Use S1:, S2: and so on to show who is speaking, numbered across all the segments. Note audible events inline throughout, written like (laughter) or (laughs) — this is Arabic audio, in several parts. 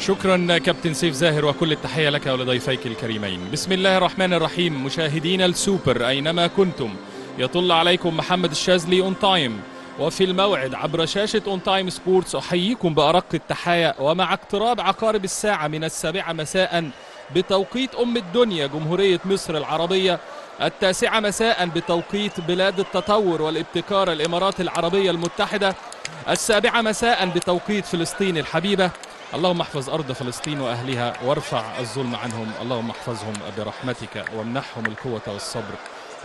S1: شكرا كابتن سيف زاهر وكل التحية لك ولضيفيك الكريمين. بسم الله الرحمن الرحيم. مشاهدين السوبر أينما كنتم. يطل عليكم محمد الشاذلي اون تايم وفي الموعد عبر شاشة اون تايم سبورتس أحييكم بأرق التحايا ومع اقتراب عقارب الساعة من السابعة مساء بتوقيت أم الدنيا جمهورية مصر العربية. التاسعة مساء بتوقيت بلاد التطور والابتكار الإمارات العربية المتحدة. السابعة مساء بتوقيت فلسطين الحبيبة. اللهم احفظ أرض فلسطين وأهلها وارفع الظلم عنهم. اللهم احفظهم برحمتك وامنحهم القوة والصبر.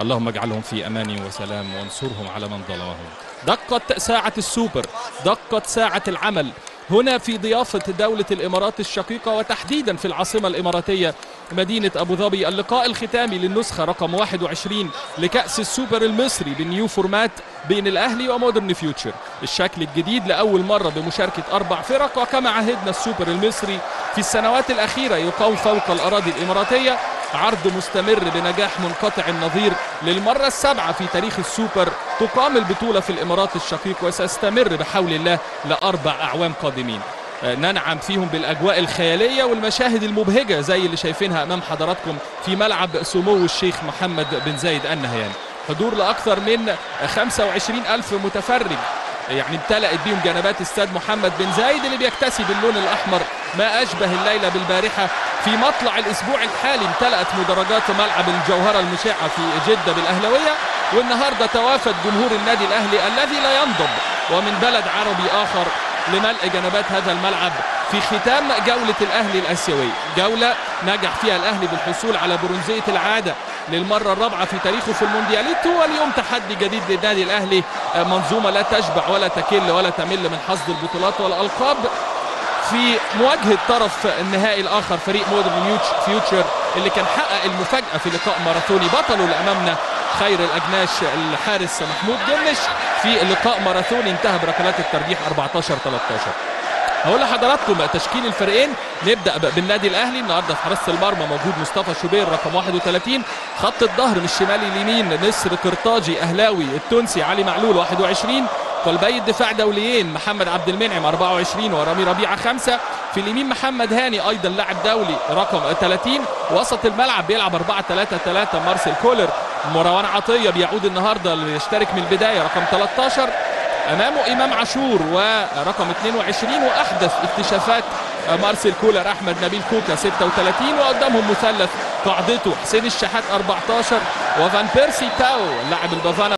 S1: اللهم اجعلهم في أمان وسلام وانصرهم على من ظلمهم. دقت ساعة السوبر دقت ساعة العمل. هنا في ضيافة دولة الإمارات الشقيقة وتحديدا في العاصمة الإماراتية مدينة أبو ظبي. اللقاء الختامي للنسخة رقم 21 لكأس السوبر المصري بال new format بين الأهلي ومودرن فيوتشر. الشكل الجديد لأول مرة بمشاركة أربع فرق وكما عهدنا السوبر المصري في السنوات الأخيرة يقام فوق الأراضي الإماراتية عرض مستمر بنجاح منقطع النظير للمرة السابعة في تاريخ السوبر تقام البطولة في الإمارات الشقيق وستستمر بحول الله لأربع أعوام قادمين. ننعم فيهم بالأجواء الخيالية والمشاهد المبهجة زي اللي شايفينها أمام حضراتكم في ملعب سمو الشيخ محمد بن زايد النهيان. حضور لأكثر من 25 ألف متفرج. يعني امتلأت بيهم جنبات استاد محمد بن زايد اللي بيكتسي باللون الأحمر. ما أشبه الليلة بالبارحة في مطلع الأسبوع الحالي امتلأت مدرجات ملعب الجوهرة المشعة في جدة بالأهلوية. والنهاردة توافد جمهور النادي الأهلي الذي لا ينضب. ومن بلد عربي آخر لملء جنبات هذا الملعب في ختام جولة الأهلي الأسيوي. جولة نجح فيها الأهلي بالحصول على برونزية العادة للمرة الرابعة في تاريخه في الموندياليتو واليوم تحدي جديد للنادي الأهلي منظومة لا تشبع ولا تكل ولا تمل من حصد البطولات والألقاب في مواجهة طرف النهائي الآخر فريق مودرن فيوتشر اللي كان حقق المفاجأة في لقاء ماراثوني. بطله اللي أمامنا خير الأجناش الحارس محمود جنش في لقاء ماراثوني انتهى بركلات الترجيح 14 13 هقول لحضراتكم تشكيل الفريقين. نبدأ بالنادي الأهلي. النهارده في حراسه المرمى موجود مصطفى شوبير رقم 31 خط الظهر من الشمال اليمين نسر قرطاجي أهلاوي التونسي علي معلول 21 قلبي الدفاع دوليين محمد عبد المنعم 24 ورامي ربيعة 5 في اليمين محمد هاني أيضا لاعب دولي رقم 30 وسط الملعب بيلعب 4 3 3 مارسيل كولر. مروان عطية بيعود النهارده ليشترك من البداية رقم 13 امامه إمام عاشور ورقم 22 وأحدث اكتشافات مارسيل كولر أحمد نبيل كوكا 36 وقدامهم مثلث قاعدته حسين الشحات 14 وفان بيرسي تاو لاعب البافانا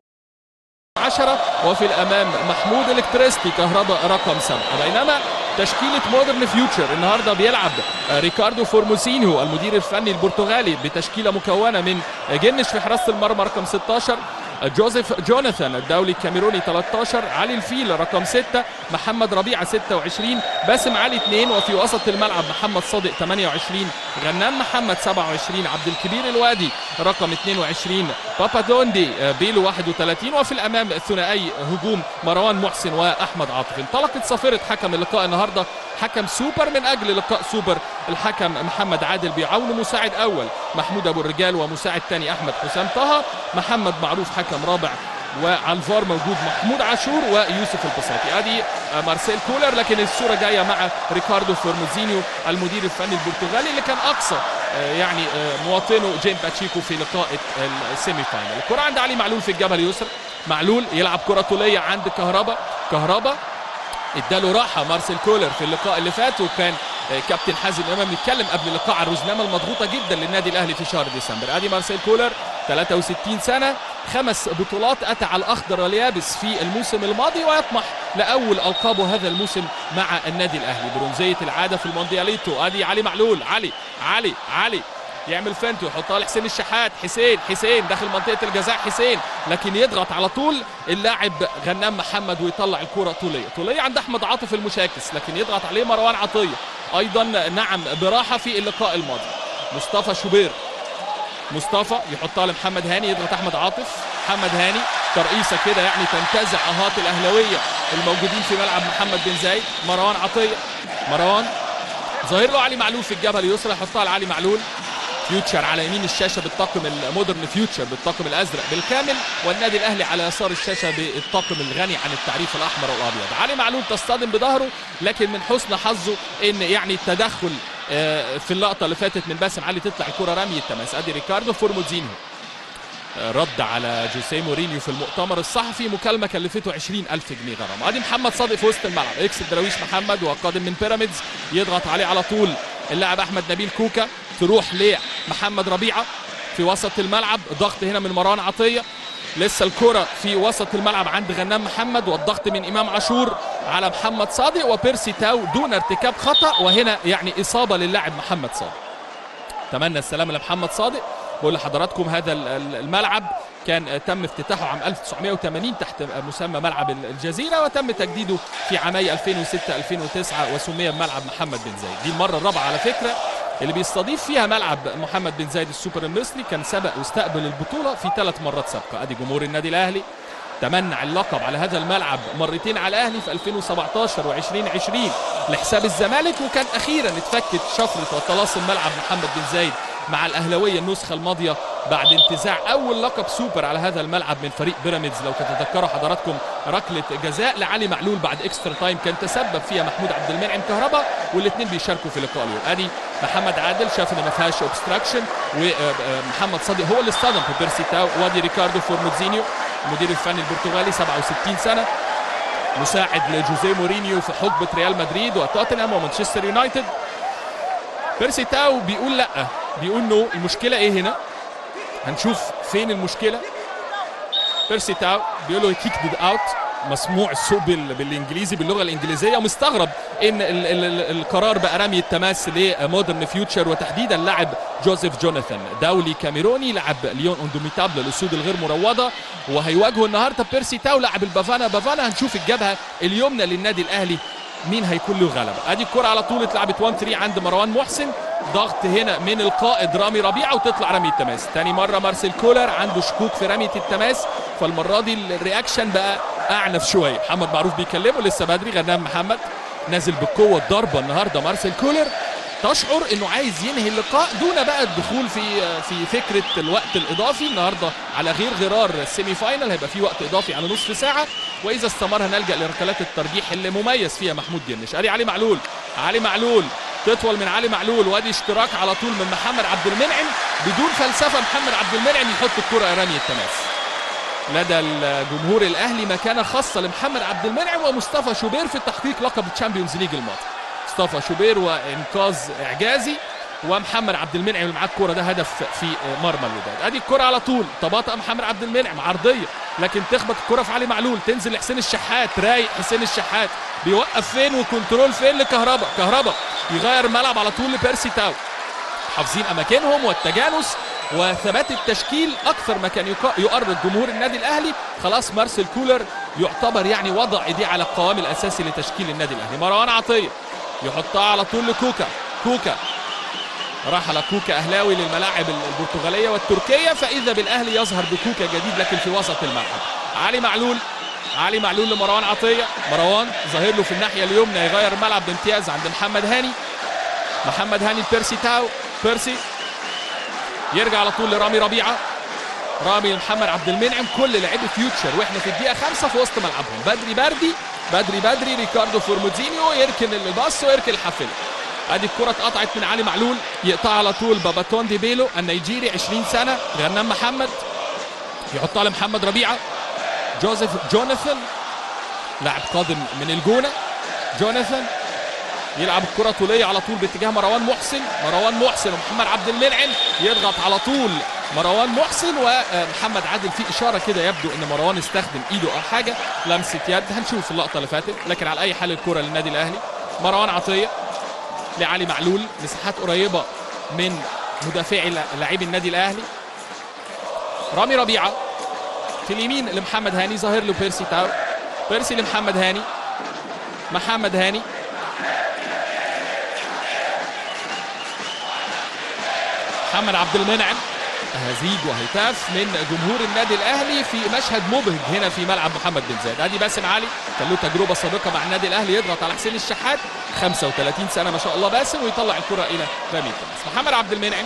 S1: 10 وفي الأمام محمود الكتريستي كهرباء رقم 7 بينما تشكيلة مودرن فيوتشر النهارده بيلعب ريكاردو فورموسينيو المدير الفني البرتغالي بتشكيلة مكونة من جنش في حراسة المرمى رقم 16 جوزيف جوناثان الدولي الكاميروني 13 علي الفيل رقم 6 محمد ربيعة 26 باسم علي 2 وفي وسط الملعب محمد صادق 28 غنام محمد 27 عبد الكبير الوادي رقم 22 بابا دوندي بيلو 31 وفي الأمام الثنائي هجوم مروان محسن وأحمد عاطف. انطلقت صافره حكم اللقاء النهارده حكم سوبر من أجل لقاء سوبر الحكم محمد عادل بيعاون مساعد أول محمود أبو الرجال ومساعد ثاني أحمد حسام طه محمد معروف حكم رابع وعلى الفار موجود محمود عاشور ويوسف البساطي. ادي مارسيل كولر لكن الصورة جاية مع ريكاردو فورموزينيو المدير الفني البرتغالي اللي كان أقصى يعني مواطنه جايمي باتشيكو في لقاء ال semi-final. الكرة عند علي معلول في الجبهة اليسرى. معلول يلعب كرة طولية عند كهربا. كهربا اداله راحة مارسيل كولر في اللقاء اللي فات وكان كابتن حازم إمام بيتكلم قبل اللقاء عن الرزنامه المضغوطة جدا للنادي الأهلي في شهر ديسمبر. ادي مارسيل كولر 63 سنة خمس بطولات أتى على الأخضر واليابس في الموسم الماضي ويطمح لأول ألقابه هذا الموسم مع النادي الأهلي. برونزية العادة في الموندياليتو. ادي علي معلول. علي علي علي. يعمل فنتو يحطها لحسين الشحات. حسين حسين داخل منطقة الجزاء حسين. لكن يضغط على طول اللاعب غنام محمد ويطلع الكرة طولية. طولية عند أحمد عاطف المشاكس لكن يضغط عليه مروان عطية. أيضا نعم براحة في اللقاء الماضي. مصطفى شوبير. مصطفى يحطها لمحمد هاني يضغط أحمد عاطف. محمد هاني ترقيصة كده يعني تنتزع أهات الأهلاوية الموجودين في ملعب محمد بن زايد. مروان عطية. مروان ظاهر له علي معلول في الجبهه اليسرى يحطها لعلي معلول. فيوتشر على يمين الشاشة بالطاقم المودرن فيوتشر بالطاقم الأزرق بالكامل والنادي الأهلي على يسار الشاشة بالطاقم الغني عن التعريف الأحمر والأبيض. علي معلول تصطدم بظهره لكن من حسن حظه إن يعني التدخل آه، في اللقطة اللي فاتت من باسم علي تطلع الكرة رمي التماس. أدي ريكاردو فورموزينيو آه، رد على جوسيه مورينيو في المؤتمر الصحفي مكالمة كلفته 20000 جنيه غرامه أدي محمد صادق في وسط الملعب ex الدراويش محمد وقادم من بيراميدز يضغط عليه على طول. اللاعب أحمد نبيل كوكا تروح لمحمد ربيعة في وسط الملعب. ضغط هنا من مروان عطية. لسه الكرة في وسط الملعب عند غنام محمد والضغط من إمام عاشور على محمد صادق وبيرسي تاو دون ارتكاب خطأ. وهنا يعني إصابة للاعب محمد صادق. تمنى السلامة لمحمد صادق. بقول لحضراتكم هذا ال- ال- الملعب كان تم افتتاحه عام 1980 تحت مسمى ملعب ال- الجزيرة وتم تجديده في عامي 2006 2009 وسمي بملعب محمد بن زايد. دي المرة الرابعة على فكرة اللي بيستضيف فيها ملعب محمد بن زايد السوبر المصري كان سبق واستقبل البطولة في ثلاث مرات سابقة. أدي جمهور النادي الأهلي تمنع اللقب على هذا الملعب مرتين على الأهلي في 2017 و2020 لحساب الزمالك وكان أخيرا اتفكت شفرة وطلاسم ملعب محمد بن زايد مع الأهلاوية النسخة الماضية بعد انتزاع أول لقب سوبر على هذا الملعب من فريق بيراميدز. لو تتذكروا حضراتكم ركلة جزاء لعلي معلول بعد extra time كان تسبب فيها محمود عبد المنعم كهربا والاثنين بيشاركوا في لقاء اليوم. أدي محمد عادل شاف إن ما فيهاش obstruction ومحمد صادق هو اللي اصطدم في بيرسي تاو. وادي ريكاردو فورموزينيو المدير الفني البرتغالي 67 سنة مساعد لجوزيه مورينيو في حقبة ريال مدريد وتوتنهام ومانشستر يونايتد. بيرسي تاو بيقول لأ. بيقول انه المشكلة إيه هنا؟ هنشوف فين المشكلة. بيرسي تاو بيقول له kicked out مسموع الصوت بال... بالإنجليزي باللغة الإنجليزية. ومستغرب إن ال... ال... ال... القرار بقى رمي التماس لمودرن فيوتشر وتحديدا لاعب جوزيف جوناثان. دولي كاميروني لعب Lions Indomptables الاسود الغير مروضة. وهيواجهه النهارده بيرسي تاو لاعب البافانا. بافانا هنشوف الجبهه اليمنى للنادي الأهلي. مين هيكون له غلبه أدي الكرة على طول اتلعبت 1 3 عند مروان محسن. ضغط هنا من القائد رامي ربيعة وتطلع رمي التماس. تاني مرة مارسيل كولر عنده شكوك في رميه التماس فالمرة دي ال reaction بقى أعنف شوية. محمد معروف بيكلمه لسه بدري غنام محمد نازل بالقوة الضاربة النهارده. مارسيل كولر تشعر إنه عايز ينهي اللقاء دون بقى الدخول في في فكرة الوقت الإضافي. النهارده على غير غرار ال semi final هيبقى في وقت إضافي على نصف ساعة. وإذا استمر هنلجأ لركلات الترجيح اللي مميز فيها محمود جنش. أدي علي معلول علي معلول. تطول من علي معلول وأدي اشتراك على طول من محمد عبد المنعم. بدون فلسفة محمد عبد المنعم يحط الكرة رمي التماس لدى الجمهور الأهلي مكانة خاصة لمحمد عبد المنعم ومصطفى شوبير في تحقيق لقب ال Champions League الماضي. مصطفى شوبير وإنقاذ إعجازي. ومحمد عبد المنعم اللي معاه الكوره ده هدف في مرمى الوداد. أدي الكرة على طول. تباطأ محمد عبد المنعم عرضية. لكن تخبط الكرة في علي معلول. تنزل لحسين الشحات رايق حسين الشحات. بيوقف فين و control فين لكهربا؟ كهربا. يغير الملعب على طول لبيرسي تاو. حافظين أماكنهم والتجانس وثبات التشكيل. أكثر ما كان يقرب جمهور النادي الأهلي. خلاص مارسيل كولر يعتبر يعني وضع إيديه على القوام الأساسي لتشكيل النادي الأهلي. مروان عطية يحطها على طول لكوكا. كوكا راح على كوكا أهلاوي للملاعب البرتغالية والتركية فإذا بالأهلي يظهر بكوكا جديد لكن في وسط الملعب. علي معلول علي معلول لمروان عطية. مروان ظاهر له في الناحية اليمنى يغير الملعب بامتياز عند محمد هاني. محمد هاني بيرسي تاو بيرسي. يرجع على طول لرامي ربيعة. رامي لمحمد عبد المنعم كل لعيبه فيوتشر وإحنا في الدقيقة خمسة في وسط ملعبهم. بدري بدري بدري بدري ريكاردو فورموزينيو يركن الباص ويركن الحافله ادي الكرة اتقطعت من علي معلول يقطع على طول باباتون دي بيلو النيجيري 20 سنة غنام محمد يحطها لمحمد ربيعة. جوزيف جوناثان لاعب قادم من الجونة. جوناثان يلعب الكرة طولية على طول باتجاه مروان محسن. مروان محسن ومحمد عبد المنعم يضغط على طول مروان محسن ومحمد عادل في إشارة كده يبدو إن مروان استخدم إيده أو حاجة. لمسة يد هنشوف اللقطة اللي فاتت لكن على أي حال الكرة للنادي الأهلي. مروان عطية. لعلي معلول. مساحات قريبة من مدافعي لاعبي النادي الأهلي. رامي ربيعة في اليمين لمحمد هاني ظاهر له بيرسي تاو. بيرسي لمحمد هاني. محمد هاني. محمد عبد المنعم. هزيج وهتاف من جمهور النادي الأهلي في مشهد مبهج هنا في ملعب محمد بن زايد أدي باسم علي كان له تجربة سابقة مع النادي الأهلي يضغط على حسين الشحات 35 سنة ما شاء الله باسم ويطلع الكرة إلى رمي التماس محمد عبد المنعم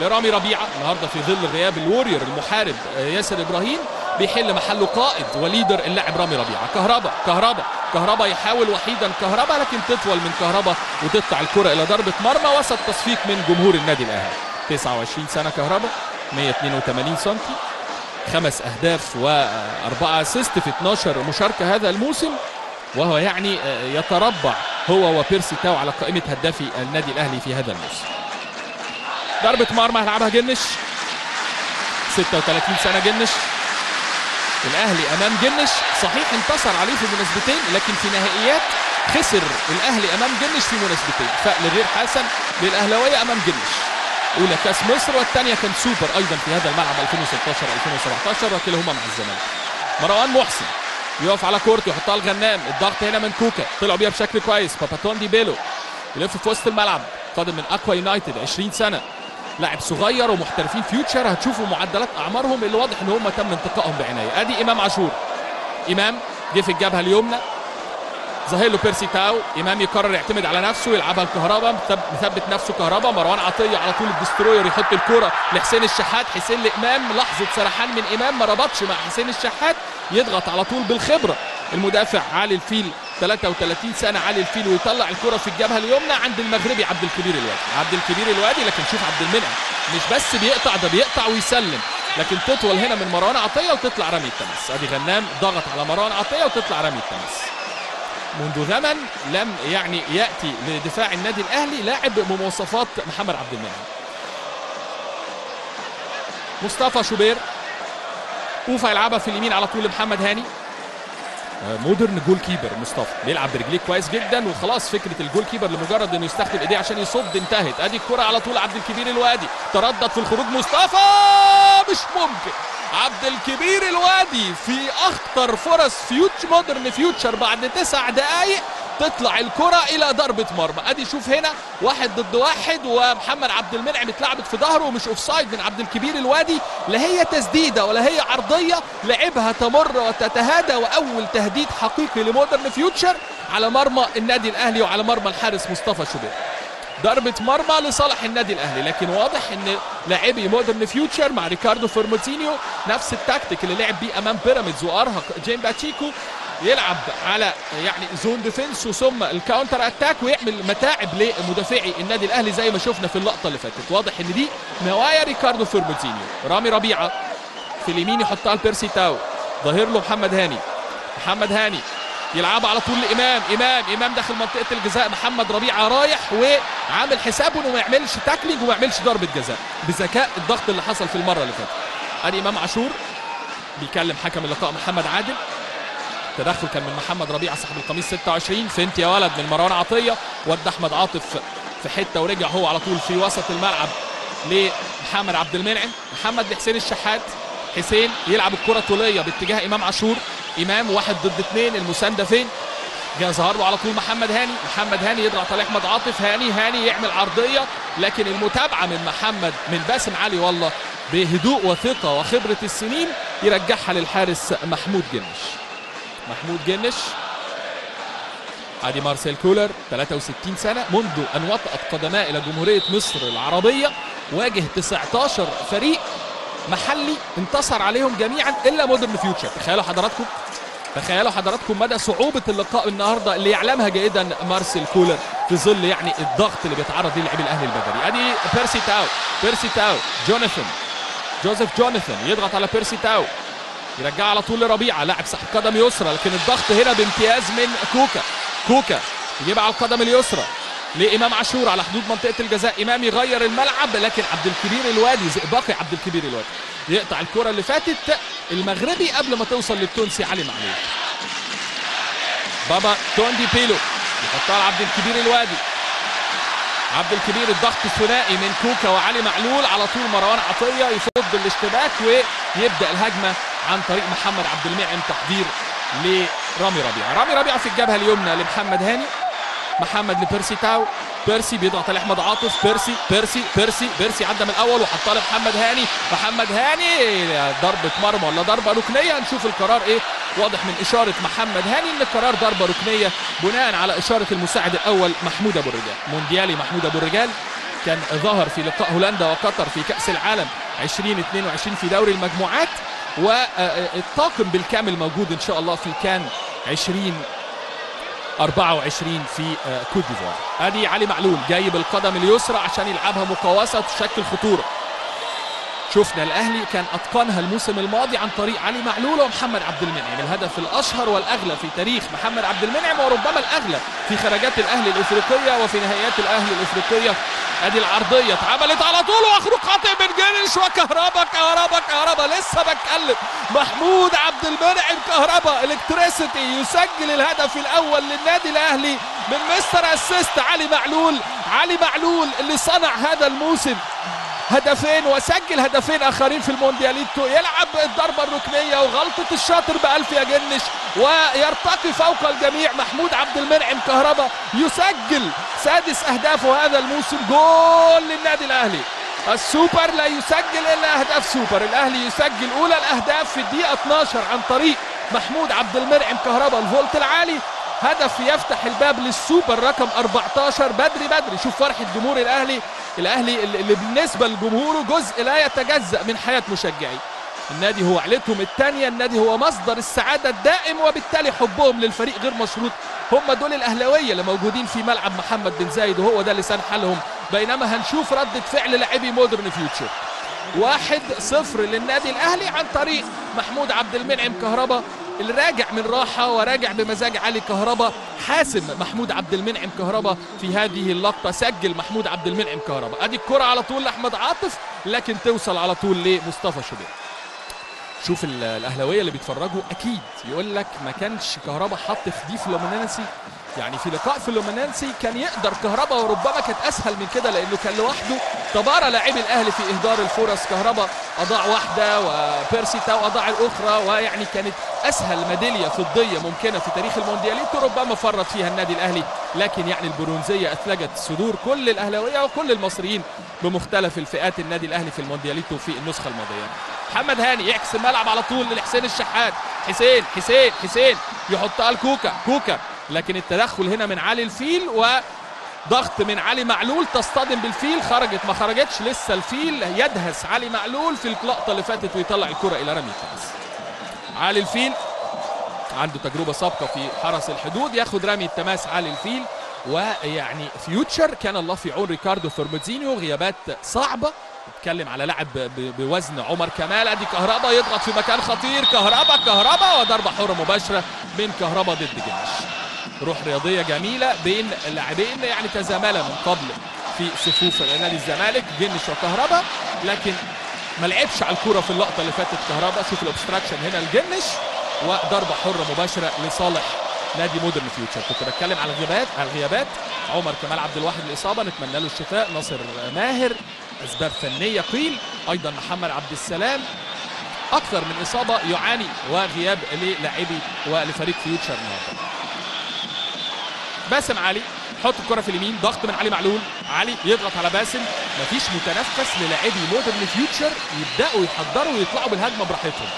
S1: لرامي ربيعة النهارده في ظل غياب ال warrior المحارب ياسر إبراهيم بيحل محله قائد و leader اللاعب رامي ربيعة. كهربا كهربا كهربا يحاول وحيدا كهربا لكن تطول من كهربا وتطلع الكرة إلى ضربة مرمى وسط تصفيق من جمهور النادي الأهلي. 29 سنة كهربا 182 سم خمس أهداف وأربعة assist في 12 مشاركة هذا الموسم. وهو يعني آه، يتربع هو وبيرسي تاو على قائمة هدافي النادي الأهلي في هذا الموسم. ضربة مرمى هيلعبها جنش. 36 سنة جنش. الأهلي أمام جنش. صحيح انتصر عليه في مناسبتين لكن في نهائيات خسر الأهلي أمام جنش في مناسبتين. فأل غير حسن للأهلاوية أمام جنش. أولى كأس مصر والثانية كان سوبر أيضا في هذا الملعب 2016 2017 وكلاهما مع الزمالك. مروان محسن يقف على كورته يحطها لغنام الضغط هنا من كوكا طلعوا بيها بشكل كويس. باباتون دي بيلو يلف في وسط الملعب قادم من اكوا يونايتد 20 سنة. لاعب صغير ومحترفين فيوتشر هتشوفوا معدلات أعمارهم اللي واضح إن هم تم انتقائهم بعناية. أدي إمام عاشور. إمام جه في الجبهة اليمنى ظاهر بيرسي تاو إمام يقرر يعتمد على نفسه يلعبها لكهربا مثب- مثبت نفسه كهربا مروان عطية على طول ال destroyer يحط الكورة لحسين الشحات حسين لامام لحظة سرحان من إمام ما ربطش مع حسين الشحات يضغط على طول بالخبرة. المدافع علي الفيل 33 سنة علي الفيل ويطلع الكره في الجبهة اليمنى عند المغربي عبد الكبير الوادي عبد الكبير الوادي لكن شوف عبد المنعم مش بس بيقطع ده بيقطع ويسلم. لكن تطول هنا من مروان عطية وتطلع رمي التماس. ادي غنام ضغط على مروان عطية وتطلع رمي التماس. منذ زمن لم يعني يأتي لدفاع النادي الأهلي لاعب بمواصفات محمد عبد المنعم. مصطفى شوبير اوفا يلعبها في اليمين على طول لمحمد هاني. آه، modern goalkeeper مصطفى بيلعب برجليه كويس جدا وخلاص فكرة ال goalkeeper لمجرد إنه يستخدم إيديه عشان يصد انتهت. أدي الكرة على طول عبد الكبير الوادي تردد في الخروج مصطفى مش ممكن. عبد الكبير الوادي في أخطر فرص فيوتش مودرن فيوتشر بعد تسع دقائق تطلع الكرة إلى ضربة مرمى، أدي شوف هنا واحد ضد واحد ومحمد عبد المنعم اتلعبت في ظهره ومش offside من عبد الكبير الوادي، لا هي تسديدة ولا هي عرضية، لعبها تمر وتتهادى وأول تهديد حقيقي لمودرن فيوتشر على مرمى النادي الأهلي وعلى مرمى الحارس مصطفى شوبير. ضربة مرمى لصالح النادي الأهلي لكن واضح إن لاعبي مودرن فيوتشر مع ريكاردو فورموزينيو نفس التكتيك اللي لعب بيه أمام بيراميدز وأرهق جايمي باتشيكو يلعب على يعني zone defense وثم ال counter attack ويعمل متاعب لمدافعي النادي الأهلي زي ما شفنا في اللقطة اللي فاتت. واضح إن دي نوايا ريكاردو فورموزينيو. رامي ربيعة في اليمين يحطها لبيرسي تاو. ظاهر له محمد هاني. محمد هاني. يلعبها على طول لإمام إمام إمام داخل منطقة الجزاء محمد ربيعة رايح وعامل حسابه إنه ما يعملش tackling وما يعملش ضربة جزاء بذكاء الضغط اللي حصل في المرة اللي فاتت. ادي امام عاشور بيكلم حكم اللقاء محمد عادل. تدخل كان من محمد ربيعة صاحب القميص 26 فنت يا ولد من مروان عطية. ودى أحمد عاطف في حتة ورجع هو على طول في وسط الملعب لمحمد عبد المنعم. محمد لحسين الشحات. حسين يلعب الكرة طوليه باتجاه إمام عاشور. إمام واحد ضد اثنين المساندة فين؟ ظهر له على طول محمد هاني. محمد هاني يضغط على أحمد عاطف. هاني هاني يعمل عرضية لكن المتابعة من محمد من باسم علي والله بهدوء وثقة وخبرة السنين يرجعها للحارس محمود جنش. محمود جنش ادي مارسيل كولر 63 سنة منذ أن وطأت قدماه إلى جمهورية مصر العربية واجه 19 فريق محلي انتصر عليهم جميعا إلا مودرن فيوتشر. تخيلوا حضراتكم؟ تخيلوا حضراتكم مدى صعوبة اللقاء النهارده اللي يعلمها جيدا مارسيل كولر في ظل يعني الضغط اللي بيتعرض ليه لاعبي الأهلي البدني أدي بيرسي تاو بيرسي تاو. جوناثان جوزيف جوناثان يضغط على بيرسي تاو. يرجعها على طول لربيعة لاعب صاحب قدم يسرى لكن الضغط هنا بامتياز من كوكا. كوكا يجيبها على القدم اليسرى. لإمام عاشور على حدود منطقة الجزاء. إمام يغير الملعب لكن عبد الكبير الوادي زئبقي عبد الكبير الوادي يقطع الكرة اللي فاتت المغربي قبل ما توصل للتونسي علي معلول. بابا توندي بيلو يحطها لعبد الكبير الوادي. عبد الكبير الضغط الثنائي من كوكا وعلي معلول على طول مروان عطية يفض الاشتباك ويبدأ الهجمة عن طريق محمد عبد المنعم تحضير لرامي ربيعة. رامي ربيعة في الجبهة اليمنى لمحمد هاني. محمد لبيرسي تاو. بيرسي بيضغط على احمد عاطف. بيرسي بيرسي بيرسي بيرسي عدى من الأول وحطها لمحمد هاني. محمد هاني ضربة مرمى ولا ضربة ركنية؟ نشوف القرار إيه. واضح من إشارة محمد هاني إن القرار ضربة ركنية بناء على إشارة المساعد الأول محمود أبو الرجال. مونديالي محمود أبو الرجال كان ظهر في لقاء هولندا وقطر في كأس العالم 2022 في دوري المجموعات. والطاقم بالكامل موجود إن شاء الله في كان 20 24 في كوت ديفوار. أدي علي معلول جاي بالقدم اليسرى عشان يلعبها مقاوسة تشكل خطورة. شفنا الأهلي كان أتقنها الموسم الماضي عن طريق علي معلول ومحمد عبد المنعم. الهدف الأشهر والأغلى في تاريخ محمد عبد المنعم وربما الأغلى في خرجات الأهلي الإفريقية وفي نهائيات الأهلي الإفريقية ادي العرضية اتعملت على طول واخرج خاطئ من جنش وكهربا كهربا كهربا لسه بتكلم. محمود عبد المنعم كهربا electricity يسجل الهدف الأول للنادي الأهلي من mister assist علي معلول. علي معلول اللي صنع هذا الموسم. هدفين وسجل هدفين آخرين في الموندياليتو. يلعب الضربة الركنية وغلطة الشاطر بألف يا جنش ويرتقي فوق الجميع محمود عبد المنعم كهربا. يسجل سادس اهدافه هذا الموسم جول للنادي الأهلي. السوبر لا يسجل إلا أهداف سوبر. الأهلي يسجل أولى الأهداف في الدقيقة 12 عن طريق محمود عبد المنعم كهربا الفولت العالي. هدف يفتح الباب للسوبر رقم 14 بدري بدري. شوف فرحة جمهور الأهلي الأهلي اللي بالنسبة لجمهوره جزء لا يتجزأ من حياة مشجعي. النادي هو عيلتهم الثانية النادي هو مصدر السعادة الدائم وبالتالي حبهم للفريق غير مشروط. هم دول الأهلاوية اللي موجودين في ملعب محمد بن زايد وهو ده لسان حالهم. بينما هنشوف ردة فعل لاعبي مودرن فيوتشر. واحد صفر للنادي الأهلي عن طريق محمود عبد المنعم كهربا. اللي راجع من راحة وراجع بمزاج علي كهربا حاسم محمود عبد المنعم كهربا في هذه اللقطة. سجل محمود عبد المنعم كهربا. أدي الكرة على طول لأحمد عاطف لكن توصل على طول لمصطفى شوبير. شوف الأهلاوية اللي بيتفرجوا أكيد يقول لك ما كانش كهربا حط في دي فلومينانسي يعني في لقاء فلومينانسي كان يقدر كهربا وربما كانت أسهل من كده لأنه كان لوحده. تبارى لاعبي الأهلي في إهدار الفرص كهربا أضاع واحدة وبيرسي تاو أضاع الأخرى ويعني كانت أسهل ميدالية فضية ممكنة في تاريخ الموندياليتو ربما فرط فيها النادي الأهلي. لكن يعني البرونزية أثلجت صدور كل الأهلاوية وكل المصريين بمختلف الفئات النادي الأهلي في الموندياليتو في النسخة الماضية. محمد هاني يعكس الملعب على طول لحسين الشحات. حسين حسين حسين يحطها لكوكا. كوكا لكن التدخل هنا من علي الفيل وضغط من علي معلول تصطدم بالفيل. خرجت ما خرجتش لسه الفيل يدهس علي معلول في اللقطة اللي فاتت ويطلع الكرة إلى رمي التماس علي الفيل عنده تجربة سابقة في حرس الحدود ياخد رمي التماس علي الفيل. ويعني فيوتشر كان الله في عون ريكاردو فورموزينيو غيابات صعبة. بتكلم على لاعب بوزن عمر كمال. أدي كهربا يضغط في مكان خطير. كهربا كهربا وضربة حرة مباشرة من كهربا ضد جنش روح رياضية جميلة بين اللاعبين يعني تزاملا من قبل في صفوف نادي الزمالك جنش وكهربا لكن ما لعبش على الكوره في اللقطة اللي فاتت كهربا. شوف ال obstruction هنا لجنش وضربة حرة مباشرة لصالح نادي مودرن فيوتشر كنت بتكلم على الغيابات على الغيابات. عمر كمال عبد الواحد الإصابة نتمنى له الشفاء. ناصر ماهر أسباب فنية قيل. أيضا محمد عبد السلام أكثر من إصابة يعاني وغياب للاعبي ولفريق فيوتشر النهارده. باسم علي. حط الكرة في اليمين. ضغط من علي معلول. علي يضغط على باسم. مفيش متنفس للاعبي مودرن فيوتشر يبدأوا يحضروا ويطلعوا بالهجمة براحتهم.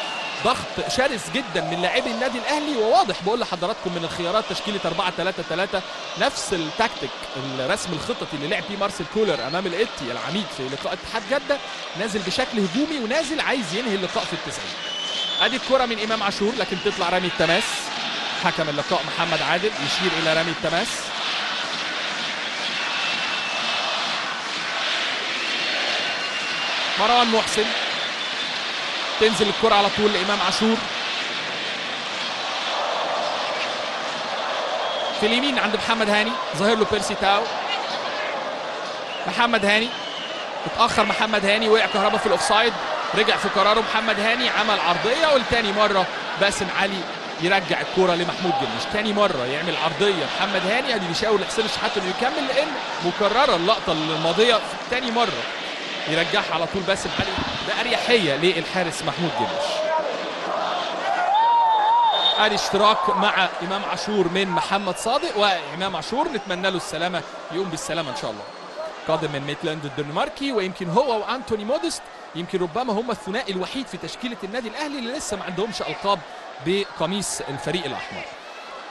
S1: ضغط شرس جدا من لاعبي النادي الأهلي. وواضح بقول لحضراتكم من الخيارات تشكيلة 4 3 3 نفس التكتيك الرسم الخططي اللي لعب بيه مارسيل كولر أمام الايتي العميد في لقاء اتحاد جدة. نازل بشكل هجومي ونازل عايز ينهي اللقاء في التسعين. أدي الكرة من إمام عاشور لكن تطلع رمي التماس. حكم اللقاء محمد عادل يشير إلى رمي التماس. مروان محسن. تنزل الكرة على طول لإمام عاشور. في اليمين عند محمد هاني ظاهر له بيرسي تاو. محمد هاني. اتأخر محمد هاني وقع كهربا في ال offside. رجع في قراره محمد هاني عمل عرضية ولتاني مرة باسم علي يرجع الكرة لمحمود جنش تاني مرة يعمل عرضية محمد هاني. أدي بيشاور لحسين الشحات إنه يكمل لأن مكررة اللقطة الماضية لتاني مرة يرجعها على طول باسم علي. بأريحية للحارس محمود جنش ادي إشتراك مع إمام عاشور من محمد صادق وإمام عاشور نتمنى له السلامة يقوم بالسلامة إن شاء الله. قادم من ميتلاند الدنماركي ويمكن هو وأنتوني مودست يمكن ربما هم الثنائي الوحيد في تشكيلة النادي الأهلي اللي لسه ما عندهمش ألقاب بقميص الفريق الأحمر.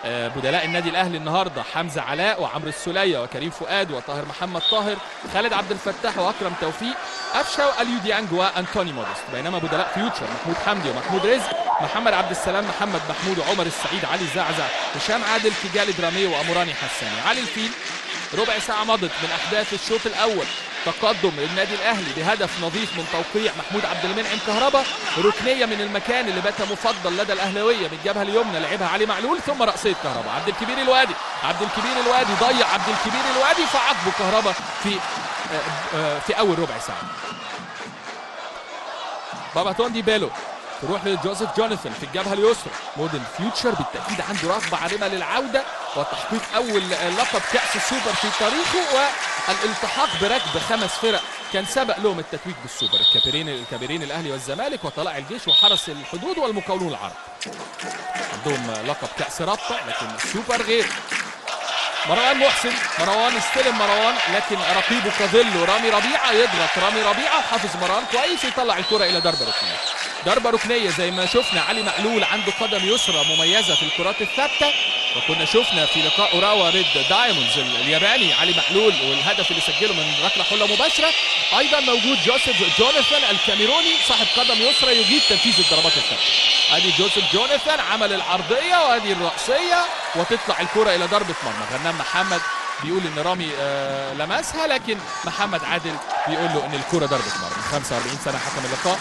S1: آه، بدلاء النادي الأهلي النهارده حمزة علاء وعمرو السولية وكريم فؤاد وطاهر محمد طاهر خالد عبد الفتاح وأكرم توفيق قفشه وأليو ديانج وانتوني مودست. بينما بدلاء فيوتشر محمود حمدي ومحمود رزق محمد عبد السلام محمد محمود وعمر السعيد علي زعزع هشام عادل كيجالي درامي وأموراني حساني علي الفيل ربع ساعة مضت من أحداث الشوط الأول. تقدم النادي الأهلي بهدف نظيف من توقيع محمود عبد المنعم كهربا. ركنية من المكان اللي بات مفضل لدى الأهلاوية من الجبهة اليمنى. لعبها علي معلول ثم رأسية كهربا. عبد الكبير الوادي. عبد الكبير الوادي ضيع عبد الكبير الوادي فعاقبه كهربا في آه، آه، في أول ربع ساعة. بابا توندي بيلو تروح لجوزيف جوناثان في الجبهة اليسرى. مودرن فيوتشر بالتأكيد عنده رغبة عارمه للعودة. وتحقيق أول لقب كأس السوبر في تاريخه والالتحاق بركب خمس فرق. كان سبق لهم التتويج بالسوبر. الكبيرين الكبيرين الأهلي والزمالك وطلائع الجيش وحرس الحدود والمقاولون العرب. عندهم لقب كأس الرابطة لكن السوبر غير. مروان محسن مروان استلم مروان لكن رقيبه كظل رامي ربيعة يضغط. رامي ربيعة وحافظ مروان كويس يطلع الكرة إلى ضربه ركنية. ضربه ركنية زي ما شفنا علي معلول عنده قدم يسرى مميزة في الكرات الثابتة. وكنا شفنا في لقاء أوراوا ريد دايموندز الياباني علي معلول والهدف اللي سجله من ركلة حرة مباشرة. أيضا موجود جوزيف جوناثان الكاميروني صاحب قدم يسرى يجيد تنفيذ الضربات الثابته ادي جوزيف جوناثان عمل العرضية وادي الرأسية وتطلع الكرة إلى ضربة مرمى. غنام محمد بيقول إن رامي آه لمسها لكن محمد عادل بيقول له إن الكرة ضربة مرمى. 45 سنة حكم اللقاء.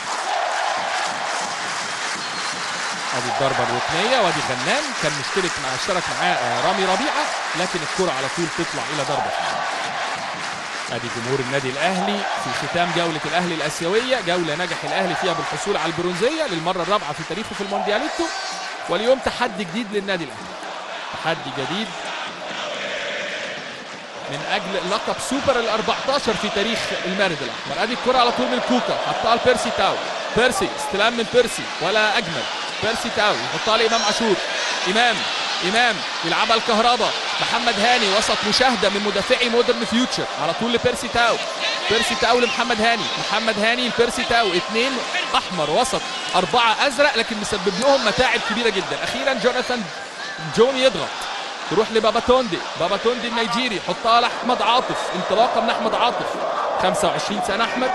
S1: ادي الضربة الركنية وادي غنام كان مشترك مع اشترك معاه رامي ربيعة لكن الكرة على طول تطلع إلى ضربة. ادي جمهور النادي الأهلي في ختام جولة الأهلي الآسيوية جولة نجح الأهلي فيها بالحصول على البرونزية للمرة الرابعة في تاريخه في الموندياليتو. واليوم تحدي جديد للنادي الأهلي. تحدي جديد من أجل لقب سوبر ال 14 في تاريخ المارد الأحمر. ادي الكرة على طول من كوكا حطها لبيرسي تاو. بيرسي استلام من بيرسي ولا أجمل. بيرسي تاو يحطها لإمام عاشور. إمام إمام يلعبها لكهربا محمد هاني وسط مشاهدة من مدافعي مودرن فيوتشر على طول لبيرسي تاو بيرسي تاو لمحمد هاني. محمد هاني لبيرسي تاو اثنين أحمر وسط. أربعة أزرق لكن مسبب لهم متاعب كبيرة جدا. أخيرا جوناثان جون يضغط. تروح لبابا توندي بابا توندي النيجيري حطها لأحمد عاطف. انطلاقه من أحمد عاطف. 25 سنة أحمد.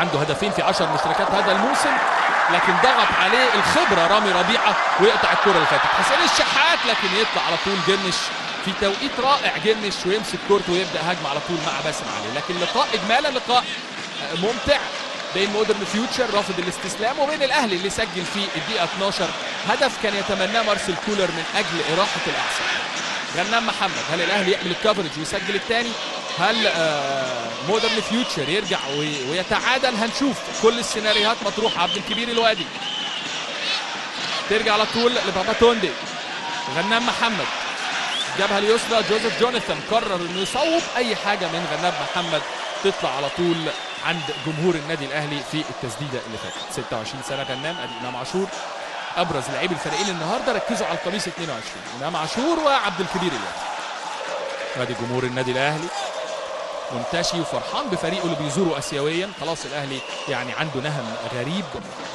S1: عنده هدفين في 10 مشاركات هذا الموسم. لكن ضغط عليه الخبرة رامي ربيعة ويقطع الكرة اللي فاتت. حسين الشحات لكن يطلع على طول جنش في توقيت رائع. جنش ويمسك كورته ويبدأ هجمة على طول مع باسم علي. لكن لقاء اجمالا لقاء آه، ممتع بين مودرن فيوتشر رافض الاستسلام وبين الأهلي اللي سجل في الدقيقة 12 هدف كان يتمناه مارسيل كولر من أجل إراحة الأعصاب. غنام محمد هل الأهلي يعمل ال coverage ويسجل الثاني؟ هل آه مودرن فيوتشر يرجع وي- ويتعادل؟ هنشوف. كل السيناريوهات مطروحة. عبد الكبير الوادي. ترجع على طول لبابا توندي. غنام محمد. الجبهه اليسرى. جوزيف جوناثان قرر إنه يصوب أي حاجة من غنام محمد. تطلع على طول عند جمهور النادي الأهلي في التسديدة اللي فاتت. 26 سنة غنام. أدي إمام عاشور. أبرز لاعبي الفريقين النهارده. ركزوا على القميص 22 إمام عاشور وعبد الكبير الوادي. ادي جمهور النادي الأهلي. منتشي وفرحان بفريقه اللي بيزوره اسيويا. خلاص الأهلي يعني عنده نهم غريب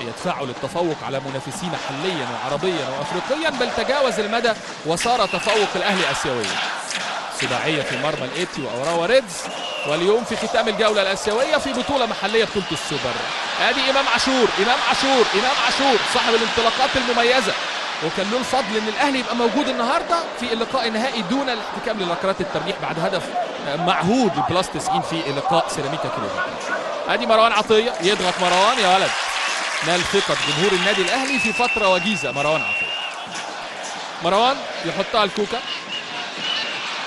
S1: يدفعه للتفوق على منافسيه محليا وعربيا وافريقيا بل تجاوز المدى وصار تفوق الأهلي اسيويا. سباعيه في مرمى الاتي وأوراوا ريدز واليوم في ختام الجولة الآسيوية في بطولة محلية بطولة السوبر. أدي إمام عاشور إمام عاشور إمام عاشور صاحب الانطلاقات المميزة. وكان له الفضل إن الأهلي يبقى موجود النهارده في اللقاء النهائي دون الاحتكام لركلات الترجيح بعد هدف معهود لبلاس 90 في لقاء سيراميكا كليوباترا أدي مروان عطية يضغط مروان يا ولد. نال ثقة جمهور النادي الأهلي في فترة وجيزة مروان عطية. مروان يحطها لكوكا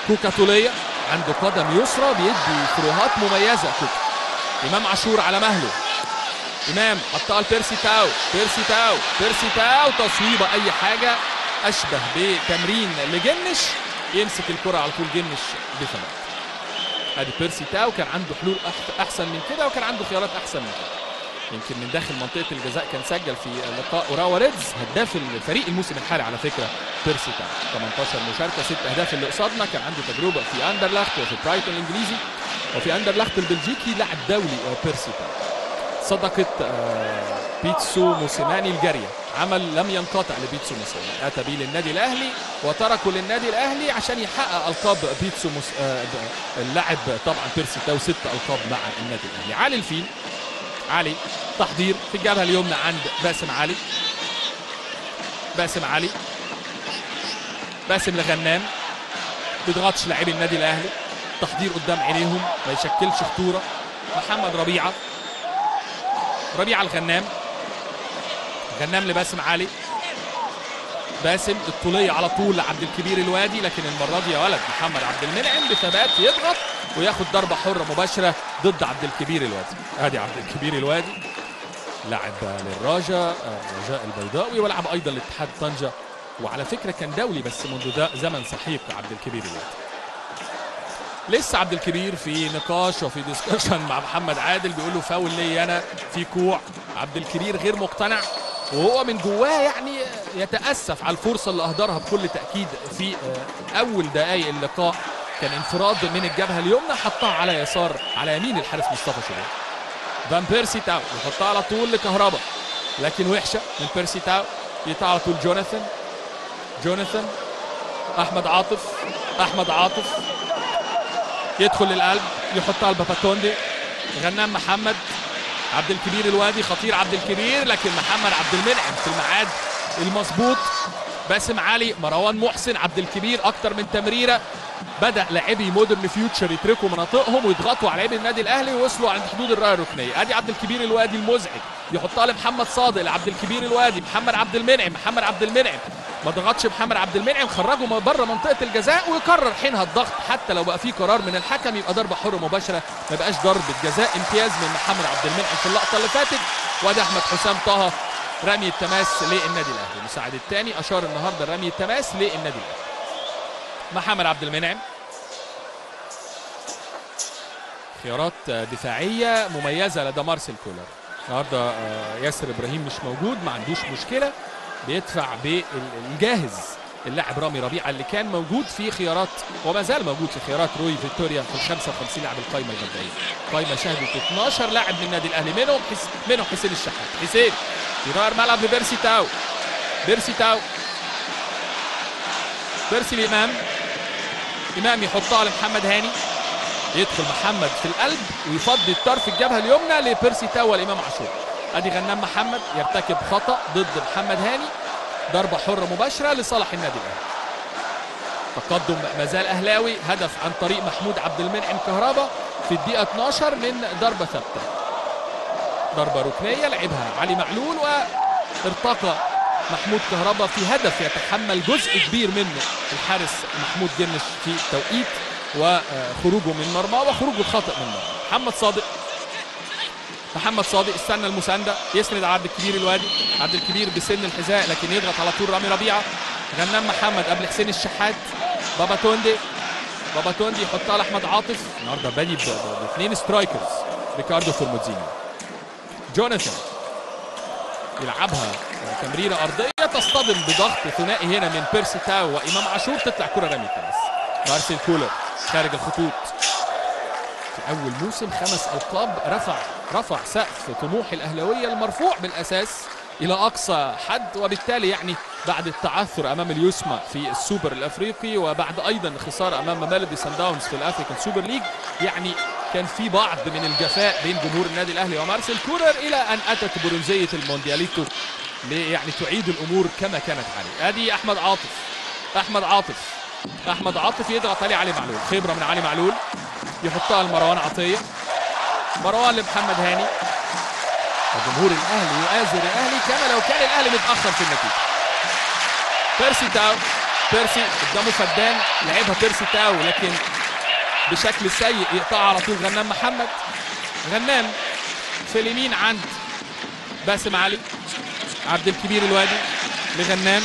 S1: كوكا. طوليه عنده قدم يسرى بيدي فروهات مميزة كوكا. إمام عاشور على مهله. إمام حطها لبيرسي تاو. بيرسي تاو. بيرسي تاو. تصويبة أي حاجة. أشبه بتمرين لجنش. يمسك الكرة على طول جنش بثبات. أدي بيرسي تاو. كان عنده حلول أحسن من كده وكان عنده خيارات أحسن من كده. يمكن من داخل منطقة الجزاء كان سجل في لقاء أوراوا ريدز هداف الفريق الموسم الحالي على فكرة بيرسي تاو. 18 مشاركة ست أهداف اللي قصادنا كان عنده تجربة في اندرلخت وفي برايتون الإنجليزي وفي اندرلخت البلجيكي لاعب دولي بيرسي تاو. صدقة آه، بيتسو موسيماني الجارية. عمل لم ينقطع لبيتسو موسيماني. أتى بيه للنادي الأهلي وتركه للنادي الأهلي عشان يحقق ألقاب بيتسو موس... آه، اللاعب طبعا بيرسي تاو ست ألقاب مع النادي الأهلي. علي الفيل. علي تحضير في الجبهة اليمنى عند باسم علي. باسم علي. باسم لغنام بيضغطش لاعبي النادي الأهلي. تحضير قدام عينيهم. ما يشكلش خطورة. محمد ربيعة. ربيعه الغنام. غنام لباسم علي. باسم الطولية على طول لعبد الكبير الوادي لكن المرة دي يا ولد محمد عبد المنعم بثبات يضغط وياخد ضربة حرة مباشرة ضد عبد الكبير الوادي. ادي عبد الكبير الوادي. لاعب للراجا الرجاء البيضاوي ولعب أيضا لاتحاد طنجة. وعلى فكرة كان دولي بس منذ زمن سحيق عبد الكبير الوادي. لسه عبد الكبير في نقاش وفي ديسكشن مع محمد عادل بيقول له فاول لي أنا في كوع. عبد الكبير غير مقتنع وهو من جواه يعني يتأسف على الفرصة اللي أهدرها بكل تأكيد في أول دقائق اللقاء. كان انفراد من الجبهة اليمنى حطها على يسار على يمين الحارس مصطفى شوبير. فين بيرسي تاو يحطها على طول لكهربا. لكن وحشة من بيرسي تاو يقطع على طول جوناثان. جوناثان أحمد عاطف أحمد عاطف. يدخل للقلب يحطها لباباتوندي غنام محمد عبد الكبير الوادي خطير عبد الكبير لكن محمد عبد المنعم في الميعاد المظبوط. باسم علي مروان محسن عبد الكبير أكتر من تمريرة. بدأ لاعبي مودرن فيوتشر يتركوا مناطقهم ويضغطوا على لاعبي النادي الأهلي ووصلوا عند حدود الرايه الركنيه أدي عبد الكبير الوادي المزعج. يحطها لمحمد صادق لعبد الكبير الوادي محمد عبد المنعم محمد عبد المنعم. ما ضغطش محمد عبد المنعم خرجه من بره منطقة الجزاء ويقرر حينها الضغط. حتى لو بقى في قرار من الحكم يبقى ضربة حرة مباشرة. ما بقاش ضربة جزاء امتياز من محمد عبد المنعم في اللقطة اللي فاتت. وادي أحمد حسام طه رمي التماس للنادي الأهلي. المساعد الثاني أشار النهارده رمي التماس للنادي الأهلي. محمد عبد المنعم. خيارات دفاعية مميزة لدى مارسيل كولر النهارده آه، ياسر إبراهيم مش موجود ما عندوش مشكلة. بيدفع بالجاهز اللاعب رامي ربيعة اللي كان موجود في خيارات وما زال موجود في خيارات روي فيكتوريا في ال 55 لاعب القائمه المبدئيه قائمه شهدت 12 لاعب من النادي الأهلي. منهم حس... منهم حسين الشحات. حسين يغير ملعب لبيرسي تاو. بيرسي تاو. بيرسي لإمام. إمام يحطها لمحمد هاني. يدخل محمد في القلب ويفضي الطرف الجبهة اليمنى لبيرسي تاو والإمام عاشور. أدي غنام محمد يرتكب خطأ ضد محمد هاني. ضربة حرة مباشرة لصالح النادي الأهلي. تقدم ما زال أهلاوي هدف عن طريق محمود عبد المنعم كهربا في الدقيقة 12 من ضربة ثابتة. ضربة ركنية لعبها علي معلول وارتقى محمود كهربا في هدف يتحمل جزء كبير منه. الحارس محمود جنش في توقيت وخروجه من مرمى وخروجه الخاطئ من مرمى محمد صادق. محمد صادق استنى المساندة. يسند عبد الكبير الوادي. عبد الكبير بسن الحذاء لكن يضغط على طول رامي ربيعة. غنام محمد قبل حسين الشحات. بابا توندي. بابا توندي يحطها لأحمد عاطف. النهارده بادي باثنين strikers ريكاردو فورموزيني. جوناثان يلعبها تمريرة أرضية تصطدم بضغط ثنائي هنا من بيرسي تاو. وإمام عاشور تطلع كرة رمي التماس مارسيل كولر خارج الخطوط. في أول موسم خمس ألقاب رفع رفع سقف طموح الأهلاوية المرفوع بالأساس إلى أقصى حد وبالتالي يعني بعد التعثر أمام اليوسما في السوبر الأفريقي وبعد أيضا خسارة أمام ماميلودي صن داونز في ال African Super League يعني كان في بعض من الجفاء بين جمهور النادي الأهلي ومارسيل كولر إلى أن أتت برونزية الموندياليتو لي- يعني تعيد الأمور كما كانت عليه. ادي أحمد عاطف. أحمد عاطف. أحمد عاطف يضغط عليه علي معلول. خبرة من علي معلول. يحطها لمروان عطية. مروان لمحمد هاني. وجمهور الأهلي يؤازر الأهلي كما لو كان الأهلي متأخر في النتيجة. بيرسي تاو. بيرسي قدامه فدان لعبها بيرسي تاو لكن بشكل سيء يقطعها على طول. غنام محمد. غنام في اليمين عند باسم علي. عبد الكبير الوادي لغنام.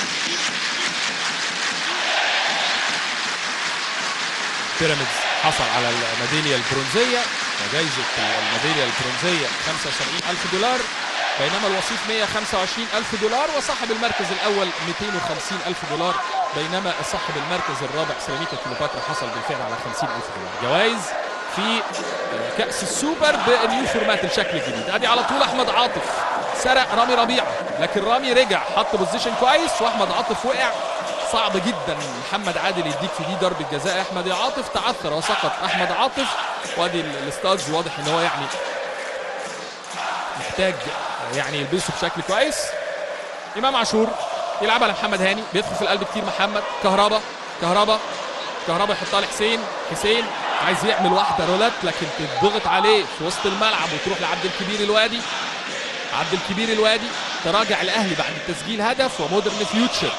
S1: بيراميدز. حصل على الميدالية البرونزية. وجائزه الميدالية البرونزية 75 ألف دولار بينما الوصيف 125 ألف دولار وصاحب المركز الأول 250 ألف دولار بينما صاحب المركز الرابع سيراميكا كليوباترا حصل بالفعل على 50 ألف دولار. جوائز في كأس السوبر ب new format الشكل الجديد. أدي على طول أحمد عاطف. سرق رامي ربيعة لكن رامي رجع حط position كويس وأحمد عاطف وقع. صعب جدا. محمد عادل يديك في دي ضربة جزاء. أحمد عاطف تعثر وسقط. أحمد عاطف وأدي الاستاذ واضح إن هو يعني محتاج يعني يلبسه بشكل كويس. إمام عاشور يلعبها لمحمد هاني. بيدخل في القلب كتير محمد. كهربا كهربا كهربا يحطها لحسين. حسين عايز يعمل واحدة رولات لكن تضغط عليه في وسط الملعب وتروح لعبد الكبير الوادي. عبد الكبير الوادي تراجع الأهلي بعد تسجيل هدف ومودرن فيوتشر.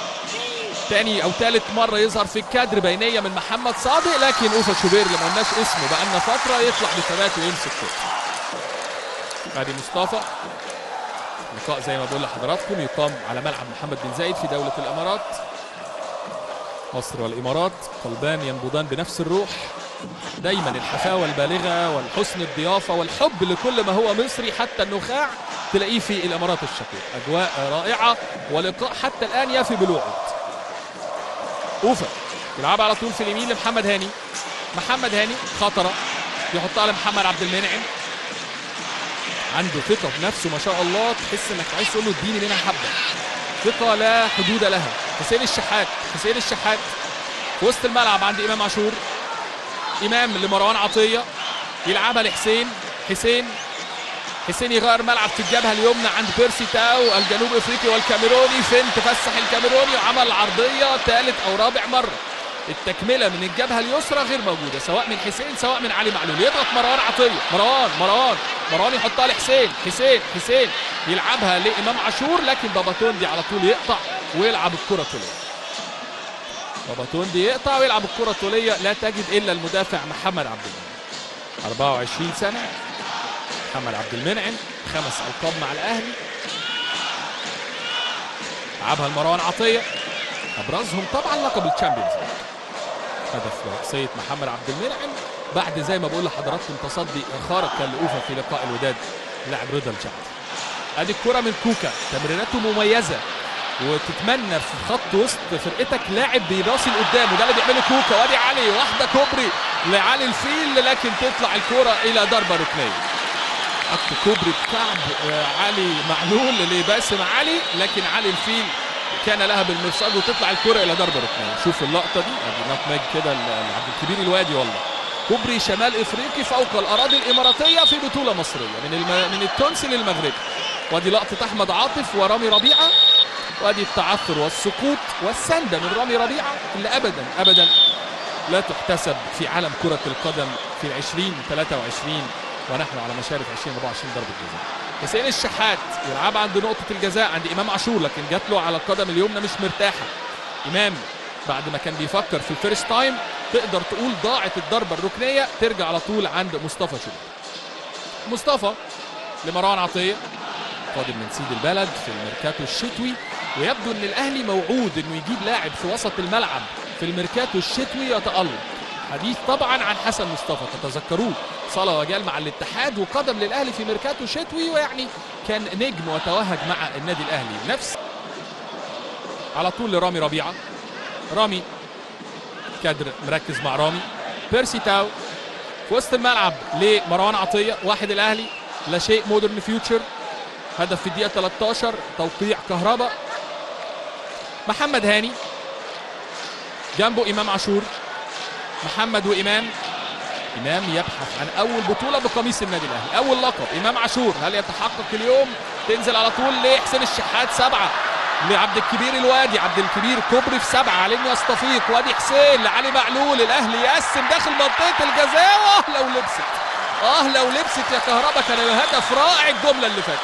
S1: تاني أو ثالث مرة يظهر في الكادر بينية من محمد صادق لكن اوفا شوبير اللي ما قلناش اسمه بقالنا فترة يطلع بثبات ويمسك كده ادي مصطفى. لقاء زي ما بقول لحضراتكم يقام على ملعب محمد بن زايد في دولة الإمارات. مصر والإمارات قلبان ينبضان بنفس الروح. دايما الحفاوة البالغة والحسن الضيافة والحب لكل ما هو مصري حتى النخاع تلاقيه في الإمارات الشقيق. أجواء رائعة ولقاء حتى الآن يفي بالوعد اوفا يلعبها على طول في اليمين لمحمد هاني. محمد هاني خطرة. يحطها لمحمد عبد المنعم. عنده ثقة بنفسه ما شاء الله. تحس إنك عايز تقول له اديني منها حبة. ثقة لا حدود لها. حسين الشحات. حسين الشحات. في وسط الملعب عند إمام عاشور. إمام لمروان عطية. يلعبها لحسين. حسين حسين يغير ملعب في الجبهة اليمنى عند بيرسي تاو الجنوب إفريقي والكاميروني. فين تفسح الكاميروني؟ وعمل عرضية ثالث أو رابع مرة. التكملة من الجبهة اليسرى غير موجودة سواء من حسين سواء من علي معلول. يضغط مروان عطية. مروان مروان مروان يحطها لحسين. حسين حسين. يلعبها لإمام عاشور لكن باباتوندي على طول يقطع ويلعب الكرة طولية. باباتوندي يقطع ويلعب الكرة طولية. لا تجد إلا المدافع محمد عبد المنعم. 24 سنة. محمد عبد المنعم خمس ألقاب مع الأهلي. لعبها لمروان عطية. أبرزهم طبعا لقب الشامبيونز هدف برأسية محمد عبد المنعم. بعد زي ما بقول لحضراتكم تصدي خارق كان لأوفا في لقاء الوداد على رضا الجعدي أدي الكرة من كوكا تمريراته مميزة. وتتمنى في خط وسط فرقتك لاعب بيباصي لقدام وده اللي بيعمله كوكا. وادي علي واحدة كوبري لعلي الفيل لكن تطلع الكرة إلى ضربة ركنية. حط كوبري بكعب علي معلول لباسم علي لكن علي الفيل كان لها بالمرصاد وتطلع الكرة إلى ضربة ركنية. شوف اللقطة دي أدي nutmeg كده لعبد الكبير الوادي والله. كوبري شمال إفريقي فوق الأراضي الإماراتية في بطولة مصرية من الم... من التونسي للمغربي وأدي لقطة أحمد عاطف ورامي ربيعة وأدي التعثر والسقوط والسندة من رامي ربيعة اللي ابدا ابدا لا تحتسب في عالم كرة القدم في 2023 ونحن على مشارف 2024 ضربة جزاء. حسين الشحات يلعب عند نقطة الجزاء عند إمام عاشور لكن جات له على القدم اليمنى مش مرتاحة. إمام بعد ما كان بيفكر في ال first time تقدر تقول ضاعت الضربة الركنية ترجع على طول عند مصطفى شوبير مصطفى لمروان عطية قادم من سيد البلد في الميركاتو الشتوي ويبدو إن الأهلي موعود إنه يجيب لاعب في وسط الملعب في الميركاتو الشتوي يتألق. حديث طبعا عن حسن مصطفى تتذكروه. صال وجال مع الاتحاد وقدم للأهلي في ميركاتو شتوي ويعني كان نجم وتوهج مع النادي الأهلي. نفس على طول لرامي ربيعة. رامي كادر مركز مع رامي. بيرسي تاو في وسط الملعب لمروان عطية واحد الأهلي. لا شيء مودرن فيوتشر هدف في الدقيقة 13 توقيع كهربا. محمد هاني. جنبه إمام عاشور. محمد وإمام. إمام يبحث عن أول بطولة بقميص النادي الأهلي. أول لقب. إمام عاشور هل يتحقق اليوم؟ تنزل على طول لحسين الشحات سبعة. لعبد الكبير الوادي. عبد الكبير كوبري في سبعة. على إنه يستفيق. وادي حسين لعلي معلول. الأهلي يقسم داخل منطقة الجزاء. واه لو لبست. آه لو لبست يا كهربا. كان هدف رائع الجملة اللي فاتت.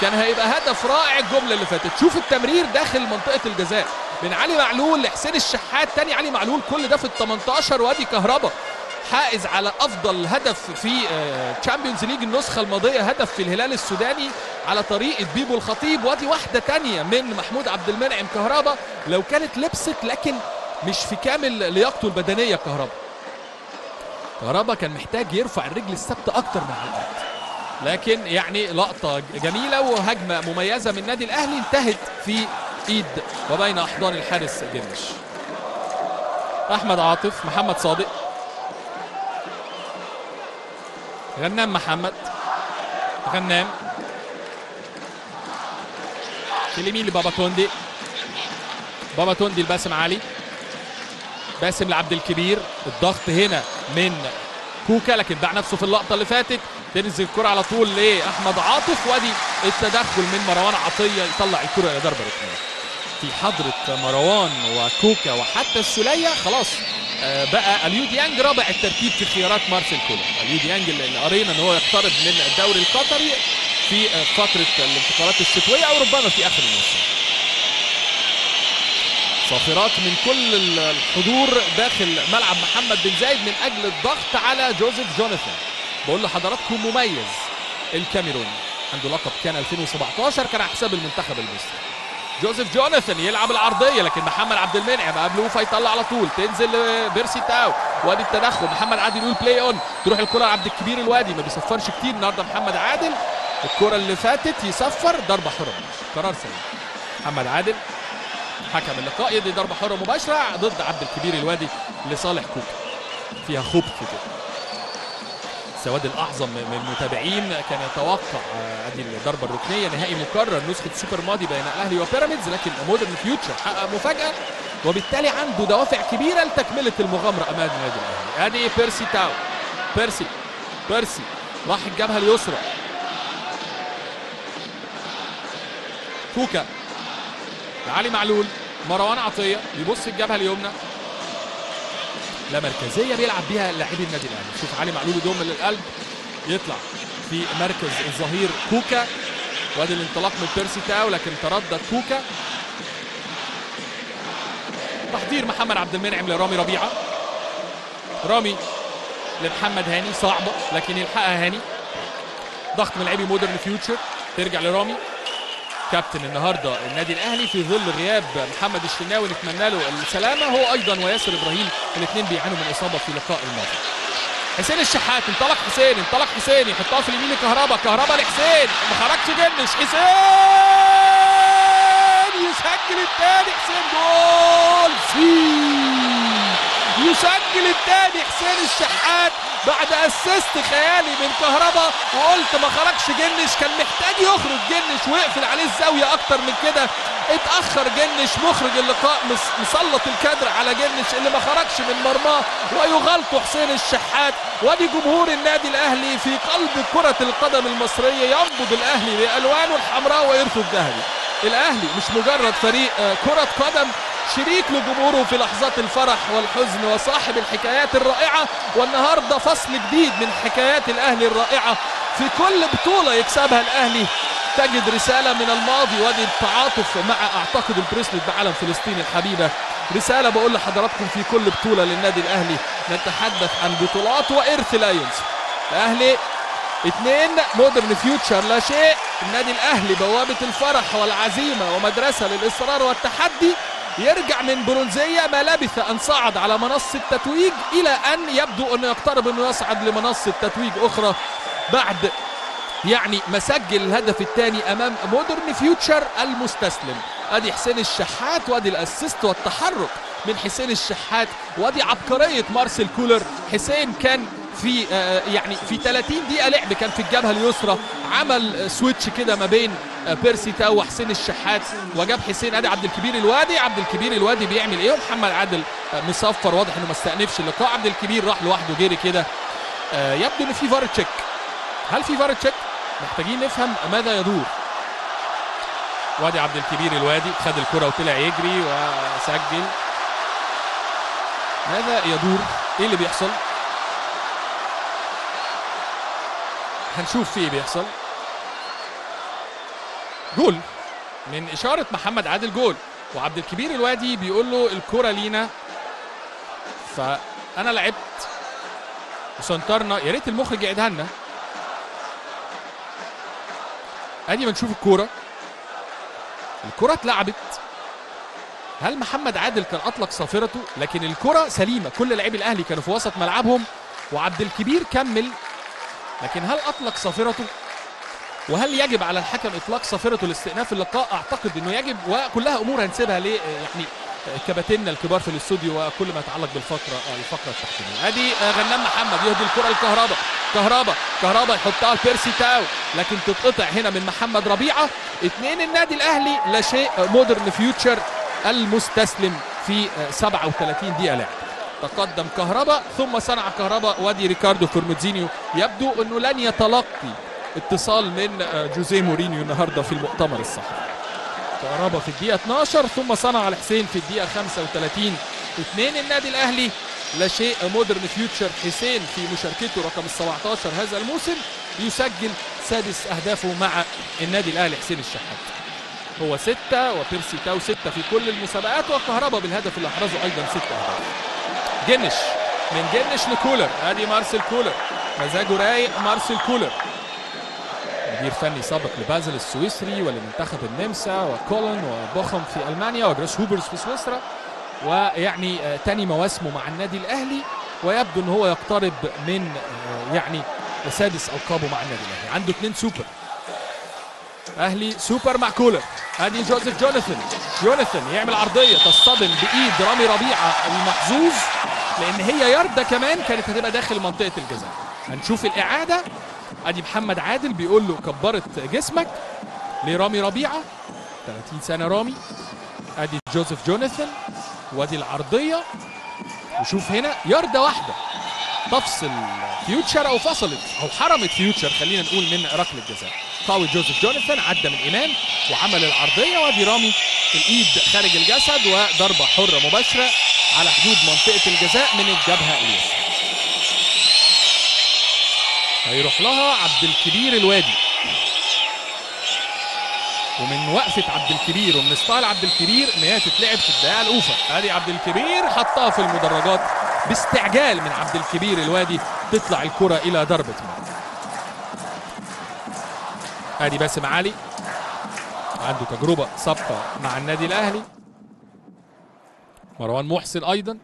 S1: كان هيبقى هدف رائع الجملة اللي فاتت. شوف التمرير داخل منطقة الجزاء. من علي معلول لحسين الشحات. تاني علي معلول كل ده في ال 18 وادي كهربا حائز على أفضل هدف في Champions League النسخة الماضية هدف في الهلال السوداني على طريقه بيبو الخطيب وادي واحدة تانية من محمود عبد المنعم كهربا. لو كانت لبست لكن مش في كامل لياقته البدنية كهربا. كهربا كان محتاج يرفع الرجل الثابته أكتر من الأرض لكن يعني لقطة جميلة وهجمة مميزة من النادي الأهلي. انتهت في ايد وبين أحضان الحارس جنش أحمد عاطف محمد صادق. غنام محمد. غنام. في اليمين لبابا توندي. بابا توندي لباسم علي. باسم لعبد الكبير. الضغط هنا من كوكا لكن باع نفسه في اللقطة اللي فاتت. تنزل الكرة على طول لأحمد عاطف وأدي التدخل من مروان عطية يطلع الكرة إلى ضربة ركنيه في حضرة مروان وكوكا وحتى السوليه خلاص آه، بقى اليو ديانج رابع الترتيب في خيارات مارسيل كولر. اليو ديانج اللي قرينا إن هو يقترب من الدوري القطري في آه، فترة الانتقالات الشتوية أو ربما في آخر الموسم. صافرات من كل الحضور داخل ملعب محمد بن زايد من أجل الضغط على جوزيف جوناثان. بقول لحضراتكم مميز الكاميروني عنده لقب كان 2017 كان على حساب المنتخب المصري. جوزيف جوناثان يلعب العرضية لكن محمد عبد المنعم قبله فيطلع على طول. تنزل بيرسي تاو وادي التدخل. محمد عادل يقول play on تروح الكرة لعبد الكبير الوادي. ما بيصفرش كتير النهارده محمد عادل. الكرة اللي فاتت يصفر ضربة حرة. قرار سليم. محمد عادل حكم اللقاء. يدي ضربة حرة مباشرة ضد عبد الكبير الوادي لصالح كوكا. فيها خبث كده السواد الأعظم من المتابعين كان يتوقع ادي الضربة الركنية. نهائي مكرر نسخة سوبر ماضي بين الأهلي وبيراميدز لكن مودرن فيوتشر حقق مفاجأة وبالتالي عنده دوافع كبيرة لتكملة المغامرة أمام النادي الأهلي. ادي بيرسي تاو. بيرسي بيرسي راح الجبهه اليسرى. كوكا علي معلول مروان عطية بيبص الجبهه اليمنى. لا مركزية بيلعب بيها لاعبي النادي الأهلي. شوف علي معلول يضم للقلب يطلع في مركز الظهير كوكا. وادي الانطلاق من بيرسي تاو لكن تردد كوكا. تحضير محمد عبد المنعم لرامي ربيعة. رامي لمحمد هاني صعبة لكن يلحقها هاني. ضغط من لاعبي مودرن فيوتشر. ترجع لرامي. كابتن النهارده النادي الأهلي في ظل غياب محمد الشناوي نتمنى له السلامة. هو أيضا وياسر إبراهيم الاثنين بيعانوا من إصابة في لقاء الماضي حسين الشحات انطلق حسين انطلق حسين يحطها في اليمين لكهربا. كهربا لحسين ما خرجش جنش. حسين يسجل الثاني حسين جول. سي يسجل الثاني حسين الشحات بعد assist خيالي من كهربا وقلت ما خرجش جنش كان محتاج يخرج جنش ويقفل عليه الزاوية أكتر من كده. اتأخر جنش مخرج اللقاء مس- مسلط الكادر على جنش اللي ما خرجش من مرماه ويغلط حسين الشحات. وادي جمهور النادي الأهلي في قلب كرة القدم المصرية ينبض الأهلي بألوانه الحمراء ويرث الذهبي. الأهلي مش مجرد فريق آه، كرة قدم شريك لجمهوره في لحظات الفرح والحزن وصاحب الحكايات الرائعة. والنهاردة فصل جديد من حكايات الأهلي الرائعة. في كل بطولة يكسبها الأهلي تجد رسالة من الماضي وادي التعاطف مع أعتقد البريسلت بعلم فلسطين الحبيبة. رسالة بقول لحضراتكم في كل بطولة للنادي الأهلي نتحدث عن بطولات وإرث لا ينسى الأهلي اثنين مودرن فيوتشر لا شيء. النادي الأهلي بوابة الفرح والعزيمة ومدرسة للإصرار والتحدي. يرجع من برونزية ما لبث أن صعد على منصة تتويج إلى أن يبدو انه يقترب أنه يصعد لمنصة تتويج أخرى بعد يعني ما سجل الهدف الثاني أمام مودرن فيوتشر المستسلم. أدي حسين الشحات وأدي ال assist والتحرك من حسين الشحات وأدي عبقرية مارسيل كولر. حسين كان في آه، يعني في 30 دقيقة لعب كان في الجبهة اليسرى عمل switch كده ما بين آه، بيرسي تاو وحسين الشحات وجاب حسين ادي عبد الكبير الوادي. عبد الكبير الوادي بيعمل إيه؟ ومحمد عادل آه، مصفر واضح إنه ما استأنفش اللقاء. عبد الكبير راح لوحده جري كده. يبدو إن في VAR check. هل في VAR check؟ محتاجين نفهم ماذا يدور. وادي عبد الكبير الوادي خد الكرة وطلع يجري وسجل. ماذا يدور؟ إيه اللي بيحصل؟ هنشوف في إيه بيحصل. جول من إشارة محمد عادل جول. وعبد الكبير الوادي بيقول له الكرة لينا. فأنا لعبت وسنترنا. يا ريت المخرج يعيدها لنا. أدي بنشوف الكورة. الكرة اتلعبت. هل محمد عادل كان أطلق صافرته؟ لكن الكرة سليمة. كل لاعبي الأهلي كانوا في وسط ملعبهم. وعبد الكبير كمل. لكن هل أطلق صافرته؟ وهل يجب على الحكم إطلاق صافرته لاستئناف اللقاء؟ أعتقد إنه يجب وكلها أمور هنسيبها ليه يعني كباتننا الكبار في الاستوديو وكل ما يتعلق بالفقره الفقره التحليليه أدي غنام محمد يهدي الكرة لكهربا. كهربا كهربا يحطها لبيرسي تاو لكن تتقطع هنا من محمد ربيعة. اثنين النادي الأهلي لا شيء مودرن فيوتشر المستسلم في 37 دقيقة لعب. تقدم كهربا ثم صنع كهربا وادي ريكاردو فورموزينيو يبدو إنه لن يتلقي اتصال من جوزيه مورينيو النهارده في المؤتمر الصحفي. كهربا في الدقيقة 12 ثم صنع الحسين في الدقيقة 35 اثنين النادي الأهلي لا شيء مودرن فيوتشر حسين في مشاركته رقم ال 17 هذا الموسم يسجل سادس أهدافه مع النادي الأهلي حسين الشحات. هو ستة وبيرسي تاو ستة في كل المسابقات وكهربا بالهدف اللي أحرزه أيضا ست أهداف. جنش من جنش لكولر. أدي مارسيل كولر. مزاجه رايق مارسيل كولر. مدير فني سابق لبازل السويسري ولمنتخب النمسا وكولن وبوخم في ألمانيا وجراسهوبرز في سويسرا. ويعني آه تاني مواسمه مع النادي الأهلي. ويبدو إن هو يقترب من آه يعني سادس ألقابه مع النادي الأهلي. عنده اثنين سوبر. أهلي سوبر مع كولر. أدي جوزيف جوناثان. جوناثان يعمل عرضية تصطدم بإيد رامي ربيعة المحظوظ. لأن هي ياردة كمان كانت هتبقى داخل منطقة الجزاء. هنشوف الإعادة. أدي محمد عادل بيقول له كبرت جسمك. لرامي ربيعة. 30 سنة رامي. أدي جوزيف جوناثان. وأدي العرضية. وشوف هنا ياردة واحدة. تفصل فيوتشر أو فصلت أو حرمت فيوتشر. خلينا نقول من ركلة جزاء قوي جوزيف جوناثان. عدى من امام وعمل العرضية. وأدي رامي الإيد خارج الجسد. وضربة حرة مباشرة. على حدود منطقة الجزاء من الجبهة اليسرى. هيروح لها عبد الكبير الوادي. ومن وقفة عبد الكبير ومن ستايل عبد الكبير ان هي تتلعب في الدقيقة الأوفى ادي عبد الكبير حطها في المدرجات باستعجال من عبد الكبير الوادي. تطلع الكرة إلى ضربة مرمى ادي باسم علي. عنده تجربة سابقة مع النادي الأهلي. مروان محسن أيضا.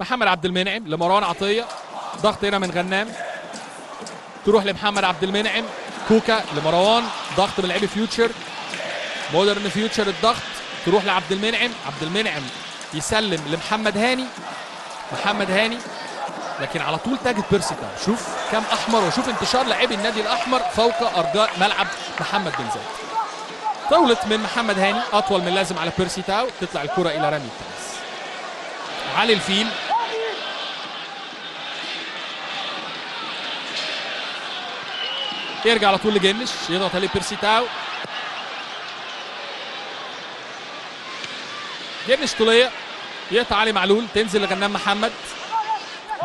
S1: محمد عبد المنعم لمروان عطية. ضغط هنا من غنام. تروح لمحمد عبد المنعم. كوكا لمروان. ضغط من لعيب فيوتشر. مودرن فيوتشر الضغط. تروح لعبد المنعم. عبد المنعم يسلم لمحمد هاني. محمد هاني. لكن على طول تاجد بيرسي تاو شوف كم أحمر وشوف انتشار لاعبي النادي الأحمر فوق ارجاء ملعب محمد بن زايد طولت من محمد هاني أطول من اللازم على بيرسي تاو تطلع الكرة إلى رامي التماس علي الفيل. يرجع على طول لجنش يضغط عليه بيرسي تاو. جنش طولية يقطع علي معلول تنزل لغنام محمد.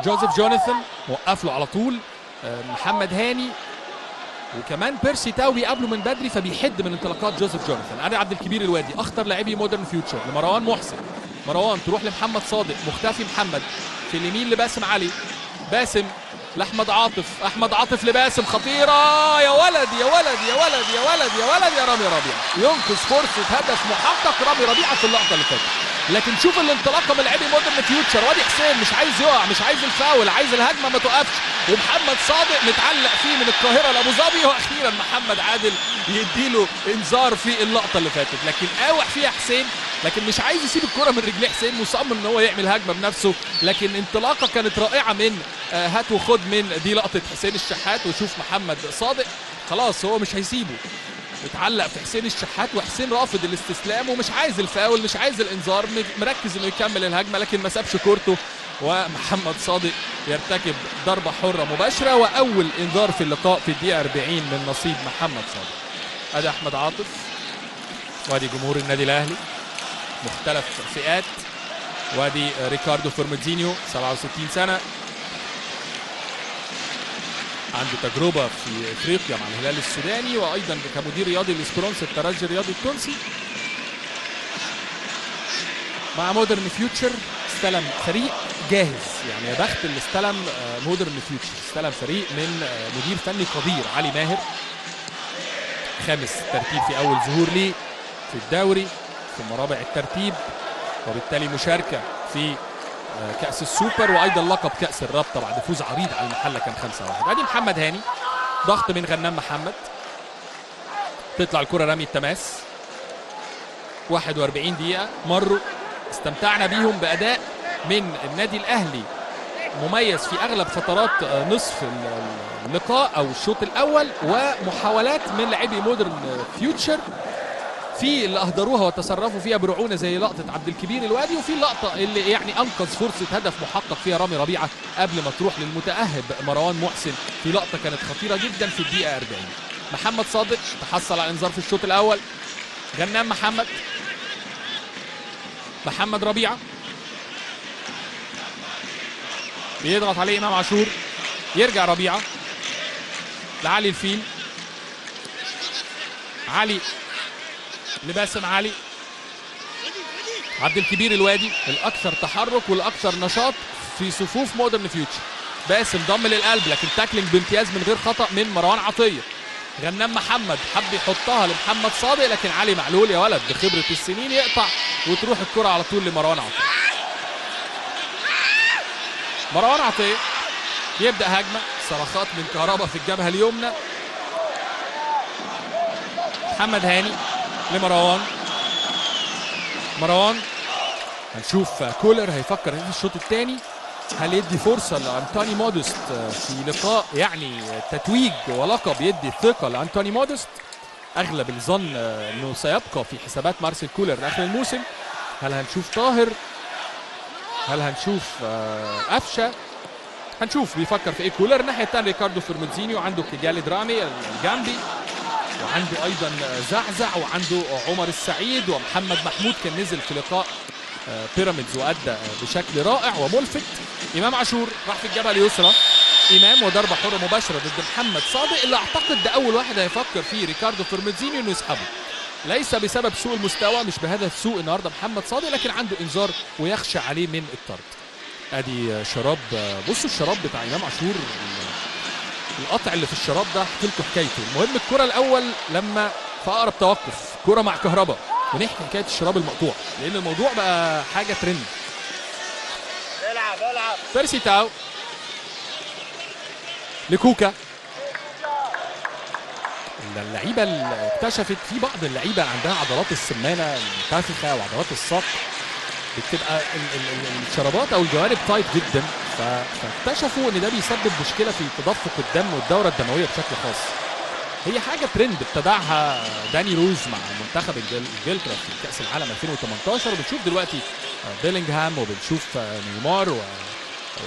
S1: جوزيف جوناثان وقف له على طول. محمد هاني. وكمان بيرسي تاو بيقابله من بدري فبيحد من انطلاقات جوزيف جوناثان. ادي عبد الكبير الوادي أخطر لاعبي مودرن فيوتشر لمروان محسن. مروان تروح لمحمد صادق مختفي محمد. في اليمين لباسم علي باسم لأحمد عاطف. أحمد عاطف لباسم خطيرة. يا ولد يا ولد يا ولد يا ولد يا ولد يا رامي ربيعه ينقذ فرصة هدف محقق رامي ربيعه في اللقطة اللي فاتت. لكن شوف الانطلاقة من لاعبي مودرن فيوتشر وادي حسين مش عايز يقع مش عايز الفاول عايز الهجمة ما توقفش. ومحمد صادق متعلق فيه من القاهرة لأبو ظبي. وأخيرا محمد عادل يديله إنذار في اللقطة اللي فاتت. لكن قاوح فيها حسين لكن مش عايز يسيب الكرة من رجليه. حسين مصمم إن هو يعمل هجمة بنفسه. لكن انطلاقة كانت رائعة من هات وخد من دي لقطة حسين الشحات. وشوف محمد صادق خلاص هو مش هيسيبه. متعلق في حسين الشحات وحسين رافض الاستسلام ومش عايز الفاول مش عايز الانذار مركز إنه يكمل الهجمة لكن ما سابش كورته. ومحمد صادق يرتكب ضربة حرة مباشرة وأول إنذار في اللقاء في الدقيقة 40 من نصيب محمد صادق. أدي أحمد عاطف وأدي جمهور النادي الأهلي. مختلف فئات. وأدي ريكاردو فورميزينيو 67 سنة. عنده تجربة في إفريقيا مع الهلال السوداني وأيضا كمدير رياضي لسبرونس الترجي الرياضي التونسي. مع مودرن فيوتشر استلم فريق جاهز. يعني يا بخت اللي استلم مودرن فيوتشر. استلم فريق من مدير فني قدير علي ماهر. خامس ترتيب في أول ظهور ليه في الدوري ثم رابع الترتيب. وبالتالي مشاركة في كأس السوبر وأيضا لقب كأس الرابطة بعد فوز عريض على المحلة كان 5 1 أدي محمد هاني ضغط من غنام محمد. تطلع الكرة رمي التماس. 41 دقيقة مروا. استمتعنا بيهم بأداء من النادي الأهلي. مميز في أغلب فترات آه، نصف ال- ال- اللقاء أو الشوط الأول ومحاولات من لاعبي مودرن فيوتشر في اللي أهدروها وتصرفوا فيها برعونة زي لقطة عبد الكبير الوادي وفي اللقطة اللي يعني أنقذ فرصة هدف محقق فيها رامي ربيعة قبل ما تروح للمتأهب مروان محسن. في لقطة كانت خطيرة جدا في الدقيقة 40 محمد صادق تحصل على إنذار في الشوط الأول. غنام محمد. محمد ربيعة. بيضغط عليه إمام عاشور. يرجع ربيعة. لعلي الفيل. علي لباسم علي. عبد الكبير الوادي. الأكثر تحرك والأكثر نشاط في صفوف مودرن فيوتشر باسم ضم للقلب لكن tackling بامتياز من غير خطأ من مروان عطية. غنام محمد حب يحطها لمحمد صادق لكن علي معلول يا ولد بخبرة السنين يقطع وتروح الكرة على طول لمروان عطية. مروان عطية يبدأ هجمة. صرخات من كهربا في الجبهة اليمنى. محمد هاني. لمروان. مروان. هنشوف كولر هيفكر في الشوط الثاني هل يدي فرصة لأنتوني مودست في لقاء يعني تتويج ولقب يدي ثقة لأنتوني مودست؟ أغلب الظن أنه سيبقى في حسابات مارسيل كولر لآخر الموسم. هل هنشوف طاهر؟ هل هنشوف آه، قفشة؟ هنشوف بيفكر في إيه كولر الناحية الثانية ريكاردو فيرموزينيو عنده كيجالي درامي الجامبي. وعنده أيضا زعزع وعنده عمر السعيد ومحمد محمود كان نزل في لقاء آه، بيراميدز وأدى بشكل رائع وملفت. إمام عاشور راح في الجبهة اليسرى. إمام وضربة حرة مباشرة ضد محمد صادق اللي أعتقد ده أول واحد هيفكر فيه ريكاردو فورموزينيو إنه يسحبه. ليس بسبب سوء المستوى مش بهدف سوء النهارده محمد صادق لكن عنده إنذار ويخشى عليه من الطرد. أدي شراب آه، بصوا الشراب بتاع إمام عاشور القطع اللي في الشراب ده احكي لكم حكايته. المهم الكرة الأول لما في أقرب توقف كرة مع كهربا ونحكي حكاية الشراب المقطوع لأن الموضوع بقى حاجة ترند
S2: العب العب.
S1: بيرسي تاو لكوكا. اللعيبة اللي اكتشفت في بعض اللعيبة عندها عضلات السمانة المنتفخة وعضلات الساق. بتبقى ال- ال- ال- الشرابات أو الجوانب tight جدا. فاكتشفوا إن ده بيسبب مشكلة في تدفق الدم والدورة الدموية بشكل خاص. هي حاجة ترند ابتدعها داني روز مع منتخب انجلترا في كأس العالم 2018 وبنشوف دلوقتي بيلينغهام وبنشوف نيمار و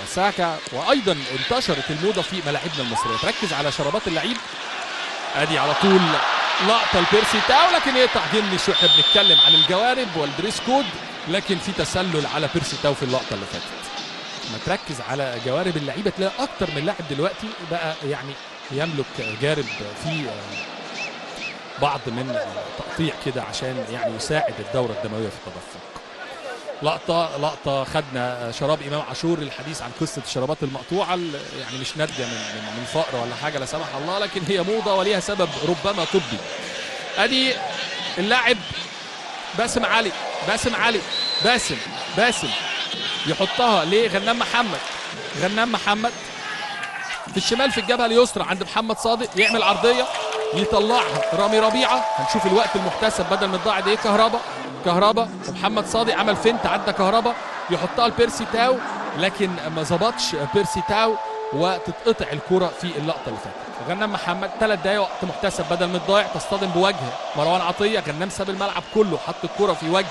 S1: وساكا. وأيضا انتشرت الموضة في ملاعبنا المصرية. تركز على شرابات اللعيب. أدي على طول لقطة لبيرسي تاو. لكن يقطع جنش وإحنا بنتكلم عن الجوانب وال dress code. لكن في تسلل على بيرسي تاو في اللقطة اللي فاتت. ما تركز على جوارب اللعيبة تلاقي أكتر من لاعب دلوقتي بقى يعني يملك جارب في بعض من التقطيع كده عشان يعني يساعد الدورة الدموية في التدفق. لقطة لقطة خدنا شراب إمام عاشور للحديث عن قصة الشرابات المقطوعة اللي يعني مش ناتجة من من من فقر ولا حاجة لا سمح الله لكن هي موضة وليها سبب ربما طبي. أدي اللاعب باسم علي باسم علي باسم باسم. يحطها لغنام محمد. غنام محمد في الشمال في الجبهة اليسرى عند محمد صادق يعمل عرضية يطلعها. رامي ربيعة هنشوف الوقت المحتسب بدل ما تضيع إيه كهربا. كهربا ومحمد صادق عمل فنت عدى كهربا. يحطها لبيرسي تاو لكن ما ظبطش بيرسي تاو. وتتقطع الكرة في اللقطة اللي فاتت. غنام محمد ثلاث دقايق وقت محتسب بدل ما تضيع تصطدم بوجه مروان عطية. غنام ساب الملعب كله حط الكره في وجه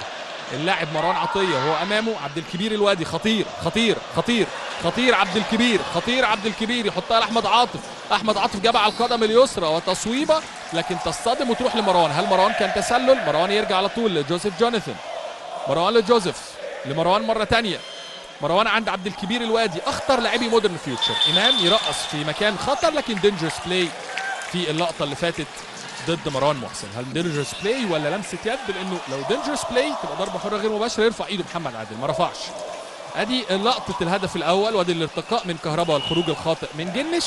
S1: اللاعب مروان عطية. هو أمامه عبد الكبير الوادي. خطير خطير خطير خطير عبد الكبير خطير عبد الكبير. يحطها لأحمد عاطف. أحمد عاطف جابها على القدم اليسرى وتصويبة لكن تصطدم وتروح لمروان. هل مروان كان تسلل؟ مروان يرجع على طول لجوزيف جوناثان. مروان لجوزيف لمروان مرة تانية. مروان عند عبد الكبير الوادي أخطر لاعبي مودرن فيوتشر إمام يرقص في مكان خطر لكن dangerous play في اللقطة اللي فاتت ضد مروان محسن. هل dangerous play ولا لمسة يد؟ لأنه لو dangerous play تبقى ضربة حرة غير مباشرة يرفع إيده محمد عادل. ما رفعش. أدي لقطة الهدف الأول وأدي الارتقاء من كهربا والخروج الخاطئ من جنش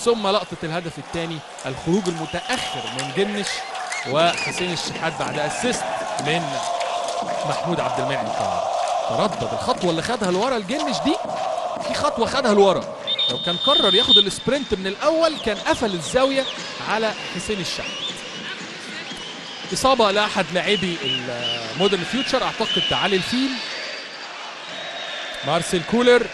S1: ثم لقطة الهدف الثاني الخروج المتأخر من جنش وحسين الشحات بعد assist من محمود عبد المنعم كهربا تردد الخطوه اللي خدها لورا الجنش دي. في خطوة خدها لورا. لو كان قرر ياخد ال sprint من الأول كان قفل الزاوية على حسين الشحات إصابة لاحد لاعبي المودرن فيوتشر أعتقد علي الفيل. مارسيل كولر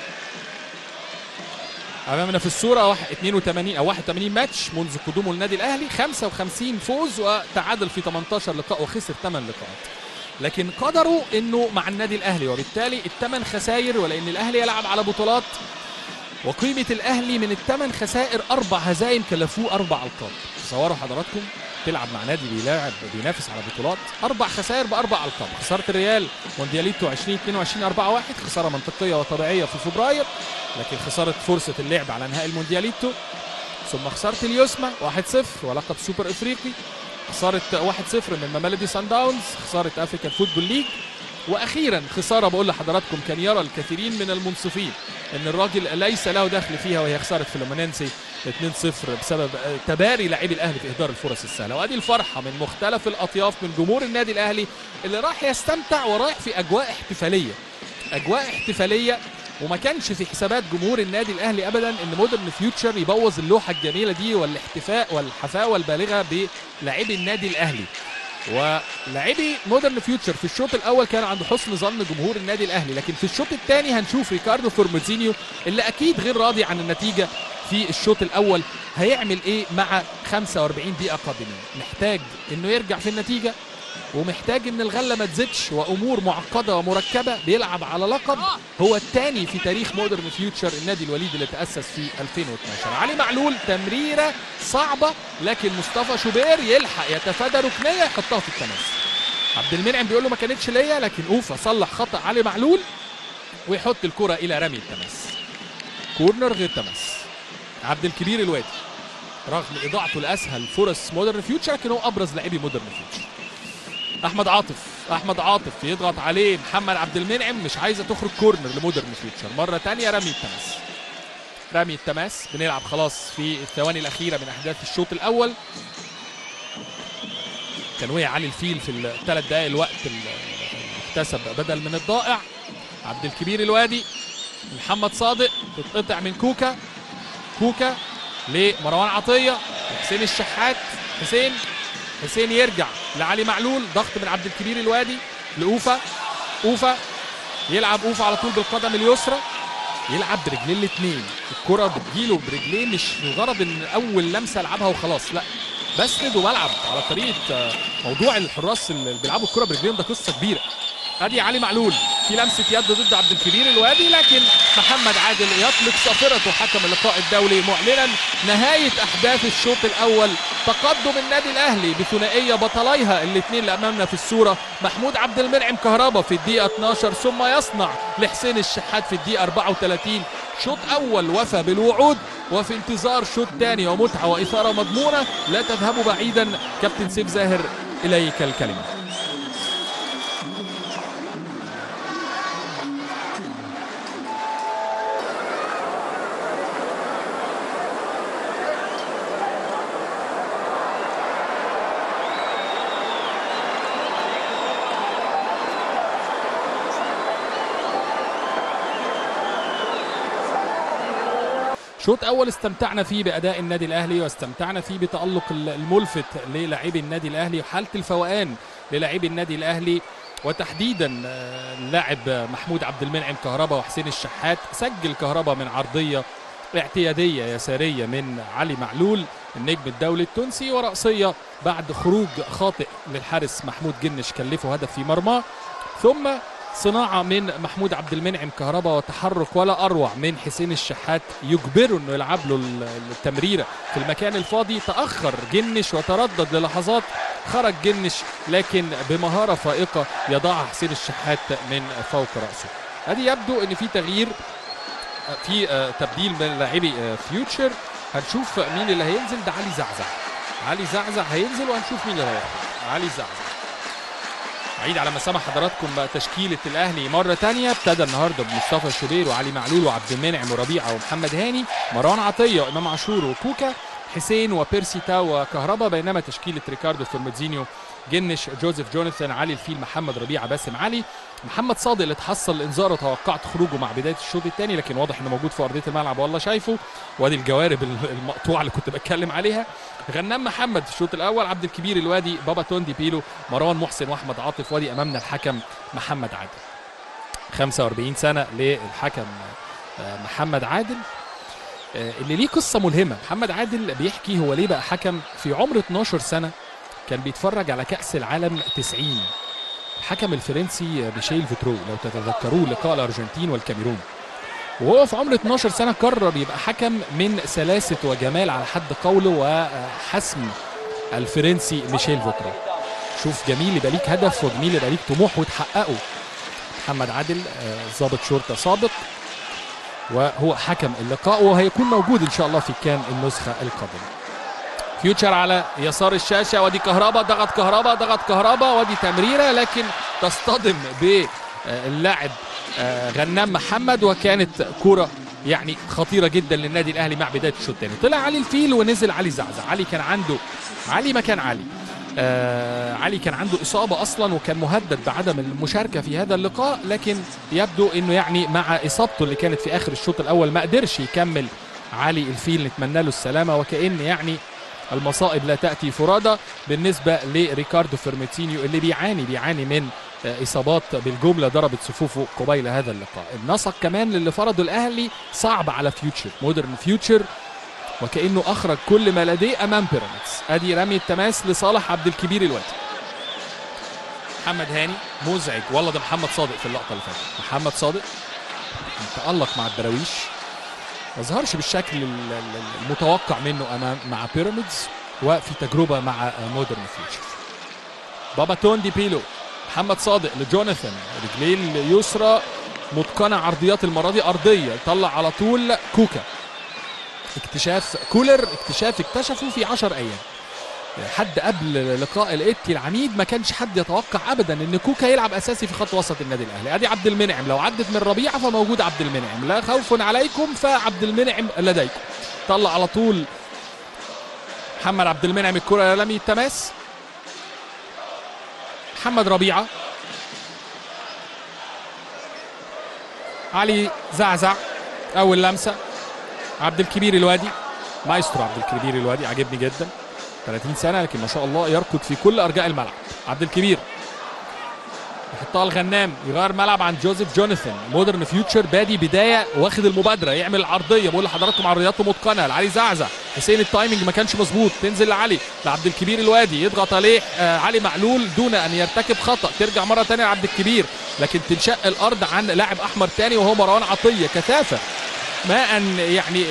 S1: أمامنا في الصورة واحد- 82 أو 81 ماتش منذ قدومه للنادي الأهلي. 55 فوز وتعادل في 18 لقاء وخسر 8 لقاءات. لكن قدروا إنه مع النادي الأهلي وبالتالي الثمان خسائر ولأن الأهلي يلعب على بطولات وقيمة الأهلي من الثمان خسائر أربع هزائم كلفوه أربع ألقاب. تصوروا حضراتكم تلعب مع نادي بيلاعب بينافس على بطولات أربع خسائر بأربع ألقاب. خسارة الريال موندياليتو 2022 4 1 خسارة منطقية وطبيعية في فبراير لكن خسارة فرصة اللعب على نهائي الموندياليتو ثم خسارة اليوسما 1-0 ولقب سوبر إفريقي. خسارة 1-0 من ماميلودي صن داونز خسارة African Football League وأخيرا خسارة بقول لحضراتكم كان يرى الكثيرين من المنصفين إن الراجل ليس له دخل فيها وهي خسارة فلومينينسي 2-0 بسبب تباري لاعبي الأهلي في إهدار الفرص السهلة. وأدي الفرحة من مختلف الأطياف من جمهور النادي الأهلي اللي راح يستمتع ورايح في أجواء احتفالية. أجواء احتفالية وما كانش في حسابات جمهور النادي الأهلي ابدا إن مودرن فيوتشر يبوظ اللوحة الجميلة دي والاحتفاء والحفاوه البالغه بلاعبي النادي الأهلي. ولاعبي مودرن فيوتشر في الشوط الأول كان عند حسن ظن جمهور النادي الأهلي لكن في الشوط الثاني هنشوف ريكاردو فورموزينيو اللي أكيد غير راضي عن النتيجة في الشوط الأول. هيعمل إيه مع 45 دقيقة قادمين محتاج إنه يرجع في النتيجة؟ ومحتاج إن الغلة ما تزيدش وأمور معقدة ومركبة. بيلعب على لقب هو الثاني في تاريخ مودرن فيوتشر النادي الوليد اللي تأسس في 2012 علي معلول تمريرة صعبة لكن مصطفى شوبير يلحق يتفادى ركنية يحطها في التماس. عبد المنعم بيقول له ما كانتش ليا لكن أوفا صلح خطا علي معلول ويحط الكرة إلى رمي التماس. corner غير تماس. عبد الكبير الوادي رغم إضاعته لاسهل فرص مودرن فيوتشر لكن هو أبرز لاعبي مودرن فيوتشر أحمد عاطف أحمد عاطف يضغط عليه محمد عبد المنعم مش عايزة تخرج corner لمودرن فيوتشر. مرة تانية رمي التماس. رمي التماس بنلعب خلاص في الثواني الأخيرة من أحداث الشوط الأول. كان وقع علي الفيل في الثلاث دقائق الوقت المحتسب بدل من الضائع. عبد الكبير الوادي محمد صادق تتقطع من كوكا. كوكا لمروان عطية حسين الشحات حسين حسين يرجع لعلي معلول ضغط من عبد الكبير الوادي لأوفا. أوفا يلعب أوفا على طول بالقدم اليسرى. يلعب برجلين الاثنين الكرة بتجيله برجليه مش مجرد إن أول لمسة العبها وخلاص لأ. بسند وبلعب على طريقة آه، موضوع الحراس اللي بيلعبوا الكرة برجليهم ده قصة كبيرة. ادي علي معلول. في لمسة يد ضد عبد الكبير الوادي لكن محمد عادل يطلق صافرته حكم اللقاء الدولي معلنا. نهاية أحداث الشوط الأول. تقدم النادي الأهلي بثنائية بطليها. الاثنين اللي امامنا في الصورة. محمود عبد المنعم كهربا في الدقيقة 12 ثم يصنع لحسين الشحات في الدقيقة 34 شوط أول وفى بالوعود وفي انتظار شوط ثاني ومتعة وإثارة مضمونة. لا تذهبوا بعيدا. كابتن سيف زاهر إليك الكلمة. شوط اول استمتعنا فيه بأداء النادي الأهلي واستمتعنا فيه بتألق الملفت للاعبي النادي الأهلي وحالة الفوقان للاعبي النادي الأهلي وتحديدا آه، اللاعب محمود عبد المنعم كهربا وحسين الشحات. سجل كهربا من عرضية اعتيادية يسارية من علي معلول النجم الدولي التونسي ورأسية بعد خروج خاطئ للحارس محمود جنش كلفه هدف في مرماه ثم صناعة من محمود عبد المنعم كهربا وتحرك ولا أروع من حسين الشحات يجبره أنه يلعب له ال- التمريرة في المكان الفاضي تأخر جنش وتردد للحظات. خرج جنش لكن بمهارة فائقة يضعها حسين الشحات من فوق رأسه. ادي يبدو إن في تغيير في آه، تبديل من لاعبي آه، فيوتشر هنشوف مين اللي هينزل. ده علي زعزع. علي زعزع هينزل وهنشوف مين اللي هيخرج. علي زعزع. عيد على ما سمع حضراتكم بقى تشكيلة الأهلي مرة تانية. ابتدى النهاردة بمصطفى شوبير وعلي معلول وعبد المنعم وربيعة ومحمد هاني مروان عطية وإمام عاشور وكوكا حسين وبيرسي تاو وكهربا بينما تشكيلة ريكاردو فورموزينيو جنش جوزيف جوناثان علي الفيل محمد ربيعه باسم علي. محمد صادق اللي تحصل الإنذار وتوقعت خروجه مع بداية الشوط الثاني لكن واضح إنه موجود في أرضية الملعب والله شايفه. وادي الجوارب المقطوعة اللي كنت بتكلم عليها. غنام محمد في الشوط الأول عبد الكبير الوادي بابا توندي بيلو مروان محسن وأحمد عاطف وادي أمامنا الحكم محمد عادل. 45 سنة للحكم آه، محمد عادل. آه، اللي ليه قصة ملهمة محمد عادل بيحكي هو ليه بقى حكم في عمر 12 سنة كان بيتفرج على كأس العالم 90 الحكم الفرنسي ميشيل فوترو لو تتذكروا لقاء الأرجنتين والكاميرون. وهو في عمر 12 سنة قرر يبقى حكم من سلاسة وجمال على حد قوله وحسم الفرنسي ميشيل فوترو. شوف جميل يبقى ليك هدف وجميل يبقى ليك طموح وتحققه. محمد عادل آه، ضابط شرطة سابق وهو حكم اللقاء وهيكون موجود إن شاء الله في كان النسخة القادمة. فيوتشر على يسار الشاشة. وادي كهربا ضغط كهربا ضغط كهربا. وادي تمريرة لكن تصطدم باللاعب آه، غنام محمد. وكانت كره يعني خطيرة جدا للنادي الأهلي مع بداية الشوط الثاني. طلع علي الفيل ونزل علي زعزع. علي كان عنده علي مكان علي. آه علي كان عنده إصابة أصلا وكان مهدد بعدم المشاركة في هذا اللقاء. لكن يبدو أنه يعني مع إصابته اللي كانت في آخر الشوط الأول ما قدرش يكمل علي الفيل. نتمنى له السلامة. وكأن يعني المصائب لا تأتي فرادى بالنسبة لريكاردو فيرميتينيو اللي بيعاني بيعاني من إصابات بالجملة ضربت صفوفه قبيل هذا اللقاء. النسق كمان اللي فرضه الأهلي صعب على فيوتشر مودرن فيوتشر وكأنه أخرج كل ما لديه أمام بيراميدز. أدي رمي التماس لصالح عبد الكبير الوادي. محمد هاني مزعج. والله ده محمد صادق في اللقطة اللي فاتت. محمد صادق تالق مع الدراويش. ما ظهرش بالشكل ال- ال- المتوقع منه أمام مع بيراميدز وفي تجربة مع مودرن فيوتشر. بابا توندي بيلو محمد صادق لجوناثان رجليه اليسرى متقنه عرضيات المرة دي أرضية يطلع على طول كوكا. اكتشاف كولر اكتشاف اكتشفه في 10 أيام. حد قبل لقاء الاتي العميد ما كانش حد يتوقع ابدا إن كوكا يلعب أساسي في خط وسط النادي الأهلي. أدي عبد المنعم لو عدت من ربيعة فموجود عبد المنعم. لا خوف عليكم فعبد المنعم لديكم. طلع على طول محمد عبد المنعم الكرة لم التماس محمد ربيعة. علي زعزع أول لمسة. عبد الكبير الوادي. مايسترو عبد الكبير الوادي عجبني جدا. 30 سنة لكن ما شاء الله يركض في كل أرجاء الملعب. عبد الكبير يحطها الغنام يغير ملعب عن جوزيف جوناثان. مودرن فيوتشر بادي بداية واخد المبادرة يعمل العرضية. بقول لحضراتكم عرضياته متقنة. لعلي زعزع حسين ال timing ما كانش مظبوط. تنزل لعلي لعبد الكبير الوادي. يضغط عليه آه علي معلول دون أن يرتكب خطأ. ترجع مرة ثانية لعبد الكبير لكن تنشق الأرض عن لاعب أحمر ثاني وهو مروان عطية. كثافة ما ان يعني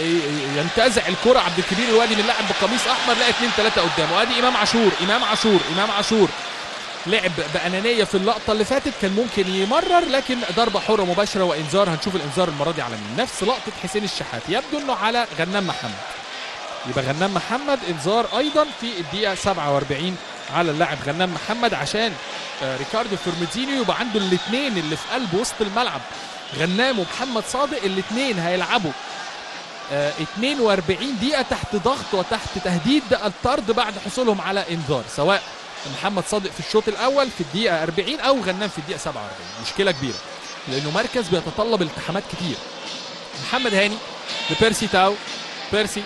S1: ينتزع الكرة عبد الكبير الوادي من لاعب بقميص أحمر لا اثنين ثلاثة قدامه. وأدي إمام عاشور إمام عاشور إمام عاشور. لعب بأنانية في اللقطة اللي فاتت كان ممكن يمرر لكن ضربة حرة مباشرة وإنذار. هنشوف الإنذار المرة دي على مين نفس لقطة حسين الشحات. يبدو إنه على غنام محمد. يبقى غنام محمد إنذار أيضا في الدقيقة 47 على اللاعب غنام محمد عشان آه، ريكاردو فيرميتينيو يبقى عنده الاثنين اللي في قلب وسط الملعب. غنام ومحمد صادق الاثنين هيلعبوا. آه، 42 دقيقة تحت ضغط وتحت تهديد الطرد بعد حصولهم على إنذار سواء محمد صادق في الشوط الأول في الدقيقة 40 أو غنام في الدقيقة 47 مشكلة كبيرة لأنه مركز بيتطلب التحامات كتير. محمد هاني لبيرسي تاو بيرسي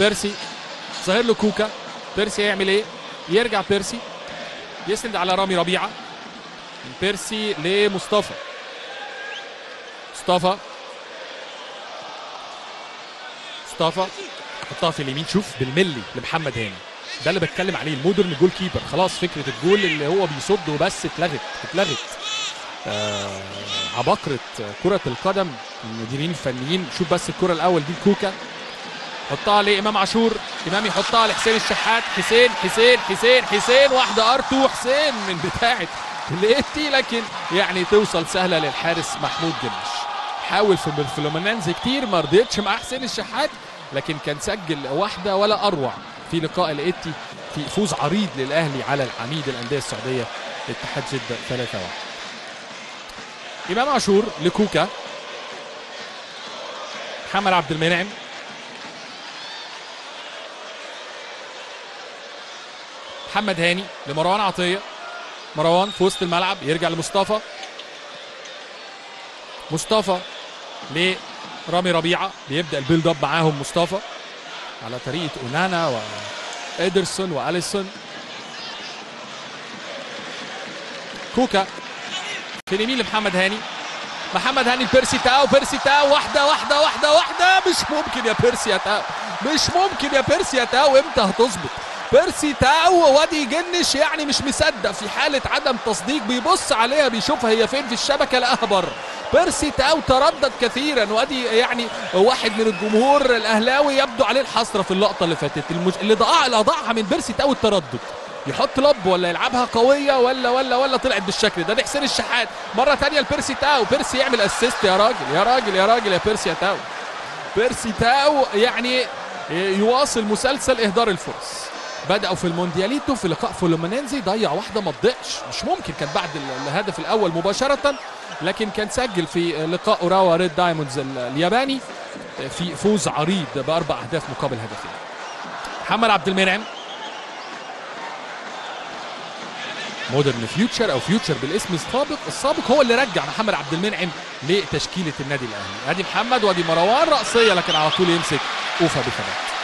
S1: بيرسي ظاهر له كوكا بيرسي هيعمل إيه؟ يرجع بيرسي يسند على رامي ربيعة. بيرسي لمصطفى. مصطفى. مصطفى. حطها في اليمين. شوف بالملي لمحمد هاني. ده اللي بتكلم عليه ال modern goalkeeper. خلاص فكرة الجول اللي هو بيصد وبس اتلغت اتلغت. آه عباقرة كرة القدم. المديرين الفنيين شوف بس الكرة الأول دي كوكا. حطها لإمام عاشور. إمام يحطها لحسين الشحات. حسين حسين حسين حسين. واحدة أرتو. حسين من بتاعة لقيتي لكن يعني توصل سهلة للحارس محمود جنش. حاول في الفلومينانز كتير ما رضيتش مع حسين الشحات لكن كان سجل واحدة ولا أروع في لقاء الإتي في فوز عريض للأهلي على العميد الأندية السعودية اتحاد جدة 3-1 إمام عاشور لكوكا. محمد عبد المنعم. محمد هاني لمروان عطية. مروان في وسط الملعب يرجع لمصطفى. مصطفى لرامي ربيعة. بيبدأ البيلد أب معاهم مصطفى على طريقة أونانا وإيدرسون واليسون كوكا. في اليمين لمحمد هاني؟ محمد هاني بيرسي تاو بيرسي تاو. واحدة واحدة واحدة واحدة. مش ممكن يا بيرسي يا تاو. مش ممكن يا بيرسي يا تاو. إمتى هتظبط؟ بيرسي تاو وادي جنش يعني مش مصدق في حالة عدم تصديق بيبص عليها بيشوفها هي فين في الشبكة بره بيرسي تاو تردد كثيرا وادي يعني واحد من الجمهور الأهلاوي يبدو عليه الحسرة في اللقطة اللي فاتت. المج... اللي ضاع اللي ضاعها من بيرسي تاو التردد. يحط lob ولا يلعبها قوية ولا ولا ولا طلعت بالشكل ده. ده حسين الشحات. مرة تانية لبيرسي تاو. بيرسي يعمل assist يا راجل يا راجل يا راجل يا بيرسي يا تاو. بيرسي تاو يعني يواصل مسلسل إهدار الفرص. بدأوا في الموندياليتو في لقاء فلومينينزي ضيع واحدة ما تضيعش. مش ممكن. كان بعد ال- الهدف الأول مباشرة لكن كان سجل في لقاء أوراوا ريد دايموندز ال- الياباني في فوز عريض بأربع أهداف مقابل هدفين. محمد عبد المنعم. مودرن فيوتشر أو فيوتشر بالاسم السابق السابق هو اللي رجع محمد عبد المنعم لتشكيلة النادي الأهلي. ادي محمد وادي مروان رأسية لكن على طول يمسك أوفا بثبات.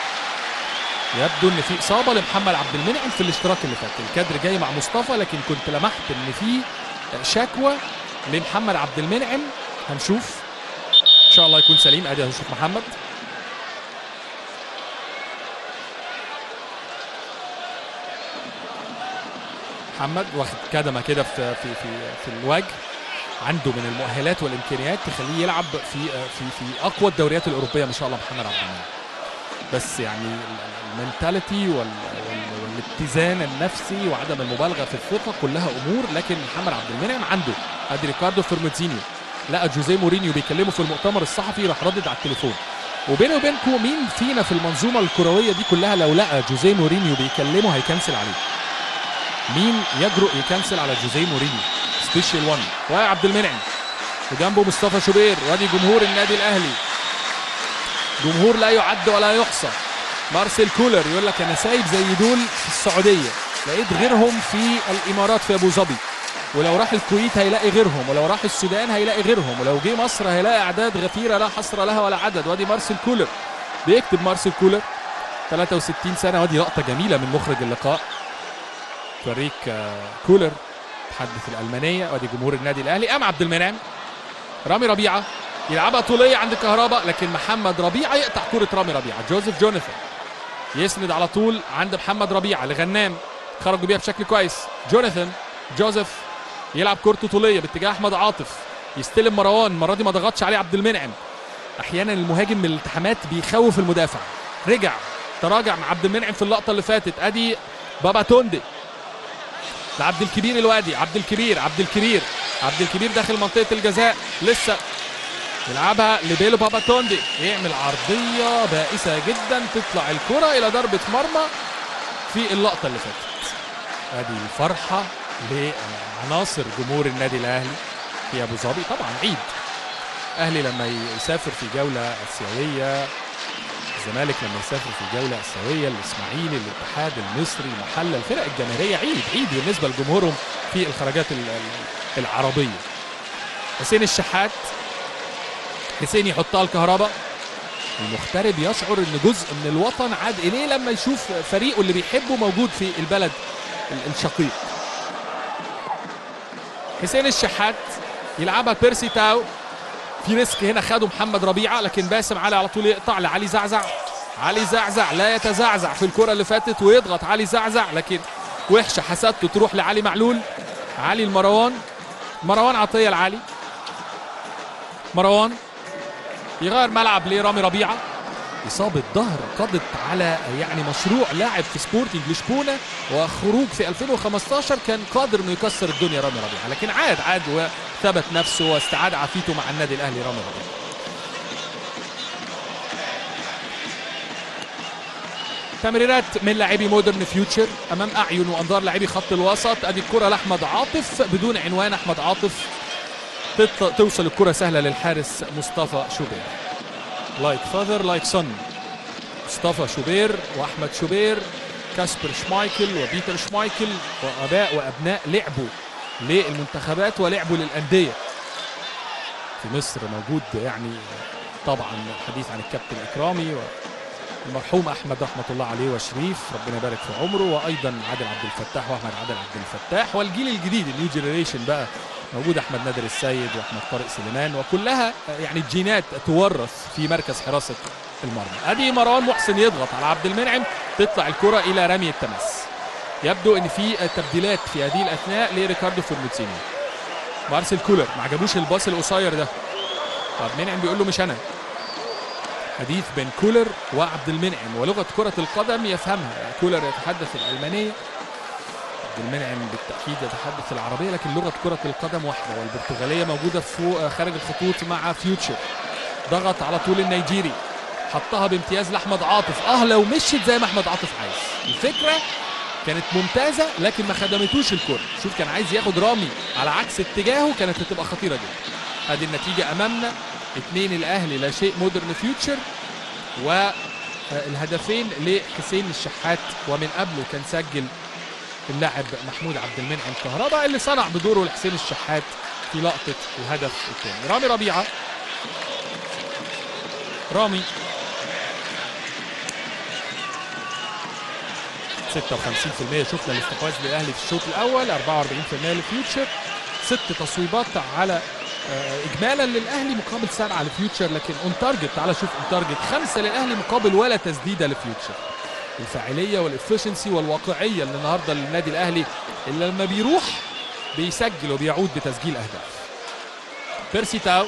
S1: يبدو إن في إصابة لمحمد عبد المنعم في الاشتراك اللي فات. الكادر جاي مع مصطفى لكن كنت لمحت إن في شكوى لمحمد عبد المنعم. هنشوف. إن شاء الله يكون سليم. أدي هنشوف محمد. محمد واخد كدمة كده في في في في الوجه. عنده من المؤهلات والإمكانيات تخليه يلعب في في في أقوى الدوريات الأوروبية. ما شاء الله محمد عبد المنعم. بس يعني المنتاليتي والاتزان النفسي وعدم المبالغة في الثقة كلها أمور لكن محمد عبد المنعم عنده ادي ريكاردو فيرموتينيو لقى جوزيه مورينيو بيكلمه في المؤتمر الصحفي راح ردد على التليفون. وبيني وبينكم مين فينا في المنظومة الكروية دي كلها لو لقى جوزيه مورينيو بيكلمه هي cancel عليه؟ مين يجرؤ ي cancel على جوزيه مورينيو؟ special one وعبد المنعم. وجنبه مصطفى شوبير وادي جمهور النادي الأهلي. جمهور لا يعد ولا يحصى. مارسيل كولر يقول لك أنا سايب زي دول في السعودية. لقيت غيرهم في الإمارات في أبو ظبي. ولو راح الكويت هيلاقي غيرهم ولو راح السودان هيلاقي غيرهم ولو جه مصر هيلاقي أعداد غفيرة لا حصر لها ولا عدد. وأدي مارسيل كولر. بيكتب مارسيل كولر 63 سنة وأدي لقطة جميلة من مخرج اللقاء. توريك آه، كولر تحدث الألمانية وأدي جمهور النادي الأهلي. قام عبد المنعم؟ رامي ربيعة. يلعبها طولية عند كهرباء لكن محمد ربيعة يقطع كرة رامي ربيعة. جوزيف جوناثان يسند على طول عند محمد ربيعة لغنام. خرجوا بيها بشكل كويس. جوناثان جوزيف يلعب كورته طولية باتجاه أحمد عاطف. يستلم مروان المرة دي ما ضغطش عليه عبد المنعم. أحيانا المهاجم من الالتحامات بيخوف المدافع. رجع تراجع مع عبد المنعم في اللقطة اللي فاتت. أدي بابا توندي لعبد الكبير الوادي. عبد الكبير عبد الكبير. عبد الكبير داخل منطقة الجزاء. لسه يلعبها لبيلو بابا توندي يعمل عرضية بائسة جدا. تطلع الكرة إلى ضربه مرمى في اللقطة اللي فاتت. ادي الفرحة لعناصر جمهور النادي الأهلي في أبو ظبي. طبعا عيد. أهلي لما يسافر في جولة آسيوية الزمالك لما يسافر في جولة آسيوية الإسماعيلي الاتحاد المصري المحله الفرق الجماهيرية. عيد عيد بالنسبة لجمهورهم في الخرجات ال- ال- العربية. حسين الشحات حسين يحطها الكهرباء. المغترب يشعر إن جزء من الوطن عاد إليه لما يشوف فريقه اللي بيحبه موجود في البلد ال- الشقيق. حسين الشحات يلعبها بيرسي تاو. في risk هنا خده محمد ربيعة لكن باسم علي على طول يقطع لعلي زعزع. علي زعزع لا يتزعزع في الكرة اللي فاتت ويضغط علي زعزع لكن وحشة حسدته تروح لعلي معلول. علي المروان. مروان عطية لعلي. مروان. يغير ملعب لرامي ربيعة. إصابة ظهر قضت على يعني مشروع لاعب في سبورتنج لشبونة وخروج في 2015 كان قادر إنه يكسر الدنيا رامي ربيعة. لكن عاد عاد وثبت نفسه واستعاد عافيته مع النادي الأهلي رامي ربيعة. تمريرات من لاعبي مودرن فيوتشر أمام أعين وأنظار لاعبي خط الوسط. أدي الكرة لأحمد عاطف بدون عنوان. أحمد عاطف توصل الكرة سهلة للحارس مصطفى شوبير. like father like son مصطفى شوبير وأحمد شوبير كاسبر شمايكل وبيتر شمايكل وأباء وأبناء لعبوا للمنتخبات ولعبوا للأندية. في مصر موجود يعني طبعا الحديث عن الكابتن إكرامي والمرحوم أحمد رحمة الله عليه وشريف. ربنا يبارك في عمره. وأيضا عادل عبد الفتاح وأحمد عادل عبد الفتاح. والجيل الجديد ال new generation بقى موجود أحمد نادر السيد وأحمد طارق سليمان. وكلها يعني الجينات تورث في مركز حراسة المرمى. أدي مروان محسن يضغط على عبد المنعم. تطلع الكرة إلى رمي التماس. يبدو إن في تبديلات في هذه الأثناء لريكاردو فورموتسيني مارسيل كولر ما عجبوش ال pass القصير ده. عبد المنعم بيقول له مش أنا. حديث بين كولر وعبد المنعم ولغة كرة القدم يفهمها. كولر يتحدث الالمانيه عبد المنعم بالتأكيد يتحدث العربية لكن لغة كرة القدم واحدة والبرتغالية موجودة فوق خارج الخطوط مع فيوتشر. ضغط على طول النيجيري. حطها بامتياز لأحمد عاطف. آه لو مشيت زي ما أحمد عاطف عايز. الفكرة كانت ممتازة لكن ما خدمتوش الكره شوف كان عايز ياخد رامي على عكس اتجاهه كانت هتبقى خطيرة جدا. ادي النتيجة أمامنا. اثنين الأهلي لا شيء مودرن فيوتشر والهدفين لحسين الشحات ومن قبله كان سجل اللاعب محمود عبد المنعم كهربا اللي صنع بدوره لحسين الشحات في لقطة الهدف الثاني. رامي ربيعة. رامي. 56% شفنا الاستحواذ للأهلي في الشوط الأول. 44% لفيوتشر. ست تصويبات على اجمالا للأهلي مقابل سبعة لفيوتشر لكن on target تعال شوف on target خمسة للأهلي مقابل ولا تسديدة لفيوتشر. الفاعلية وال efficiency والواقعية اللي النهارده للنادي الأهلي اللي لما بيروح بيسجل وبيعود بتسجيل أهداف. بيرسي تاو.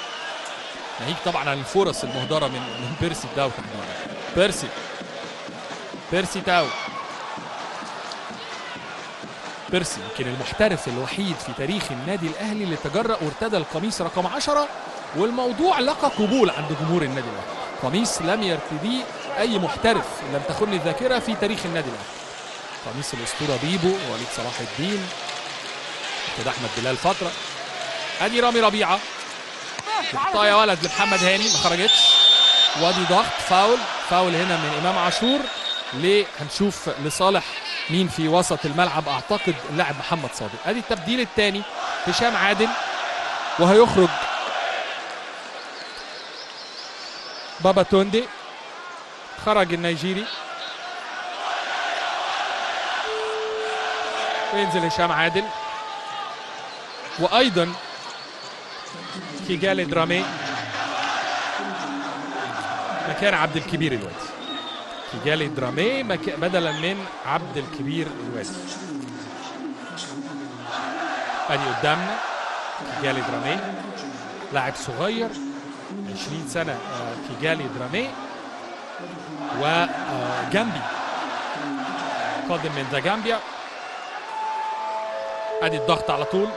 S1: ناهيك طبعا عن الفرص المهدرة من بيرسي تاو. بيرسي. بيرسي تاو. بيرسي يمكن المحترف الوحيد في تاريخ النادي الأهلي اللي تجرأ وارتدى القميص رقم 10 والموضوع لقى قبول عند جمهور النادي الأهلي. قميص لم يرتديه أي محترف لم تخن الذاكرة في تاريخ النادي الأهلي. قميص الأسطورة بيبو وليد صلاح الدين كده أحمد بلال فتره ادي رامي ربيعة. يا ولد لمحمد هاني ما خرجتش. وادي ضغط فاول فاول هنا من إمام عاشور. ليه؟ هنشوف لصالح مين في وسط الملعب؟ أعتقد اللاعب محمد صادق. أدي التبديل الثاني هشام عادل وهيخرج بابا توندي خرج النيجيري. وينزل هشام عادل. وأيضا كيجالي درامي مكان عبد الكبير الوادي. كيجالي درامي. بدلا من عبد الكبير الوادي أدي قدامنا كيجالي درامي لاعب صغير 20 سنة آه، كيجالي درامي وجامبي قادم من The Gambia. أدي الضغط على طول.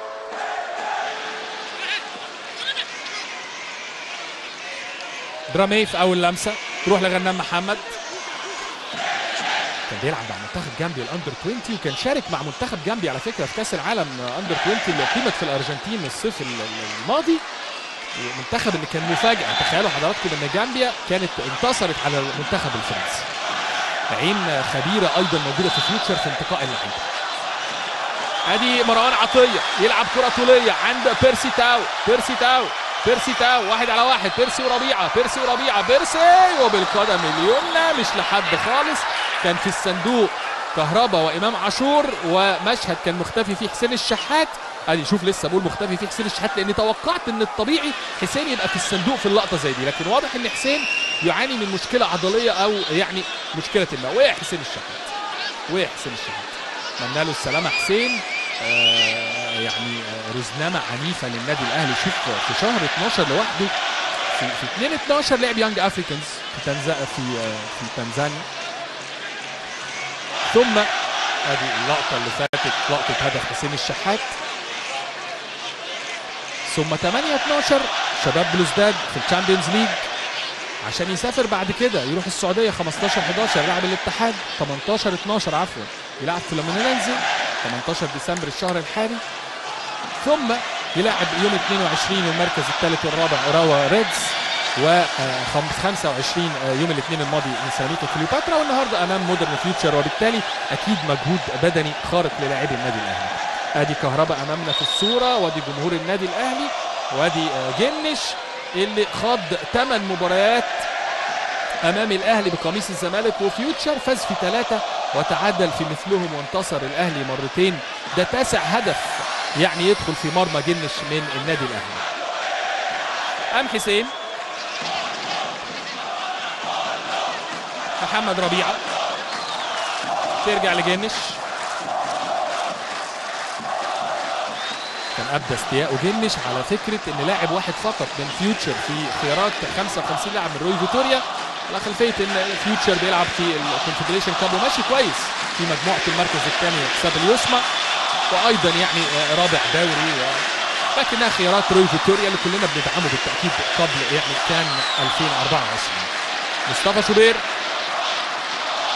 S1: درامي في أول لمسة. تروح لغنام محمد. كان بيلعب مع منتخب جامبيا ال under 20 وكان شارك مع منتخب جامبيا على فكرة في كأس العالم under 20 اللي اقيمت في الأرجنتين الصيف ال- ال- الماضي. المنتخب اللي كان مفاجاه تخيلوا حضراتكم إن جامبيا كانت انتصرت على المنتخب الفرنسي. عين خبيرة أيضا موجودة في فيوتشر في انتقاء اللعيبة. أدي مروان عطية يلعب كرة طولية عند بيرسي تاو بيرسي تاو بيرسي تاو واحد على واحد بيرسي وربيعة بيرسي وربيعة بيرسي وبالقدم اليمنى مش لحد خالص. كان في الصندوق كهربا وإمام عاشور ومشهد كان مختفي فيه حسين الشحات. ادي شوف لسه بقول مختفي فيه حسين الشحات لأني توقعت إن الطبيعي حسين يبقى في الصندوق في اللقطة زي دي. لكن واضح إن حسين يعاني من مشكلة عضلية أو يعني مشكلة ما. وقع حسين الشحات؟ وقع حسين الشحات؟ اتمنى له السلامة حسين. آه يعني آه رزنامة عنيفة للنادي الأهلي. شوف في شهر 12 لوحده في في 2 12 لعب يانج أفريكانز في آه في تنزانيا. ثم ادي اللقطة اللي فاتت لقطة هدف حسين الشحات. ثم 8 12 شباب بلوزداد في ال Champions League. عشان يسافر بعد كده يروح السعودية 15 11 يلعب الاتحاد. 18 12 عفوا يلعب فلومينينزي 18 ديسمبر الشهر الحالي. ثم يلعب يوم 22 المركز الثالث والرابع أوراوا ريدز. و 25 يوم الاثنين الماضي من سيراميكا كليوباترا والنهاردة أمام مودرن فيوتشر وبالتالي أكيد مجهود بدني خارق للاعبي النادي الأهلي. آدي كهرباء أمامنا في الصورة وادي جمهور النادي الأهلي وادي آه، جنش اللي خاض 8 مباريات أمام الأهلي بقميص الزمالك وفيوتشر فاز في ثلاثة وتعادل في مثلهم وانتصر الأهلي مرتين. ده تاسع هدف يعني يدخل في مرمى جنش من النادي الأهلي. أم حسين؟ محمد ربيعه ترجع لجنش كان أبدى استياء جنش على فكرة إن لاعب واحد فقط من فيوتشر في خيارات 55 لاعب من روي فيتوريا. على خلفية إن فيوتشر بيلعب في ال Confederation Cup وماشي كويس. في مجموعة المركز الثاني حساب اليسمى وأيضا يعني آه، رابع دوري. لكنها خيارات روي فيتوريا اللي كلنا بندعمه بالتأكيد قبل يعني كان 2024 مصطفى شوبير.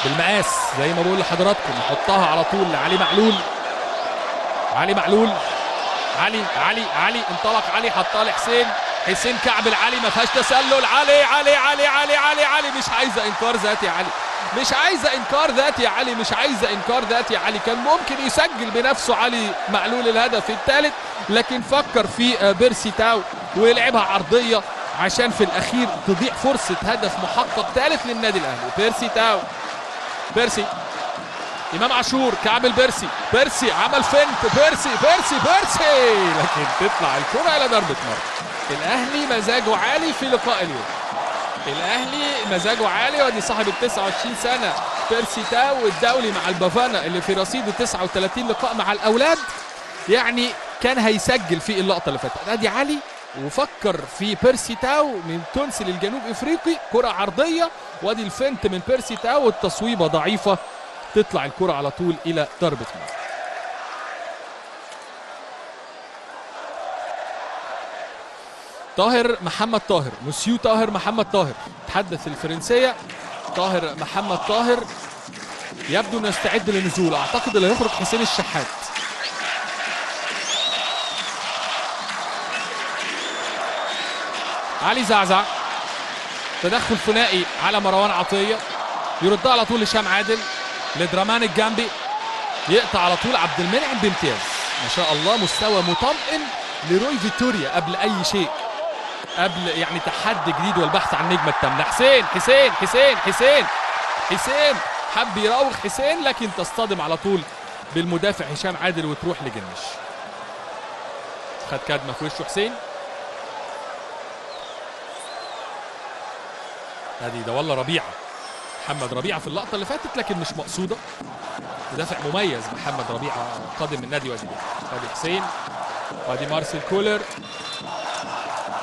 S1: بالمقاس زي ما بقول لحضراتكم يحطها على طول. لعلي معلول. علي معلول. علي علي علي انطلق. علي حطها لحسين. حسين كعب العلي ما فيهاش تسلل. علي علي علي علي علي علي. مش عايزة إنكار ذاتي يا علي. مش عايزة إنكار ذاتي يا علي. مش عايزة إنكار ذاتي يا علي. كان ممكن يسجل بنفسه علي معلول الهدف الثالث لكن فكر في بيرسي تاو ويلعبها عرضية عشان في الأخير تضيع فرصة هدف محقق ثالث للنادي الأهلي. بيرسي تاو. بيرسي. إمام عاشور كعب لبيرسي. بيرسي عمل feint. بيرسي بيرسي بيرسي. لكن تطلع الكرة إلى ضربة مرمى. الأهلي مزاجه عالي في لقاء اليوم. الأهلي مزاجه عالي وادي صاحب ال 29 سنة بيرسي تاو الدولي مع البافانا اللي في رصيده 39 لقاء مع الأولاد. يعني كان هيسجل في اللقطة اللي فاتت. أدي علي وفكر في بيرسي تاو من تونسي للجنوب إفريقي. كرة عرضية وأدي ال feint من بيرسي تاو. والتصويبه ضعيفة. تطلع الكرة على طول إلى ضربة مرمى طاهر محمد طاهر. مسيو طاهر محمد طاهر. تحدث الفرنسية. طاهر محمد طاهر. يبدو أنه يستعد للنزول. أعتقد اللي هيخرج حسين الشحات. علي زعزع. تدخل ثنائي على مروان عطية. يردها على طول هشام عادل. لدرامان الجنبي. يقطع على طول عبد المنعم بامتياز ما شاء الله مستوى مطمئن لروي فيتوريا قبل أي شيء. قبل يعني تحدي جديد والبحث عن نجمه التامنه حسين حسين حسين حسين حسين. حب يراوغ حسين لكن تصطدم على طول بالمدافع هشام عادل وتروح لجنش. خد كدمه في وشه حسين. ادي ده والله ربيعة. محمد ربيعة في اللقطة اللي فاتت لكن مش مقصودة. مدافع مميز محمد ربيعة قادم من نادي وادي ادي حسين وادي مارسيل كولر.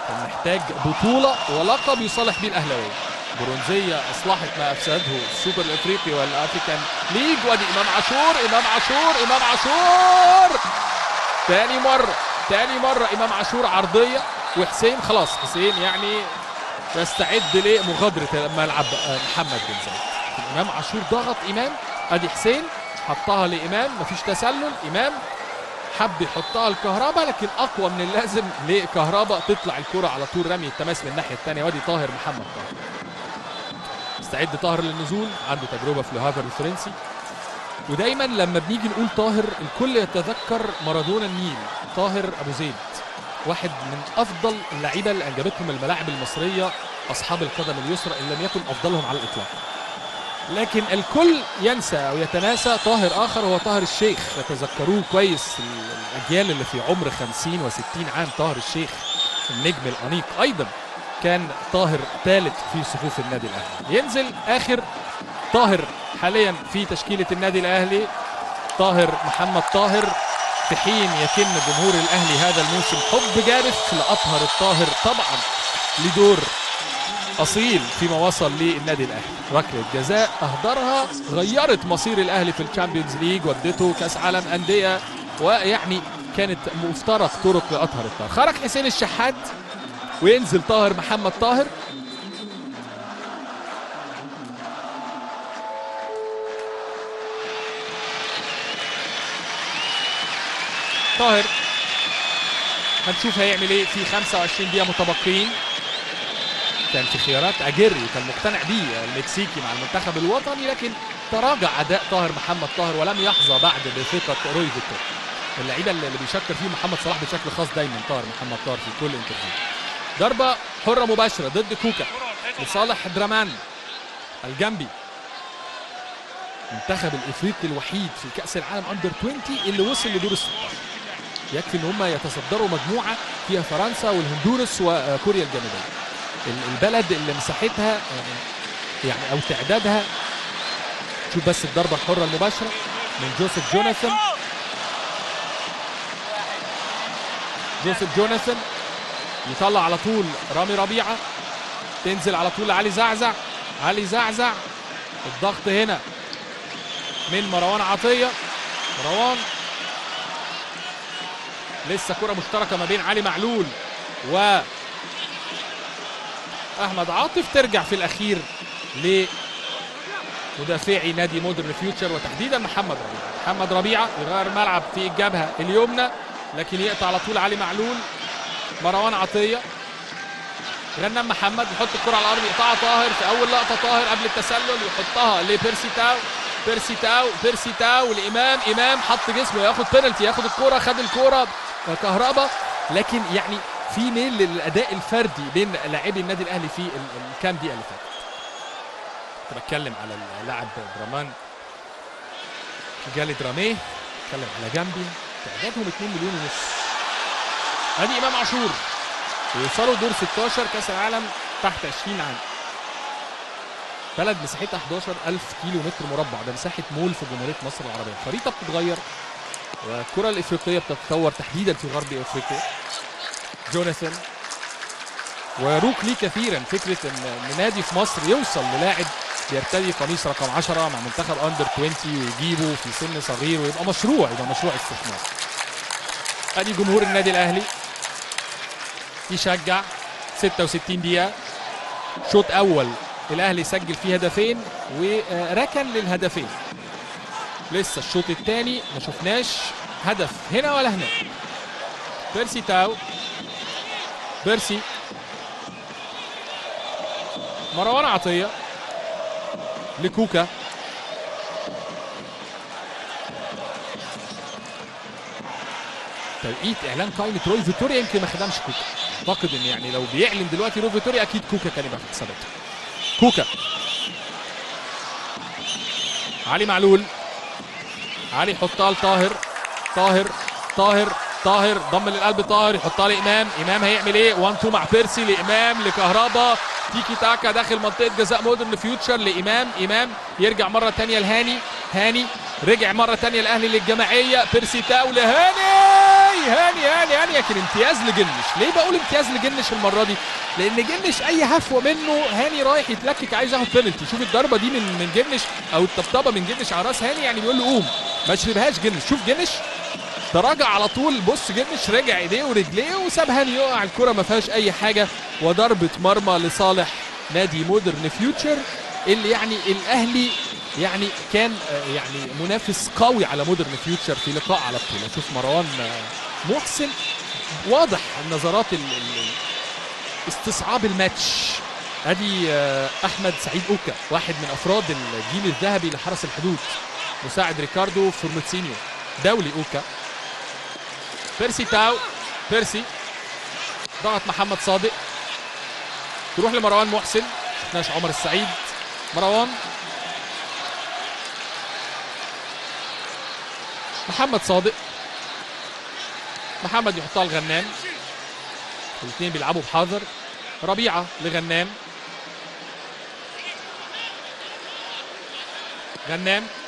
S1: كان محتاج بطولة ولقب يصالح بيه الاهلاويه برونزية أصلحت ما افسده السوبر الإفريقي وال African League. وأدي إمام عاشور إمام عاشور إمام عاشور. تاني مره تاني مره إمام عاشور عرضية. وحسين خلاص حسين يعني يستعد لمغادرة ملعب محمد بن زايد إمام عاشور ضغط إمام ادي حسين حطها لإمام مفيش تسلل إمام حب يحطها لكهربا لكن أقوى من اللازم لكهربا تطلع الكرة على طول. رمي التماس من الناحية الثانية وادي طاهر محمد طاهر. استعد طاهر للنزول عنده تجربة في لهافر الفرنسي. ودايما لما بنيجي نقول طاهر الكل يتذكر مارادونا النيل طاهر أبو زيد. واحد من أفضل اللعيبة اللي أنجبتهم الملاعب المصرية أصحاب القدم اليسرى إن لم يكن أفضلهم على الإطلاق. لكن الكل ينسى أو يتناسى طاهر آخر هو طاهر الشيخ. يتذكروه كويس الأجيال اللي في عمر 50 و60 عام طاهر الشيخ النجم الأنيق. أيضا كان طاهر ثالث في صفوف النادي الأهلي. ينزل آخر طاهر حاليا في تشكيلة النادي الأهلي طاهر محمد طاهر. في حين يتم جمهور الأهلي هذا الموسم حب جارف لأطهر الطاهر طبعا لدور أصيل فيما وصل للنادي الأهلي. ركلة جزاء أهدرها غيرت مصير الأهلي في ال Champions League ودته كأس عالم أندية ويعني كانت مفترق طرق لأطهر الطاهر. خرج حسين الشحات وينزل طاهر محمد طاهر. طاهر. هنشوف هيعمل إيه في 25 دقيقة متبقيين كان في خيارات اجيري كان مقتنع بيه المكسيكي مع المنتخب الوطني لكن تراجع أداء طاهر محمد طاهر ولم يحظى بعد بثقة روي فيتوريا اللعيبة اللي بيشكر فيه محمد صلاح بشكل خاص دايما طاهر محمد طاهر في كل interview. ضربة حرة مباشرة ضد كوكا لصالح درامان الجامبي. المنتخب الإفريقي الوحيد في كأس العالم under 20 اللي وصل لدور ال 16 يكفي إن هم يتصدروا مجموعة فيها فرنسا والهندورس وكوريا الجنوبية. ال- البلد اللي مساحتها آه، يعني أو تعدادها شوف بس الضربة الحرة المباشرة من جوزيف جوناثان. جوزيف جوناثان يطلع على طول رامي ربيعة. تنزل على طول لعلي زعزع. علي زعزع. الضغط هنا من مروان عطية. مروان لسه كرة مشتركة ما بين علي معلول و أحمد عاطف ترجع في الأخير لمدافعي نادي مودرن فيوتشر وتحديدا محمد ربيعة. محمد ربيعة يغير الملعب في الجبهه اليمنى لكن يقطع على طول علي معلول. مروان عطية. غنم محمد يحط الكرة على الأرض يقطعها طاهر في أول لقطة طاهر قبل التسلل يحطها لبيرسي تاو. بيرسي تاو بيرسي تاو لإمام إمام حط جسمه ياخد بينالتي ياخد الكرة خد الكرة. كهربا لكن يعني في ميل للأداء الفردي بين لاعبي النادي الأهلي في ال- الكام دقيقة اللي فاتت. كنت بتكلم على اللاعب درامان جالي درامي بتكلم على جامبيا تعدادهم 2 مليون ونص. أدي إمام عاشور. ويوصلوا دور 16 كأس العالم تحت 20 عام. بلد مساحتها 11000 كيلو متر مربع. ده مساحة مول في جمهورية مصر العربية. الخريطه بتتغير. والكرة الإفريقية بتتطور تحديدا في غرب إفريقيا. جوناثان. ويروق ليه كثيرا فكرة إن إن نادي في مصر يوصل للاعب يرتدي قميص رقم 10 مع منتخب أندر 20 ويجيبه في سن صغير ويبقى مشروع يبقى مشروع استثمار. أدي جمهور النادي الأهلي. يشجع 66 دقيقة. شوط أول الأهلي سجل فيه هدفين وركن للهدفين. لسه الشوط الثاني ما شفناش هدف هنا ولا هناك بيرسي تاو. بيرسي. مروان عطية. لكوكا. توقيت إعلان قائمة روي فيتوريا يمكن ما خدمش كوكا. أعتقد إن يعني لو بيعلن دلوقتي روي فيتوريا أكيد كوكا كان يبقى في حساباته كوكا. علي معلول. علي يحطها لطاهر. طاهر طاهر طاهر. ضم للقلب طاهر يحطها لإمام. إمام هيعمل إيه؟ 1 2 مع بيرسي لإمام لكهربا. تيكي تاكا داخل منطقة جزاء مودرن فيوتشر لإمام. إمام يرجع مرة ثانية لهاني. هاني رجع مرة ثانية الاهلي للجماعية. بيرسي تاو لهاني. هاني هاني هاني. لكن امتياز لجنش. ليه بقول امتياز لجنش المرة دي؟ لأن جنش أي هفوة منه هاني رايح يتلكك عايز ياخد بينالتي شوف الضربة دي من من جنش أو الطبطبة من جنش على رأس هاني يعني بيقول له قوم. ما شربهاش جنش. شوف جنش. تراجع على طول. بص جنش رجع ايديه ورجليه وساب هاني يقع الكرة ما فيهاش أي حاجة. وضربة مرمى لصالح نادي مودرن فيوتشر اللي يعني الأهلي يعني كان آه، يعني منافس قوي على مودرن فيوتشر في لقاء على بطوله شوف مروان آه، محسن. واضح النظرات ال- ال- استصعاب الماتش. أدي آه، أحمد سعيد أوكا واحد من أفراد الجيل الذهبي لحرس الحدود. مساعد ريكاردو فورموسينيو دولي أوكا. بيرسي تاو. بيرسي. ضغط محمد صادق. تروح لمروان محسن. شفناش عمر السعيد. مروان. محمد صادق. محمد يحطها لغنام. الاثنين بيلعبوا بحذر. ربيعة لغنام. غنام.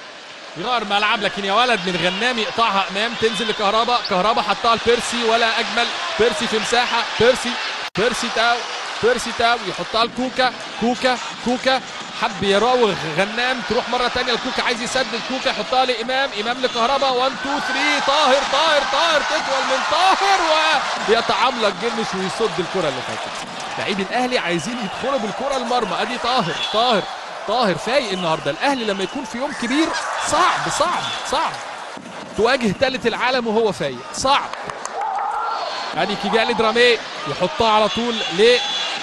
S1: يغير ملعب لكن يا ولد من غنام يقطعها أمام. تنزل لكهربا كهربا حطها لبيرسي ولا أجمل. بيرسي في مساحة. بيرسي بيرسي تاو بيرسي تاو. يحطها لكوكا كوكا كوكا. حب يراوغ غنام. تروح مرة تانية لكوكا عايز يسدد كوكا. يحطها لإمام إمام لكهربا. 1 2 3 طاهر طاهر طاهر. تطول من طاهر ويتعملق جنش ويصد الكرة اللي فاتت. لعيب الأهلي عايزين يدخلوا بالكرة المرمى. أدي طاهر طاهر. طاهر فايق النهارده. الأهلي لما يكون في يوم كبير صعب صعب صعب. تواجه ثالث العالم وهو فايق. صعب. ادي كيجالي درامي يحطها على طول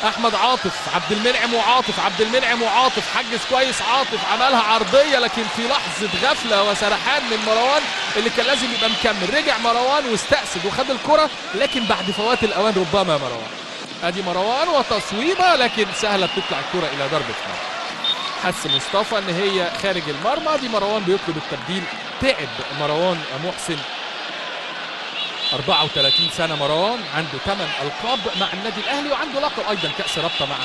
S1: أحمد عاطف عبد المنعم وعاطف عبد المنعم وعاطف حجز كويس عاطف عملها عرضية لكن في لحظة غفلة وسرحان من مروان اللي كان لازم يبقى مكمل. رجع مروان واستأسد وخد الكرة لكن بعد فوات الأوان ربما مروان. أدي مروان وتصويبة لكن سهلة بتطلع الكرة إلى ضربة مرمى حس مصطفى إن هي خارج المرمى. دي مروان بيطلب التبديل. تعب مروان محسن. 34 سنة مروان. عنده 8 ألقاب مع النادي الأهلي وعنده لقب أيضا كأس رابطة مع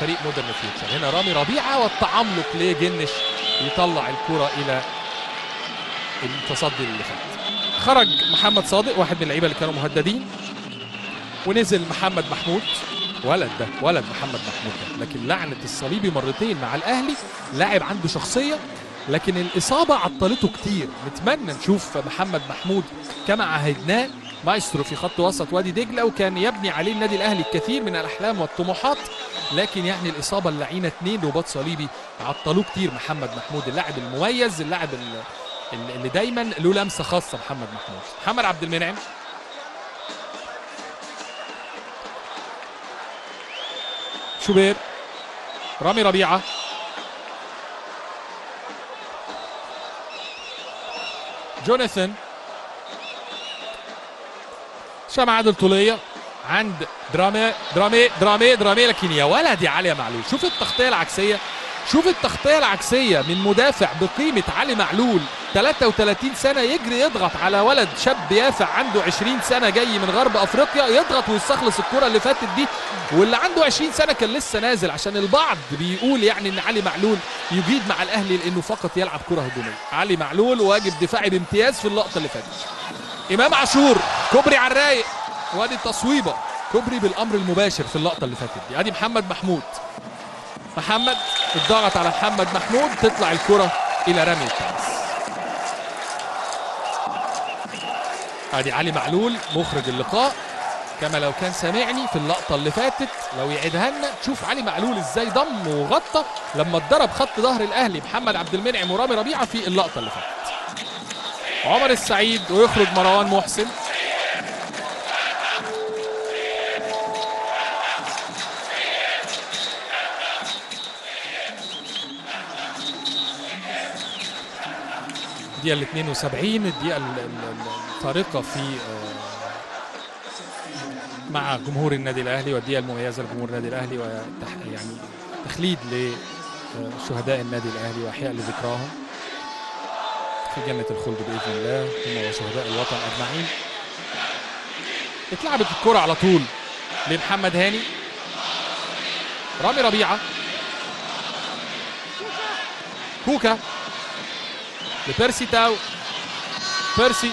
S1: فريق مودرن فيوتشر هنا رامي ربيعة والتعمق لجنش يطلع الكرة إلى التصدي اللي فات. خرج محمد صادق واحد من اللعيبة اللي كانوا مهددين. ونزل محمد محمود. ولد ده ولد محمد محمود ده. لكن لعنة الصليبي مرتين مع الأهلي لاعب عنده شخصية لكن الإصابة عطلته كتير. نتمنى نشوف محمد محمود كما عهدناه. مايسترو في خط وسط وادي دجلة وكان يبني عليه النادي الأهلي الكثير من الأحلام والطموحات. لكن يعني الإصابة اللعينة اثنين رباط صليبي عطلوه كتير. محمد محمود اللاعب المميز اللاعب اللي دايما له لمسة خاصة. محمد محمود محمد عبد المنعم. شوبير. رامي ربيعة. جوناثان. شمع عادل طوليه عند درامي درامي درامي درامي لكن يا ولد يا علي معلول. شوف التغطية العكسية. شوف التغطية العكسية من مدافع بقيمة علي معلول. 33 سنة يجري يضغط على ولد شاب يافع عنده 20 سنة جاي من غرب أفريقيا يضغط ويستخلص الكرة اللي فاتت دي. واللي عنده 20 سنة كان لسه نازل عشان البعض بيقول يعني إن علي معلول يجيد مع الأهلي لأنه فقط يلعب كرة هجومية. علي معلول واجب دفاعي بامتياز في اللقطة اللي فاتت. إمام عاشور كوبري على الرايق. وادي التصويبة. كوبري بالأمر المباشر في اللقطة اللي فاتت دي. أدي محمد محمود. محمد الضغط على محمد محمود تطلع الكرة إلى رمي الكاس ادي علي معلول مخرج اللقاء. كما لو كان سامعني في اللقطة اللي فاتت لو يعيدها لنا تشوف علي معلول إزاي ضم وغطى لما اتضرب خط ظهر الأهلي محمد عبد المنعم ورامي ربيعة في اللقطة اللي فاتت. عمر السعيد ويخرج مروان محسن. الدقيقة ال 72 الدقيقة الفارقة في مع جمهور النادي الأهلي والدقيقة المميزة لجمهور النادي الأهلي ويعني تخليد لشهداء النادي الأهلي وإحياء لذكراهم في جنة الخلد بإذن الله هم وشهداء الوطن أجمعين. اتلعبت الكرة على طول لمحمد هاني رامي ربيعة كوكا. لبيرسي تاو. بيرسي.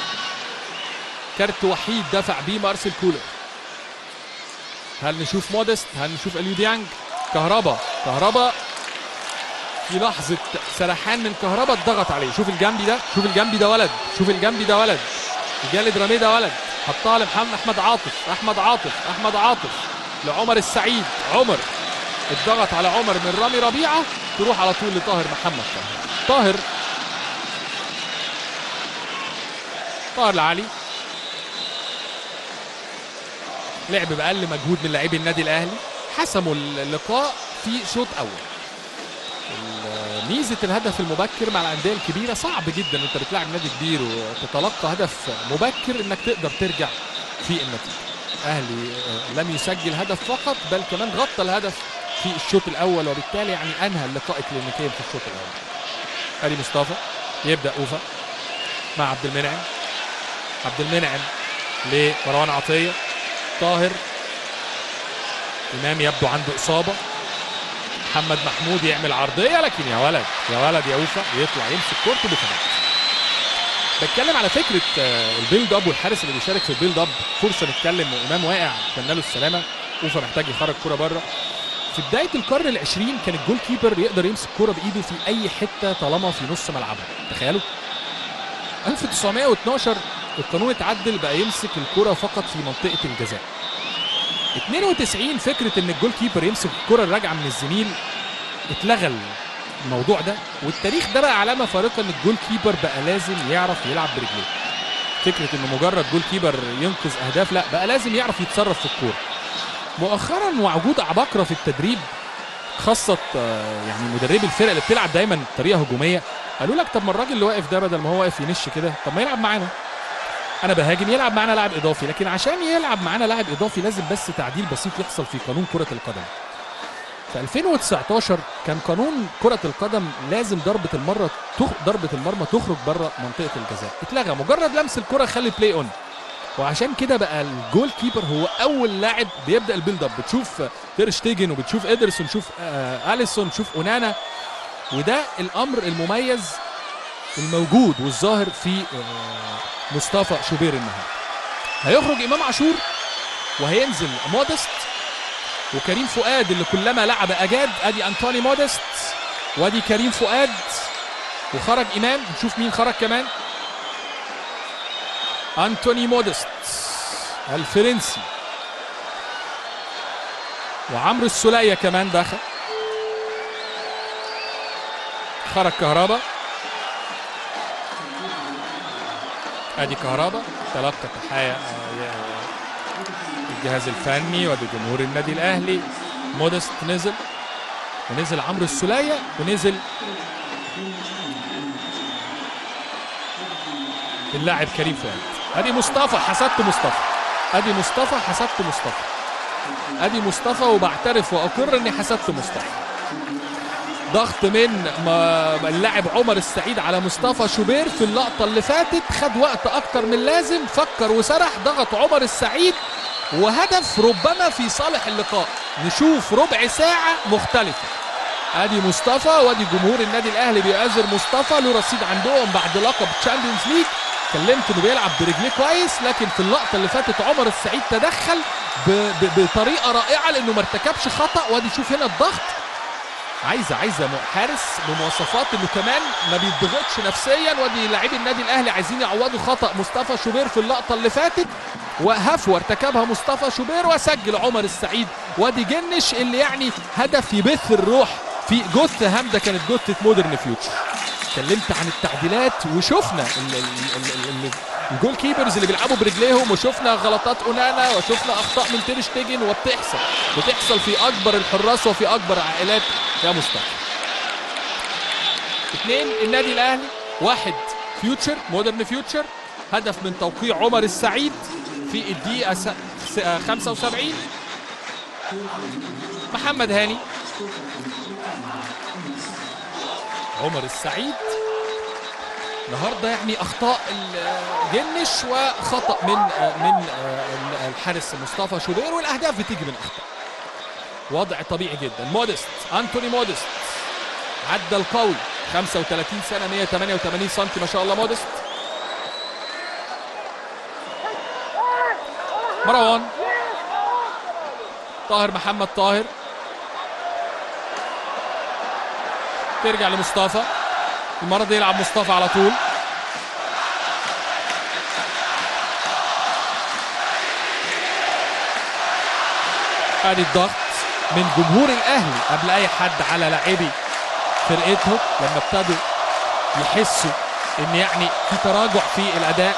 S1: كارت وحيد دفع بيه مارسيل كولر. هل نشوف مودست؟ هل نشوف اليو ديانج؟ كهربا. كهربا. في لحظة سرحان من كهربا اتضغط عليه. شوف الجامبي ده. شوف الجامبي ده ولد. شوف الجامبي ده ولد. جالي درامي ده ولد. حطها لمحمد أحمد عاطف. أحمد عاطف. أحمد عاطف. لعمر السعيد. عمر. اتضغط على عمر من رامي ربيعة. تروح على طول لطاهر محمد طاهر طاهر العلي لعب بأقل مجهود من لاعبي النادي الأهلي. حسموا اللقاء في شوط أول. ميزة الهدف المبكر مع الأندية الكبيرة صعب جدا. أنت بتلاعب نادي كبير وتتلقى هدف مبكر إنك تقدر ترجع في النتيجة. أهلي لم يسجل هدف فقط بل كمان غطى الهدف في الشوط الأول وبالتالي يعني أنهى اللقاء اكلينيكيا في الشوط الأول. ادي مصطفى يبدأ أوفا مع عبد المنعم. عبد المنعم لمروان عطية. طاهر إمام يبدو عنده إصابة. محمد محمود يعمل عرضية لكن يا ولد يا ولد يا اوفا يطلع يمسك كورته بكمان بتكلم على فكرة ال build up والحارس اللي بيشارك في ال build up. فرصة نتكلم وإمام واقع اتمنى له السلامة. اوفا محتاج يخرج كوره بره. في بداية القرن العشرين كان ال goalkeeper يقدر يمسك كوره بإيده في أي حتة طالما في نص ملعبه. تخيلوا؟ 1912 القانون اتعدل بقى يمسك الكرة فقط في منطقة الجزاء. 92 فكرة إن ال goalkeeper يمسك الكرة الراجعة من الزميل اتلغى الموضوع ده والتاريخ ده بقى علامة فارقة إن ال goalkeeper بقى لازم يعرف يلعب برجليه. فكرة انه مجرد goalkeeper ينقذ أهداف لا بقى لازم يعرف يتصرف في الكورة. مؤخرا مع وجود عباقرة في التدريب خاصة آه، يعني مدربي الفرق اللي بتلعب دايما بطريقه هجومية قالوا لك طب ما الراجل اللي واقف ده بدل ما هو واقف ينش كده طب ما يلعب معانا. أنا بهاجم يلعب معانا لاعب اضافي لكن عشان يلعب معانا لاعب اضافي لازم بس تعديل بسيط يحصل في قانون كرة القدم. في 2019 كان قانون كرة القدم لازم ضربة المرة تخ... ضربة المرمى تخرج بره منطقة الجزاء. اتلغى مجرد لمس الكرة خلي play on وعشان كده بقى ال goalkeeper هو أول لاعب بيبدأ ال build up بتشوف تير شتيجن وبتشوف إدرسون تشوف آه أليسون تشوف أونانا. وده الأمر المميز الموجود والظاهر في آه مصطفى شوبير النهارده. هيخرج إمام عاشور وهينزل مودست وكريم فؤاد اللي كلما لعب أجاد آدي أنطوني مودست وآدي كريم فؤاد وخرج إمام. نشوف مين خرج كمان. انتوني مودست الفرنسي. وعمرو السولية كمان دخل. خرج كهربا. أدي كهربا تلقى تحايا آه، الجهاز الفني وادي جمهور النادي الأهلي. مودست نزل ونزل عمرو السولية ونزل اللاعب كريم فؤاد. أدي مصطفى حسدت مصطفى. أدي مصطفى حسدت مصطفى. أدي مصطفى وبعترف وأقر إني حسدت مصطفى. ضغط من اللاعب عمر السعيد على مصطفى شوبير في اللقطة اللي فاتت. خد وقت أكتر من لازم فكر وسرح ضغط عمر السعيد وهدف ربما في صالح اللقاء. نشوف ربع ساعة مختلفة. أدي مصطفى وأدي جمهور النادي الأهلي بيأزر مصطفى له رصيد عندهم بعد لقب Champions League اتكلمت إنه بيلعب برجليه كويس لكن في اللقطة اللي فاتت عمر السعيد تدخل. بطريقة رائعة لإنه ما ارتكبش خطأ. وأدي شوف هنا الضغط. عايزة عايزة حارس بمواصفات إنه كمان ما بيتضغطش نفسيا وادي لاعبي النادي الأهلي عايزين يعوضوا خطأ مصطفى شوبير في اللقطة اللي فاتت. وهفوة ارتكبها مصطفى شوبير وسجل عمر السعيد. وادي جنش اللي يعني هدف يبث الروح في جثة هامدة كانت جثة مودرن فيوتشر. اتكلمت عن التعديلات وشفنا ال- ال- ال- ال- ال goalkeepers اللي بيلعبوا برجليهم وشفنا غلطات أونانا وشفنا أخطاء من تير شتيجن وبتحصل. بتحصل في أكبر الحراس وفي أكبر عائلات. يا مصطفى. اثنين النادي الأهلي. واحد فيوتشر مودرن فيوتشر هدف من توقيع عمر السعيد في. آه، 75 محمد هاني. عمر السعيد. النهارده يعني أخطاء جنش وخطأ من من الحارس مصطفى شوبير والأهداف بتيجي من أخطاء. وضع طبيعي جدا. مودست أنتوني مودست. عدى القوي 35 سنة 188 سم ما شاء الله مودست. مروان. طاهر محمد طاهر. ترجع لمصطفى. المرة دي يلعب مصطفى على طول. ادي الضغط من جمهور الاهلي قبل اي حد على لاعبي فرقتهم لما ابتدوا يحسوا إن يعني في تراجع في الأداء.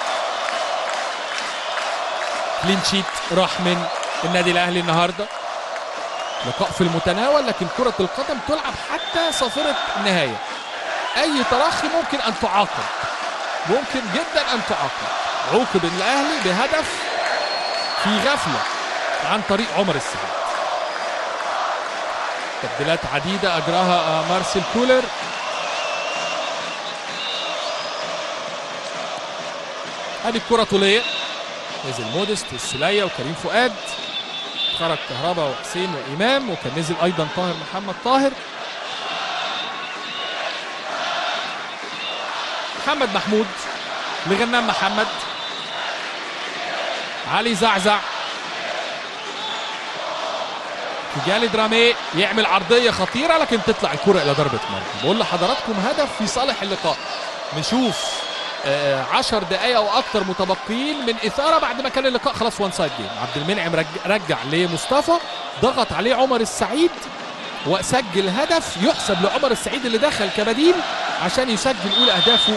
S1: كلين شيت راح من النادي الأهلي النهارده. لقاء في المتناول لكن كرة القدم تلعب حتى صافرة النهاية. أي تراخي ممكن أن تعاقب. ممكن جدا أن تعاقب. عوقب الأهلي بهدف في غفلة عن طريق عمر السعيد. تبديلات عديدة أجراها آه، مارسيل كولر. هذه الكرة طولية نزل مودست والسلية وكريم فؤاد. خرج كهربا وحسين وإمام وكان نزل أيضا طاهر محمد طاهر. محمد محمود لغنام محمد. علي زعزع. جالي درامي يعمل عرضية خطيرة لكن تطلع الكرة إلى ضربة مرمى. بقول لحضراتكم هدف في صالح اللقاء. نشوف. آه، عشر دقايق أو أكتر متبقيين من إثارة بعد ما كان اللقاء. خلاص one side game عبد المنعم رج- رجع لمصطفى. ضغط عليه عمر السعيد وسجل هدف. يحسب لعمر السعيد اللي دخل كبديل عشان يسجل أولى أهدافه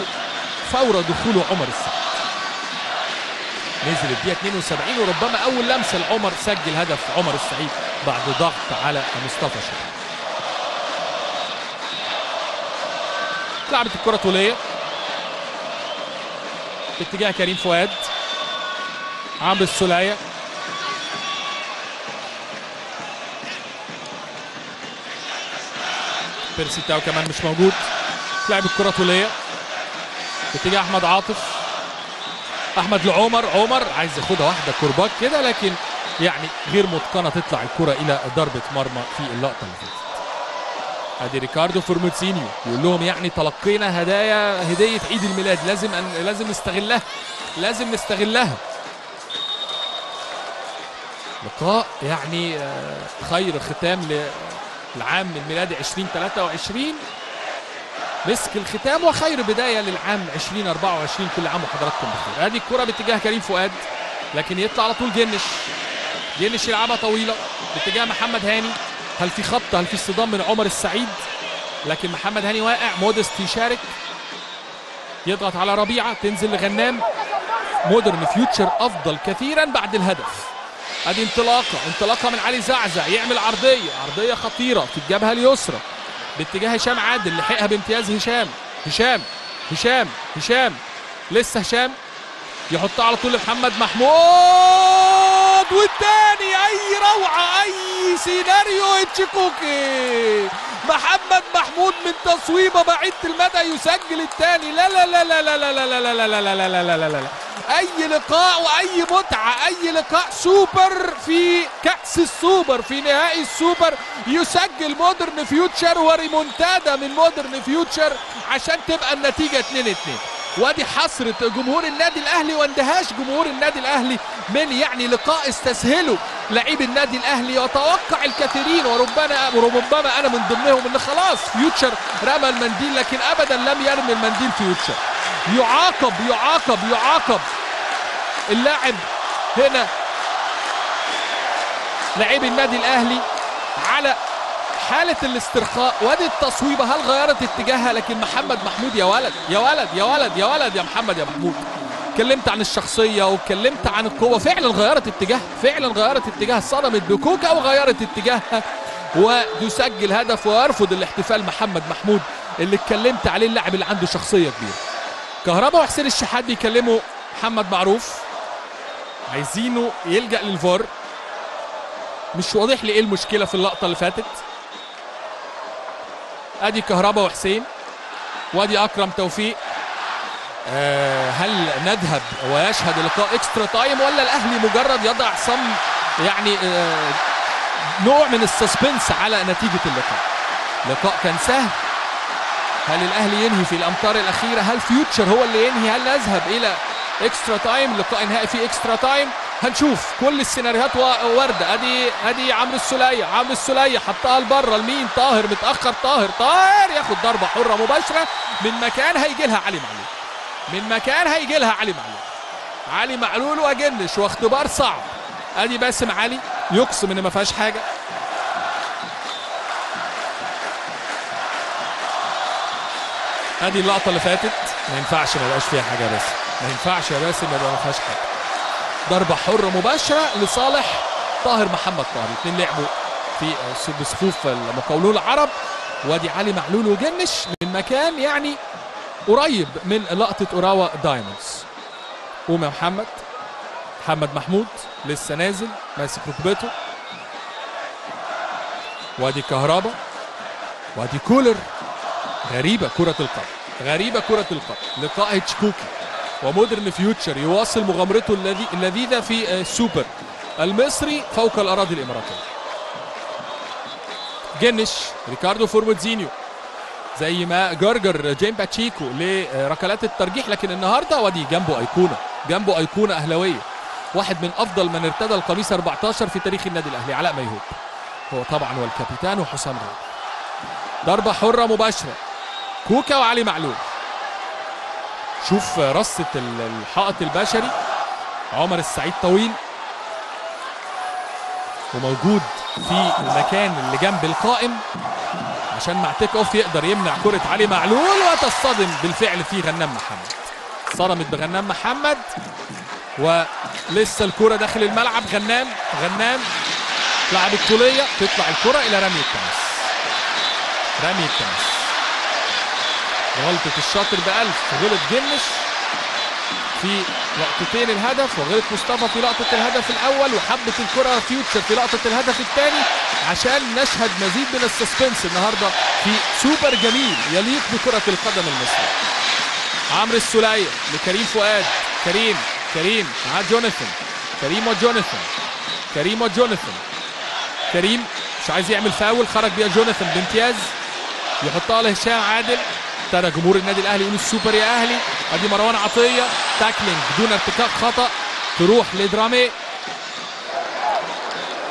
S1: فور دخوله عمر السعيد. نزل الدقيقة 72 وربما أول لمسة لعمر سجل هدف عمر السعيد بعد ضغط على مصطفى شوقي لعبت الكرة طولية. باتجاه كريم فؤاد. عمرو السولية بيرسي تاو كمان مش موجود. لعب الكرة طولية. باتجاه أحمد عاطف. أحمد لعمر. عمر عايز ياخدها واحدة كرباك كده لكن يعني غير متقنة تطلع الكرة إلى ضربة مرمى في اللقطة اللي فاتت. ادي ريكاردو فورموتسينيو يقول لهم يعني تلقينا هدايا هدية عيد الميلاد لازم أن لازم نستغلها لازم نستغلها. لقاء يعني آه، خير ختام للعام الميلادي 2023 مسك الختام وخير بداية للعام 2024 كل عام وحضراتكم بخير. ادي الكرة باتجاه كريم فؤاد لكن يطلع على طول جنش جنش يلعبها طويلة باتجاه محمد هاني. هل في خط هل في اصطدام من عمر السعيد؟ لكن محمد هاني واقع مودست يشارك. يضغط على ربيعة تنزل لغنام. مودرن فيوتشر أفضل كثيرا بعد الهدف. أدي انطلاقة انطلاقة من علي زعزع يعمل عرضية. عرضية خطيرة في الجبهه اليسرى. باتجاه هشام عادل لحقها بامتياز هشام. هشام هشام هشام. لسه هشام. يحطها على طول لمحمد محمود والتاني اي روعه اي سيناريو هيتشكوكي محمد محمود من تصويبه بعيده المدى يسجل الثاني لا لا لا لا لا لا لا لا لا لا لا لا لا لا لا لا لا اي لقاء واي متعه اي لقاء سوبر في كاس السوبر في نهائي السوبر يسجل مودرن فيوتشر وريمونتادا من مودرن فيوتشر عشان تبقى النتيجه 2 2 وادي حسرة جمهور النادي الأهلي واندهاش جمهور النادي الأهلي من يعني لقاء استسهله لعيب النادي الأهلي وتوقع الكثيرين وربما وربما أنا من ضمنهم إن خلاص فيوتشر رمى المنديل لكن ابدا لم يرمي المنديل فيوتشر. يعاقب يعاقب يعاقب اللاعب هنا. لعيب النادي الأهلي على حالة الاسترخاء وادي التصويبة هل غيرت اتجاهها؟ لكن محمد محمود يا ولد يا ولد يا ولد يا ولد يا محمد يا محمود. اتكلمت عن الشخصية واتكلمت عن القوة. فعلا غيرت اتجاهها فعلا غيرت اتجاهها صدمت بكوكا وغيرت اتجاهها (laughs) ويسجل هدف ويرفض الاحتفال محمد محمود اللي اتكلمت عليه اللاعب اللي عنده شخصية كبيرة. كهربا وحسين الشحات بيكلموا محمد معروف. عايزينه يلجأ للفار. مش واضح لي إيه المشكلة في اللقطة اللي فاتت. ادي كهربا وحسين. وادي اكرم توفيق. آه هل نذهب ويشهد لقاء extra time ولا الأهلي مجرد يضع some يعني آه نوع من ال suspense على نتيجة اللقاء؟ لقاء كان سهل. هل الأهلي ينهي في الامتار الأخيرة؟ هل فيوتشر هو اللي ينهي؟ هل نذهب إلى extra time لقاء نهائي في extra time هنشوف كل السيناريوهات وارده ادي أدي عمرو السولية. عمرو السولية حطها لبره لمين؟ طاهر متأخر. طاهر. طاهر. ياخد ضربة حرة مباشرة. من مكان هيجي لها علي معلول. من مكان هيجي لها علي معلول. علي معلول وجنش. واختبار صعب. أدي باسم علي. يقسم إن ما فيهاش حاجة. أدي اللقطة اللي فاتت. ما ينفعش ما يبقاش فيها حاجة بس. ما ينفعش يا باسم يبقى ما فيهاش حاجة. ضربة حرة مباشرة لصالح طاهر محمد طاهر. الاثنين لعبوا في بصفوف المقاولون العرب. وادي علي معلول وجنش من مكان يعني قريب من لقطة أوراوا دايموندز. قوم يا محمد محمد محمود لسه نازل ماسك ركبته. وادي كهربا وادي كولر. غريبة كرة القدم غريبة كرة القدم. لقاء هيتشكوكي ومودرن فيوتشر يواصل مغامرته اللذيذة في السوبر. المصري فوق الأراضي الإماراتية. جنش ريكاردو فورموتزينيو زي ما جرجر جايمي باتشيكو لركلات الترجيح لكن النهارده وادي جنبه ايقونه جنبه ايقونه أهلاوية. واحد من أفضل من ارتدى القميص 14 في تاريخ النادي الأهلي علاء ميهوب. هو طبعا والكابيتان وحسام ضربة حرة مباشرة. كوكا وعلي معلول. شوف رصة الحائط البشري. عمر السعيد طويل. وموجود في المكان اللي جنب القائم. عشان مع take off يقدر يمنع كرة علي معلول وتصطدم بالفعل في غنام محمد. صدمت بغنام محمد. ولسه الكرة داخل الملعب. غنام غنام. لعب الطولية تطلع الكرة إلى رمي التماس رمي التماس غلطة الشاطر بألف. غلط جنش في لقطتين الهدف وغلط مصطفى في لقطة الهدف الأول وحبت الكرة فيوتشر في لقطة الهدف الثاني عشان نشهد مزيد من السسبنس النهارده في سوبر جميل يليق بكرة القدم المصرية. عمرو السولية لكريم فؤاد كريم كريم مع جوناثان كريم وجوناثان كريم وجوناثان. كريم مش عايز يعمل فاول خرج بيها جوناثان بامتياز يحطها لهشام عادل. ابتدى جمهور النادي الأهلي يقول السوبر يا أهلي. أدي مروان عطية. tackling. بدون ارتكاب خطأ. تروح لدرامي.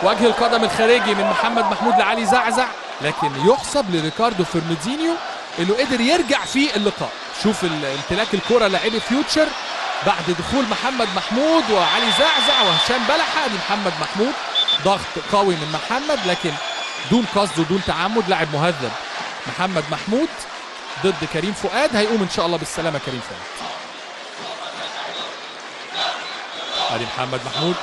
S1: وجه القدم الخارجي من محمد محمود لعلي زعزع. لكن يحسب لريكاردو فيرميزينيو إنه قدر يرجع في اللقاء. شوف امتلاك الكرة لاعبي فيوتشر بعد دخول محمد محمود وعلي زعزع وهشام بلحة. أدي محمد محمود. ضغط قوي من محمد لكن دون قصد ودون تعمد لاعب مهذب. محمد محمود ضد كريم فؤاد هيقوم إن شاء الله بالسلامة كريم فؤاد. ادي محمد محمود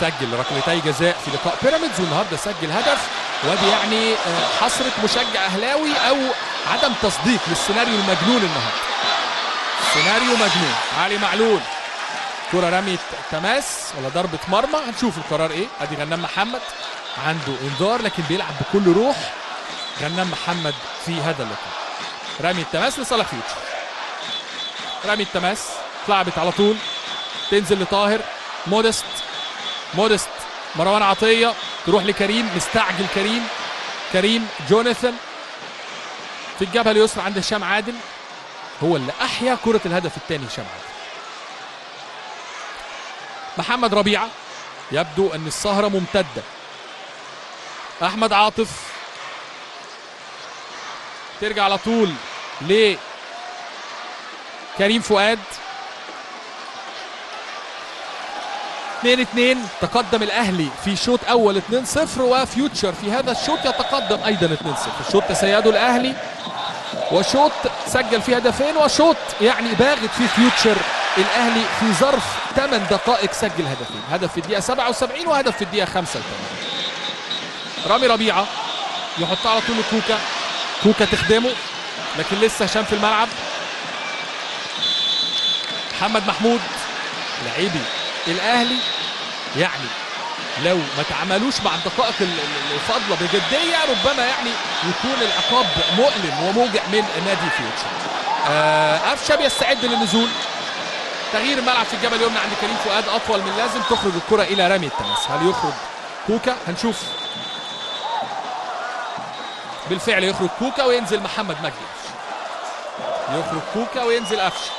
S1: سجل ركلتي جزاء في لقاء بيراميدز والنهاردة سجل هدف وادي يعني آه، حسره مشجع أهلاوي أو عدم تصديق للسيناريو المجنون النهارده. سيناريو مجنون. علي معلول. كرة رمية تماس ولا ضربة مرمى؟ هنشوف القرار إيه. أدي غنام محمد عنده إنذار لكن بيلعب بكل روح. غنام محمد في هذا اللقاء. رمي التماس لصالح فيوتشر. رمي التماس اتلعبت على طول. تنزل لطاهر. مودست. مودست. مروان عطية. تروح لكريم. مستعجل كريم. كريم جوناثان. في الجبهة اليسرى عند هشام عادل. هو اللي أحيا كرة الهدف الثاني هشام عادل. محمد ربيعة. يبدو أن السهرة ممتدة. أحمد عاطف. ترجع على طول ل كريم فؤاد. 2 2 تقدم الأهلي في شوط أول 2 0 وفيوتشر في هذا الشوط يتقدم أيضا 2 0 الشوط تسيده الأهلي وشوط سجل فيه هدفين وشوط يعني باغت فيه فيوتشر. الأهلي في ظرف 8 دقائق سجل هدفين. هدف في الدقيقة 77 وهدف في الدقيقة 85 رامي ربيعة يحطها على طول لكوكا. كوكا تخدمه لكن لسه هشام في الملعب. محمد محمود لعيبي الأهلي يعني لو ما تعاملوش مع الدقائق ال- ال- الفاضله بجدية ربما يعني يكون العقاب مؤلم وموجع من نادي فيوتشر. آه، قفشه بيستعد للنزول؟ تغيير الملعب في الجبهه اليمنى عند كريم فؤاد أطول من لازم تخرج الكرة إلى رمي التماس. هل يخرج كوكا؟ هنشوف. بالفعل يخرج كوكا وينزل محمد مجدي. يخرج كوكا وينزل قفشه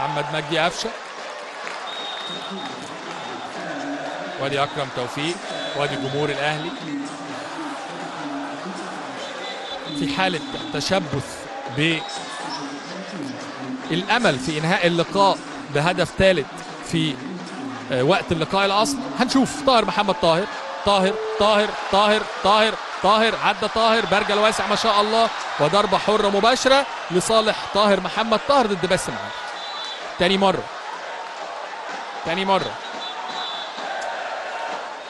S1: محمد مجدي قفشه. وادي أكرم توفيق وادي جمهور الأهلي. في حالة تشبث بالأمل في إنهاء اللقاء بهدف ثالث في وقت اللقاء الاصلي هنشوف. طاهر محمد طاهر. طاهر طاهر طاهر طاهر طاهر عدى طاهر برجل واسع ما شاء الله وضربة حرة مباشرة لصالح طاهر محمد. طاهر ضد باسم علي تاني مرة. تاني مرة.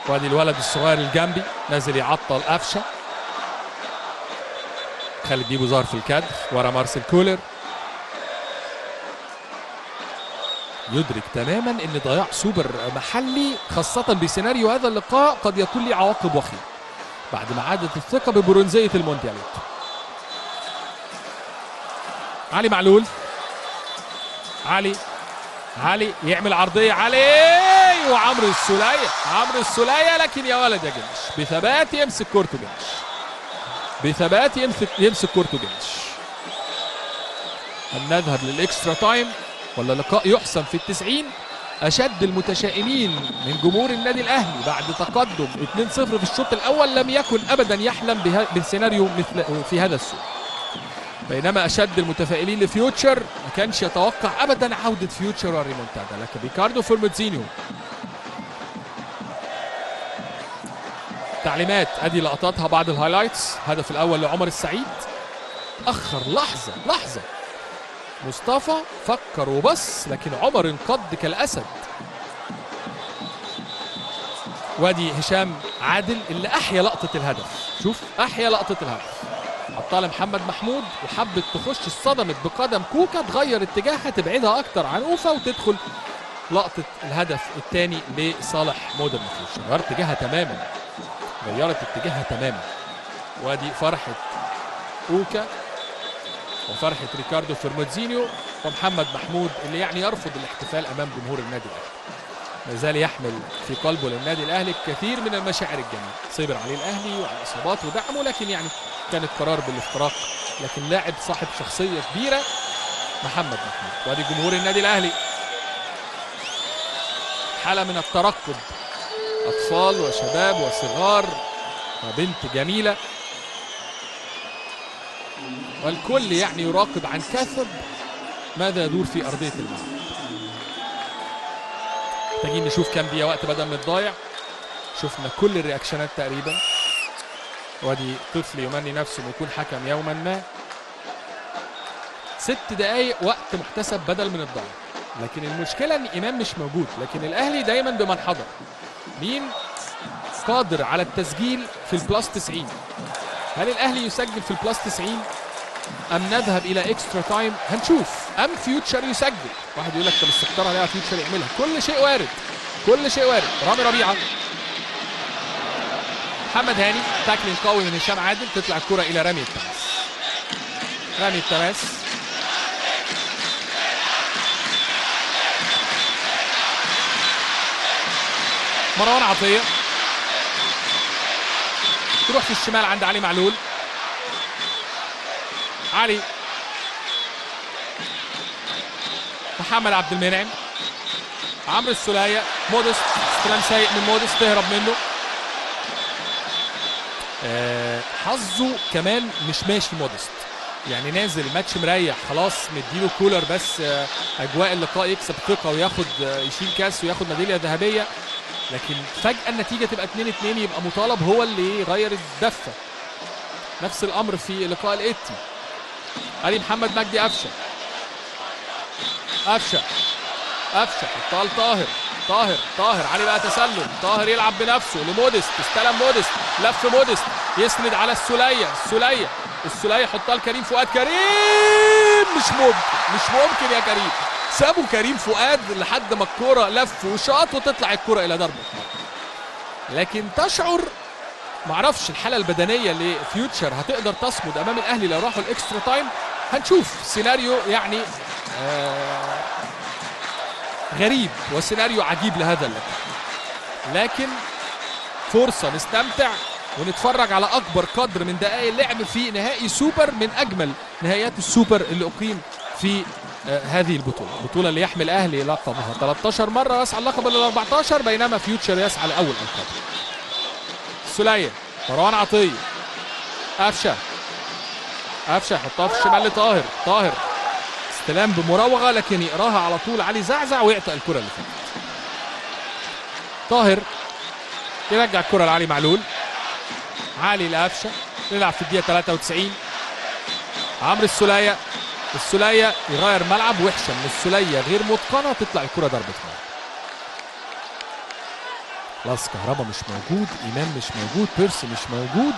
S1: وادي الولد الصغير الجنبي نازل يعطل قفشة. خالد بيبو ظهر في الكادر. ورا مارسيل كولر. يدرك تماما إن ضياع سوبر محلي خاصة بسيناريو هذا اللقاء قد يكون له عواقب وخيمة بعد ما عادت الثقة ببرونزية المونديالات علي معلول. علي. علي يعمل عرضية. علي! وعمرو السولية. عمرو السولية لكن يا ولد يا جنش بثبات يمسك كورته جنش بثبات يمسك يمسك كورته جنش هل نذهب لل extra time. ولا لقاء يحسم في التسعين أشد المتشائمين من جمهور النادي الأهلي بعد تقدم 2-0 في الشوط الأول لم يكن أبدا يحلم بسيناريو مثل في هذا السوبر. بينما أشد المتفائلين لفيوتشر ما كانش يتوقع ابدا عودة فيوتشر والريمونتادا لكن ريكاردو فورموزينيو تعليمات ادي لقطاتها بعد ال highlights. الهدف الأول لعمر السعيد. اتاخر لحظة لحظة. مصطفى فكر وبص لكن عمر انقض كالأسد. وادي هشام عادل اللي أحيا لقطة الهدف. شوف أحيا لقطة الهدف. حطها لمحمد محمود وحبت تخش اصطدمت بقدم كوكا تغير اتجاهها تبعدها أكتر عن عوفا وتدخل لقطة الهدف الثاني لصالح مودرن فيوتشر غيرت اتجاهها تماما. غيرت اتجاهها تماما. وادي فرحة أوكا. وفرحة ريكاردو فورموزينيو ومحمد محمود اللي يعني يرفض الاحتفال أمام جمهور النادي الأهلي. ما زال يحمل في قلبه للنادي الأهلي الكثير من المشاعر الجميلة. صبر عليه الأهلي وعلى اصابات ودعمه لكن يعني كان القرار بالافتراق. لكن لاعب صاحب شخصية كبيرة محمد محمود. وادي جمهور النادي الأهلي. حالة من الترقب أطفال وشباب وصغار وبنت جميلة. والكل يعني يراقب عن كثب ماذا يدور في أرضية الملعب. محتاجين نشوف كام دقيقة وقت بدل ما الضايع شفنا كل الرياكشنات تقريبا. وادي طفل يمني نفسه انه يكون حكم يوما ما. ست دقايق وقت محتسب بدل من الضايع. لكن المشكلة إن امام مش موجود. لكن الأهلي دايما بمن حضر. مين؟ قادر على التسجيل في ال plus 90 هل الأهلي يسجل في ال plus 90 أم نذهب إلى extra time هنشوف. أم فيوتشر يسجل؟ واحد يقول لك طب السكتار عليها فيوتشر يعملها. كل شيء وارد. كل شيء وارد. رامي ربيعة. محمد هاني tackling قوي من هشام عادل تطلع الكرة إلى رمية التماس. رامي التماس. مروان عطية. تروح في الشمال عند علي معلول. علي محمد عبد المنعم. عمرو السولية. مودست. استلام سيء من مودست. تهرب منه. آه، حظه كمان مش ماشي مودست. يعني نازل ماتش مريح. خلاص مديله كولر بس آه، أجواء اللقاء يكسب ثقة وياخد آه، يشيل كاس وياخد ميداليه ذهبيه لكن فجأة النتيجة تبقى 2 2 يبقى مطالب هو اللي يغير الدفة. نفس الأمر في لقاء الاتحاد. ادي محمد مجدي قفشه. قفشه. قفشه. حطها لطاهر طاهر. طاهر. علي بقى تسلل. طاهر يلعب بنفسه لمودست. استلم مودست. لف مودست. يسند على السوليه السوليه السوليه حطها لكريم فؤاد. كريم! مش ممكن. مش ممكن يا كريم. سابوا كريم فؤاد لحد ما الكورة لف وشاط وتطلع الكورة إلى ضربه لكن تشعر معرفش الحالة البدنية لفيوتشر هتقدر تصمد أمام الأهلي لو راحوا ال extra time. هنشوف سيناريو يعني آه غريب وسيناريو عجيب لهذا اللقاء لكن فرصة نستمتع ونتفرج على أكبر قدر من دقائق اللعب في نهائي سوبر من أجمل نهائيات السوبر اللي أقيم في آه هذه البطولة. البطوله اللي يحمل أهلي لقبها 13 مرة يسعى اللقب ال 14 بينما فيوتشر يسعى لأول القاب السوليه مروان عطية. قفشة. قفشة يحطها في الشمال لطاهر. طاهر. استلام بمراوغة لكن يقراها على طول علي زعزع ويعطى الكرة اللي فاتت. طاهر. يرجع الكرة لعلي معلول. علي لقفشة. يلعب في الدقيقة 93 عمرو السوليه السوليه يغير ملعب وحشة من السوليه غير متقنة تطلع الكرة ضربة مرمى. خلاص كهربا مش موجود امام مش موجود بيرسي مش موجود.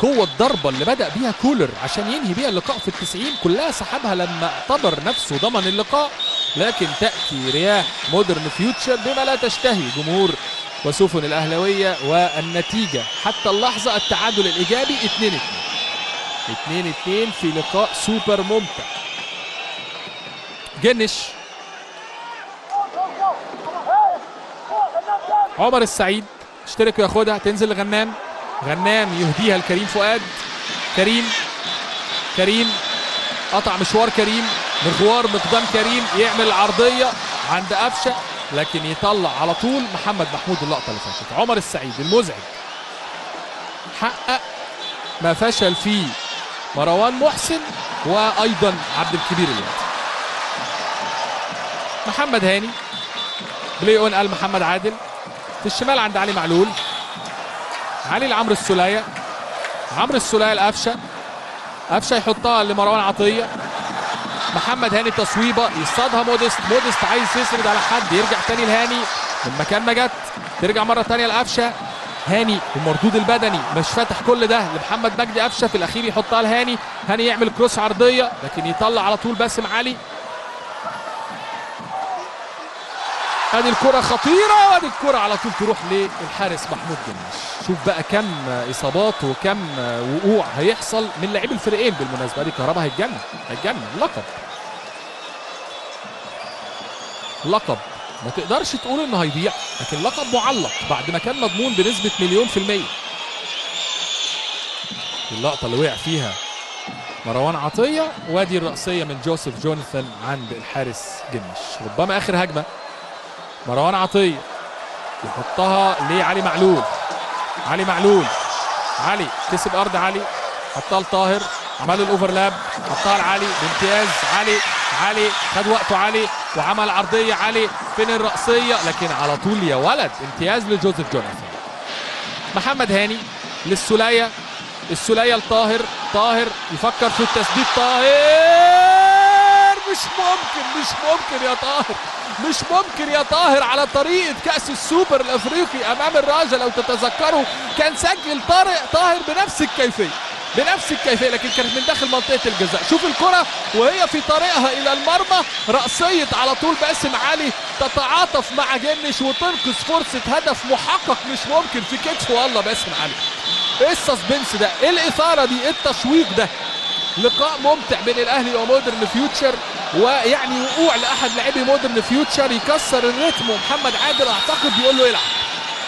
S1: قوة الضربة اللي بدأ بيها كولر عشان ينهي بيها اللقاء في التسعين كلها سحبها لما اعتبر نفسه ضمن اللقاء. لكن تأتي رياح مودرن فيوتشر بما لا تشتهي جمهور وسفن الأهلوية والنتيجة. حتى اللحظة التعادل الإيجابي 2 2 2 2 في لقاء سوبر ممتع. جنش عمر السعيد. اشترك وياخدها. تنزل لغنام غنام يهديها لكريم فؤاد. كريم. كريم. قطع مشوار كريم. مغوار مقدام كريم. يعمل العرضية عند قفشة لكن يطلع على طول محمد محمود اللقطة اللي فاتت. عمر السعيد المزعج. حقق ما فشل فيه مروان محسن وأيضا عبد الكبير الوقت. محمد هاني. بلاي أون قال محمد عادل. في الشمال عند علي معلول. علي لعمرو السولية. عمرو السولية لقفشة. قفشة يحطها لمروان عطية. محمد هاني تصويبة. يصطادها مودست مودست عايز يسند على حد. يرجع تاني لهاني. من مكان ما جت. ترجع مرة تانية لقفشة. هاني المردود البدني. مش فاتح كل ده لمحمد مجدي قفشة. في الأخير يحطها لهاني. هاني يعمل cross عرضية. لكن يطلع على طول باسم علي. ادي الكرة خطيرة وادي الكرة على طول تروح للحارس محمود جنش شوف بقى كم إصابات وكم وقوع هيحصل من لاعبي الفريقين بالمناسبة. ادي كهربا هيتجنن هيتجنن. لقب. لقب. ما تقدرش تقول إنه هيضيع لكن لقب معلق بعد ما كان مضمون بنسبة مليون في المية. اللقطة اللي وقع فيها مروان عطية وادي الرأسية من جوزيف جوناثان عند الحارس جنش ربما آخر هجمة. مروان عطية يحطها لعلي معلول. علي معلول. علي كسب أرض علي. حطها لطاهر عمل الأوفرلاب. حطها لعلي بامتياز علي. علي خد وقته علي. وعمل عرضية علي. فين الرأسية؟ لكن على طول يا ولد. امتياز لجوزيف جوناثان. محمد هاني للسولية. السولية لطاهر طاهر. يفكر في التسديد. طاهر! مش ممكن مش ممكن يا طاهر مش ممكن يا طاهر على طريقة كأس السوبر الأفريقي أمام الراجة لو تتذكروا كان سجل طارق طاهر بنفس الكيفية بنفس الكيفية لكن كانت من داخل منطقة الجزاء. شوف الكرة وهي في طريقها إلى المرمى رأسية على طول باسم علي تتعاطف مع جنش وتنقذ فرصة هدف محقق مش ممكن في كتف والله باسم علي. إيه ال suspense ده؟ إيه الإثارة دي؟ إيه التشويق ده؟ لقاء ممتع بين الأهلي ومودرن فيوتشر ويعني وقوع لأحد لاعبي مودرن فيوتشر يكسر ال rhythm. ومحمد عادل أعتقد بيقول له العب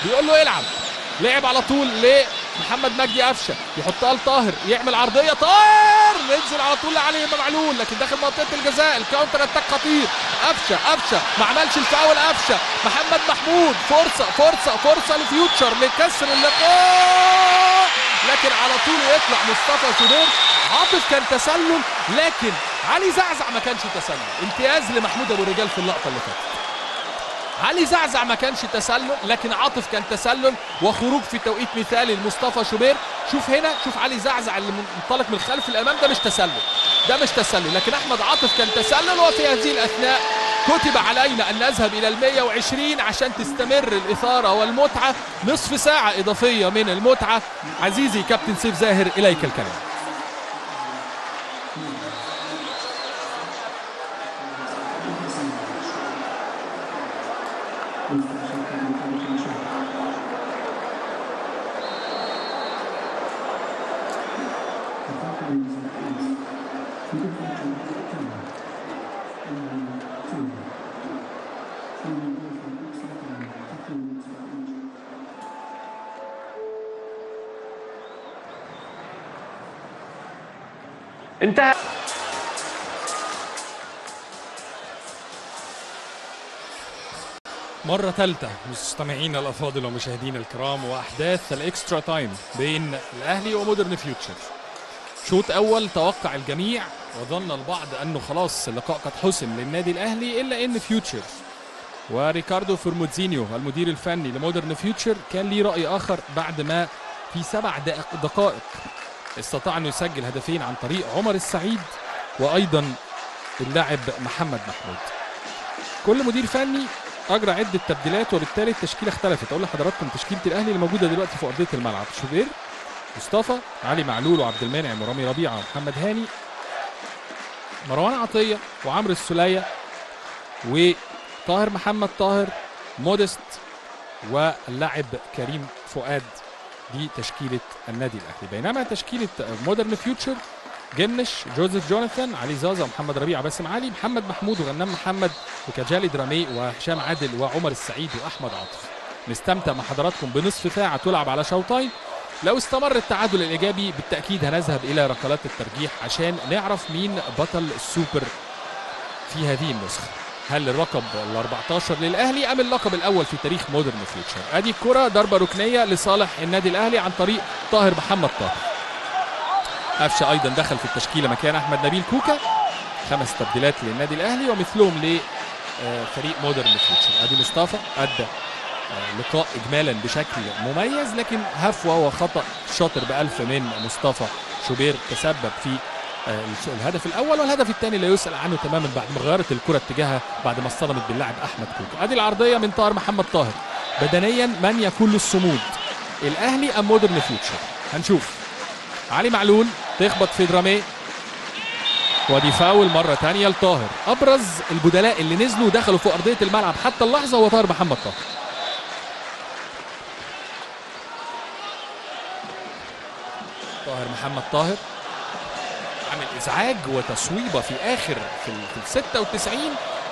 S1: بيقول له العب لعب على طول لمحمد مجدي قفشة. يحطها لطاهر يعمل عرضية طاهر. ينزل على طول لعلي معلول لكن داخل منطقة الجزاء. ال counter attack خطير. قفشة قفشة. ما عملش الفاول قفشة. محمد محمود فرصة فرصة فرصة لفيوتشر. لكسر اللقاء. لكن على طول يطلع مصطفى شوبير عاطف كان تسلل لكن علي زعزع ما كانش تسلل. امتياز لمحمود أبو الرجال في اللقطة اللي فاتت. علي زعزع ما كانش تسلل لكن عاطف كان تسلل وخروج في توقيت مثالي لمصطفى شوبير. شوف هنا شوف علي زعزع اللي منطلق من خلف الأمام ده مش تسلل ده مش تسلل. لكن أحمد عاطف كان تسلل وفي هذه الأثناء كتب علينا أن نذهب إلى ال 120 عشان تستمر الإثارة والمتعة. نصف ساعة إضافية من المتعة. عزيزي كابتن سيف زاهر إليك الكلام.
S3: انتهى.
S1: مرة ثالثة مستمعينا الأفاضل ومشاهدينا الكرام وأحداث ال extra time بين الأهلي ومودرن فيوتشر. شوط أول توقع الجميع وظن البعض أنه خلاص اللقاء قد حسم للنادي الأهلي إلا أن فيوتشر. وريكاردو فورموتزينيو المدير الفني لمودرن فيوتشر كان ليه رأي آخر بعد ما في سبع دق- دقائق. استطاع أنه يسجل هدفين عن طريق عمر السعيد وأيضا اللاعب محمد محمود. كل مدير فني أجرى عدة تبديلات وبالتالي التشكيلة اختلفت. أقول لحضراتكم تشكيلة الأهلي اللي موجوده دلوقتي في أرضية الملعب. شوبير مصطفى علي معلول وعبد المنعم ورامي ربيعه ومحمد هاني مروان عطية وعمرو السولية وطاهر محمد طاهر مودست واللاعب كريم فؤاد. دي تشكيله النادي الأهلي. بينما تشكيلة مودرن فيوتشر جنش جوزيف جوناثان علي زعزع ومحمد ربيع باسم علي محمد محمود وغنام محمد وكجالي درامي وهشام عادل وعمر السعيد وأحمد عاطف. نستمتع مع حضراتكم بنصف ساعة تلعب على شوطين. لو استمر التعادل الإيجابي بالتأكيد هنذهب إلى ركلات الترجيح عشان نعرف مين بطل السوبر في هذه النسخة. هل اللقب ال 14 للأهلي أم اللقب الأول في تاريخ مودرن فيوتشر؟ أدي الكره ضربة ركنية لصالح النادي الأهلي عن طريق طاهر محمد طاهر. قفشة أيضا دخل في التشكيلة مكان أحمد نبيل كوكا. خمس تبديلات للنادي الأهلي ومثلهم لفريق مودرن فيوتشر. أدي مصطفى أدى آه، لقاء اجمالا بشكل مميز لكن هفوة وخطأ شاطر بألف من مصطفى شوبير تسبب في آه، الهدف الأول والهدف الثاني لا يسأل عنه تماما بعد ما غيرت الكرة اتجاهها بعد ما اصطدمت باللاعب أحمد كوكو أدي العرضية من طاهر محمد طاهر. بدنيا من يكون للصمود؟ الأهلي أم مودرن فيوتشر هنشوف. علي معلول تخبط في دراميه ودي فاول مرة ثانية لطاهر. أبرز البدلاء اللي نزلوا ودخلوا في أرضية الملعب حتى اللحظة هو طاهر محمد طاهر. طاهر محمد طاهر. إزعاج وتصويبة في آخر في ال في ال 96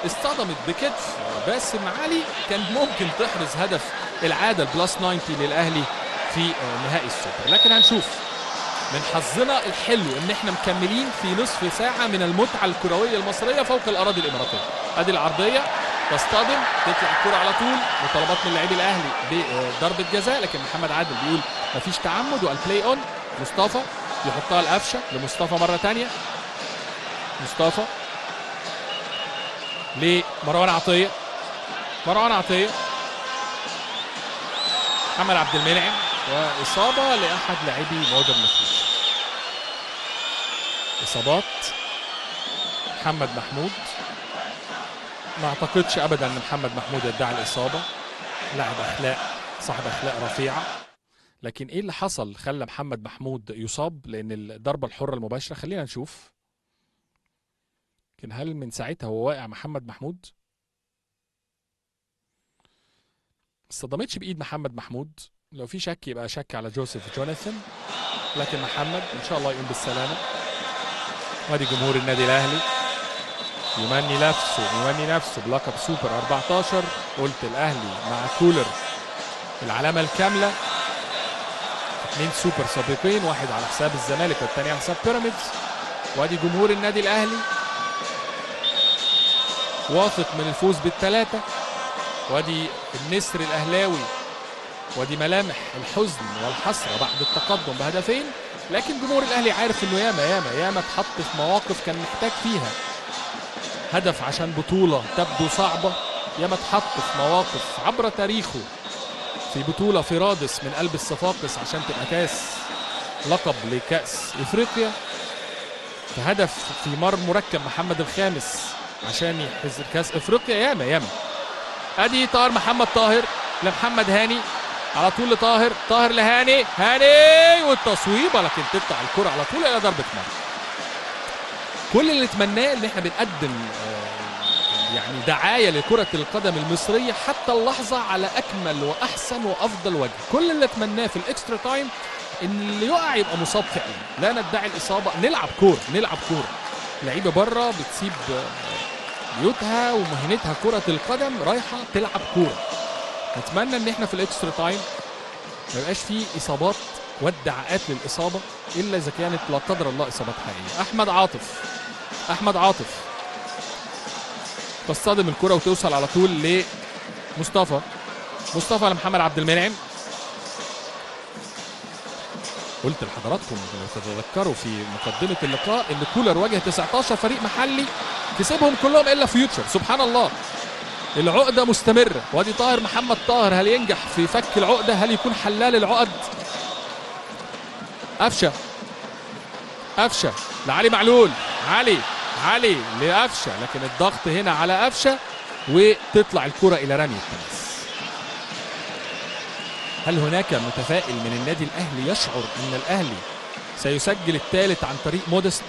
S1: اصطدمت بكتف باسم علي. كان ممكن تحرز هدف العادة البلس 90 للأهلي في نهائي السوبر. لكن هنشوف من حظنا الحلو إن إحنا مكملين في نصف ساعة من المتعة الكروية المصرية فوق الأراضي الإماراتية. أدي العرضية تصطدم تطلع الكرة على طول. مطالبات من لاعبي الأهلي بضربة جزاء لكن محمد عادل بيقول مفيش تعمد وال play on مصطفى يحطها القفشة لمصطفى مرة ثانية مصطفى. لمروان عطية. مروان عطية. محمد عبد المنعم. وإصابة لأحد لاعبي مودرن فيوتشر إصابات. محمد محمود. ما أعتقدش ابدا إن محمد محمود يدعي الإصابة. لاعب أخلاق صاحب أخلاق رفيعة. لكن إيه اللي حصل خلى محمد محمود يصاب؟ لأن الضربة الحرة المباشرة خلينا نشوف. لكن هل من ساعتها هو واقع محمد محمود؟ اصطدمتش بإيد محمد محمود. لو في شك يبقى شك على جوزيف جوناثان. لكن محمد إن شاء الله يقوم بالسلامة. وأدي جمهور النادي الأهلي. يمني نفسه يمني نفسه بلقب سوبر 14 قلت الأهلي مع كولر العلامة الكاملة. اثنين سوبر سابقين واحد على حساب الزمالك والثاني على حساب بيراميدز. وادي جمهور النادي الأهلي. واثق من الفوز بالثلاثه وادي النسر الأهلاوي. ودي ملامح الحزن والحسرة بعد التقدم بهدفين. لكن جمهور الأهلي عارف إنه ياما ياما ياما اتحط في مواقف كان محتاج فيها. هدف عشان بطولة تبدو صعبة. ياما اتحط في مواقف عبر تاريخه. في بطولة في رادس من قلب الصفاقس عشان تبقى كاس لقب لكأس إفريقيا. في هدف في مر مركب محمد الخامس عشان يحرز كأس إفريقيا. ياما ياما. أدي طاهر محمد طاهر لمحمد هاني. على طول لطاهر. طاهر لهاني. هاني! والتصويبه لكن تقطع الكرة على طول إلى ضربة مرمى. كل اللي نتمناه إن إحنا بنقدم آه، يعني دعاية لكرة القدم المصرية حتى اللحظة على أكمل وأحسن وأفضل وجه. كل اللي نتمناه في ال extra time إن اللي يقع يبقى مصاب فعلا. لا ندعي الإصابة. نلعب كورة. نلعب كورة. لعيبة بره بتسيب بيوتها ومهنتها كرة القدم رايحة تلعب كورة. نتمنى إن إحنا في ال extra time ما يبقاش فيه إصابات وادعاءات للإصابة إلا إذا كانت لا قدر الله إصابات حقيقية. أحمد عاطف. أحمد عاطف. تصطدم الكرة وتوصل على طول لمصطفى مصطفى. لمحمد عبد المنعم. قلت لحضراتكم لو تتذكروا في مقدمة اللقاء إن كولر واجه 19 فريق محلي كسبهم كلهم إلا فيوتشر. سبحان الله. العقدة مستمرة. وأدي طاهر محمد طاهر هل ينجح في فك العقدة؟ هل يكون حلال العقد؟ قفشة. قفشة. لعلي معلول. علي. علي لقفشة لكن الضغط هنا على قفشة وتطلع الكرة إلى رمي التماس. هل هناك متفائل من النادي الأهلي يشعر أن الأهلي سيسجل الثالث عن طريق مودست؟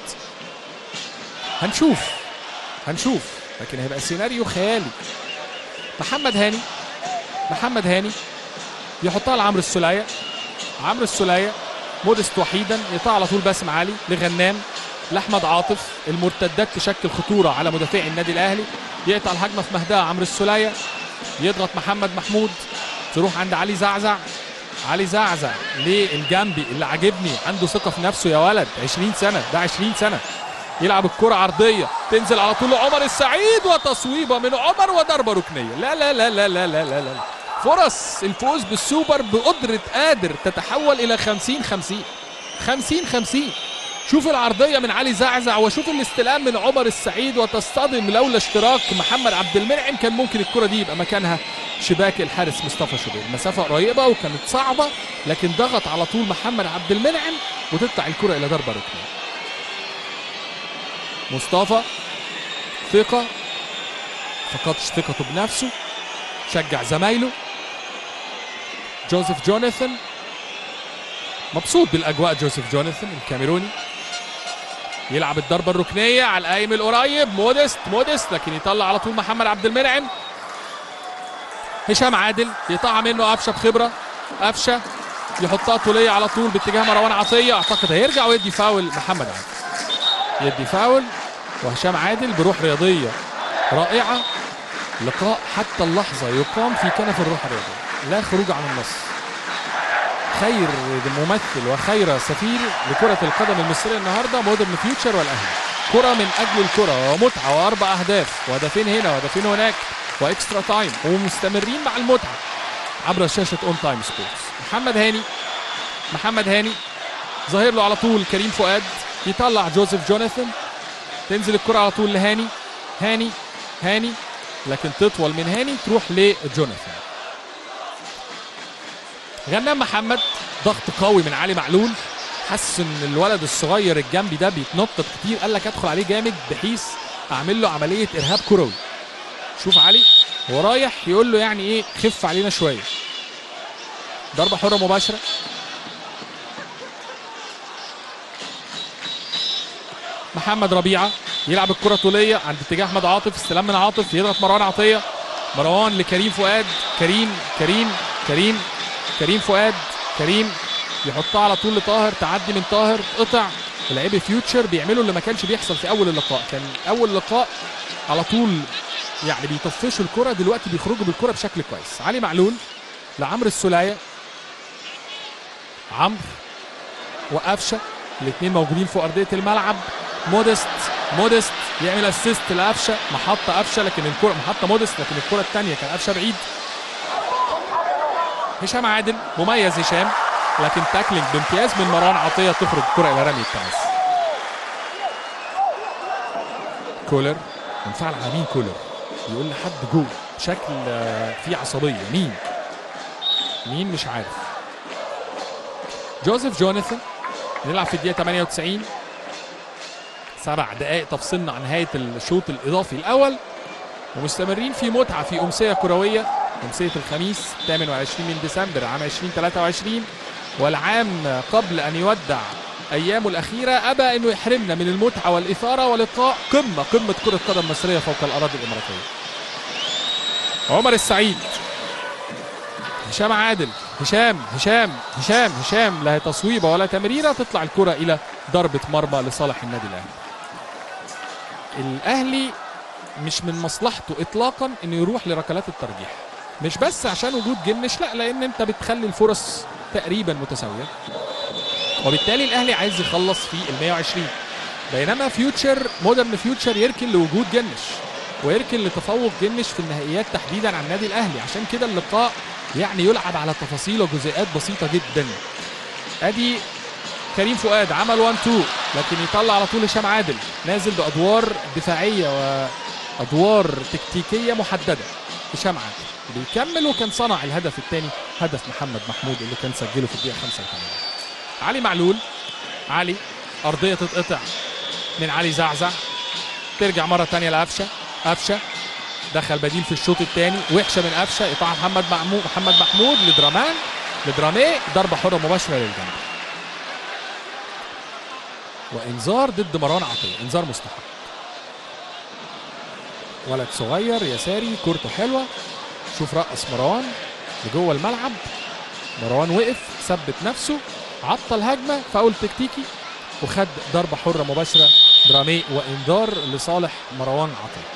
S1: هنشوف هنشوف لكن هيبقى سيناريو خيالي. محمد هاني محمد هاني يحطها لعمرو السولية. عمرو السولية مودست وحيدا يقطع على طول باسم علي لغنام. لأحمد عاطف المرتدات تشكل خطورة على مدافعي النادي الأهلي. يقطع الهجمة في مهدها عمرو السولية. يضغط محمد محمود. تروح عند علي زعزع. علي زعزع للجنبي اللي عاجبني. عنده ثقة في نفسه. يا ولد 20 سنة. ده 20 سنة. يلعب الكرة عرضية. تنزل على طول عمر السعيد. وتصويبة من عمر وضربة ركنية. لا لا لا لا لا لا لا, لا. فرص الفوز بالسوبر بقدرة قادر تتحول إلى 50 50 50 50 شوف العرضية من علي زعزع وشوف الاستلام من عمر السعيد وتصطدم لولا اشتراك محمد عبد المنعم. كان ممكن الكرة دي يبقى مكانها شباك الحارس مصطفى شوبير. مسافة قريبة وكانت صعبة لكن ضغط على طول محمد عبد المنعم وتطلع الكرة إلى ضربة ركنية مصطفى ثقة فقدش ثقته بنفسه شجع زمايله. جوزيف جوناثان مبسوط بالأجواء جوزيف جوناثان الكاميروني. يلعب الضربة الركنية على القايم القريب. مودست مودست لكن يطلع على طول محمد عبد المنعم. هشام عادل يقطعها منه قفشه بخبره قفشة يحطها طولية على طول باتجاه مروان عطية. أعتقد هيرجع ويدي فاول محمد عادل. يدي فاول وهشام عادل بروح رياضية رائعة. لقاء حتى اللحظة يقام في كنف الروح الرياضية. لا خروج عن النص. خير ممثل وخير سفير لكرة القدم المصرية النهارده مودرن فيوتشر والأهلي. كرة من أجل الكرة ومتعة وأربع أهداف. وهدفين هنا وهدفين هناك. و extra time ومستمرين مع المتعة. عبر شاشة أون تايم سبورتس. محمد هاني محمد هاني ظاهر له على طول كريم فؤاد. يطلع جوزيف جوناثان. تنزل الكرة على طول لهاني. هاني هاني. لكن تطول من هاني تروح لجوناثان. غنام محمد ضغط قوي من علي معلول. حس إن الولد الصغير الجنبي ده بيتنطط كتير. قال لك أدخل عليه جامد بحيث أعمل له عملية إرهاب كروي. شوف علي هو رايح يقول له يعني إيه خف علينا شوية. ضربة حرة مباشرة. محمد ربيعة يلعب الكرة طوليه عند اتجاه أحمد عاطف. استلام من عاطف يضغط مروان عطية. مروان لكريم فؤاد. كريم كريم كريم. كريم فؤاد كريم يحطها على طول لطاهر تعدي من طاهر قطع. لعيبه فيوتشر بيعملوا اللي ما كانش بيحصل في أول اللقاء. كان أول لقاء على طول يعني بيطفشوا الكرة دلوقتي بيخرجوا بالكرة بشكل كويس. علي معلول لعمرو السولية. عمرو وقفشة الاثنين موجودين فوق أرضية الملعب. مودست مودست يعمل assist لقفشة محطة قفشة لكن الكره محطة مودست لكن الكرة الثانية كان قفشة بعيد. هشام عادل مميز هشام لكن tackling بامتياز من مروان عطية تخرج الكره إلى رمي التماس كولر انفعل على مين كولر؟ يقول لحد جول بشكل آه، فيه عصبية. مين؟ مين؟ مش عارف. جوزيف جوناثان نلعب في الدقيقة 98 سبع دقائق تفصلنا عن نهاية الشوط الإضافي الأول. ومستمرين في متعة في أمسية كروية. امسيه الخميس 28 من ديسمبر عام 2023 والعام قبل أن يودع أيامه الأخيرة أبى انه يحرمنا من المتعة والإثارة ولقاء قمة قمة كرة قدم مصرية فوق الأراضي الإماراتية. عمر السعيد هشام عادل هشام هشام هشام هشام لا تصويبه ولا تمريرة تطلع الكرة إلى ضربه مرمى لصالح النادي الأهلي. الأهلي مش من مصلحته اطلاقا إنه يروح لركلات الترجيح. مش بس عشان وجود جنش لا لأن أنت بتخلي الفرص تقريبا متساوية. وبالتالي الأهلي عايز يخلص في ال 120 بينما فيوتشر مودرن فيوتشر يركن لوجود جنش. ويركن لتفوق جنش في النهائيات تحديدا عن النادي الأهلي. عشان كده اللقاء يعني يلعب على تفاصيل وجزئيات بسيطة جدا. أدي كريم فؤاد عمل 1 2 لكن يطلع على طول هشام عادل. نازل بأدوار دفاعية وأدوار تكتيكية محددة. هشام عادل. بيكمل وكان صنع الهدف الثاني هدف محمد محمود اللي كان سجله في الدقيقة 85 علي معلول علي أرضية تتقطع من علي زعزع ترجع مرة ثانية لقفشة قفشة دخل بديل في الشوط الثاني وحشة من قفشة يقطع محمد محمود محمد محمود لدرامان لدراميه ضربة حرة مباشرة للجنب وإنذار ضد مروان عطية إنذار مستحق. ولد صغير يساري كورته حلوة. شوف رقص مروان لجوه الملعب. مروان وقف ثبت نفسه عطل هجمة فاول تكتيكي وخد ضربة حرة مباشرة درامي وإنذار لصالح مروان عطيه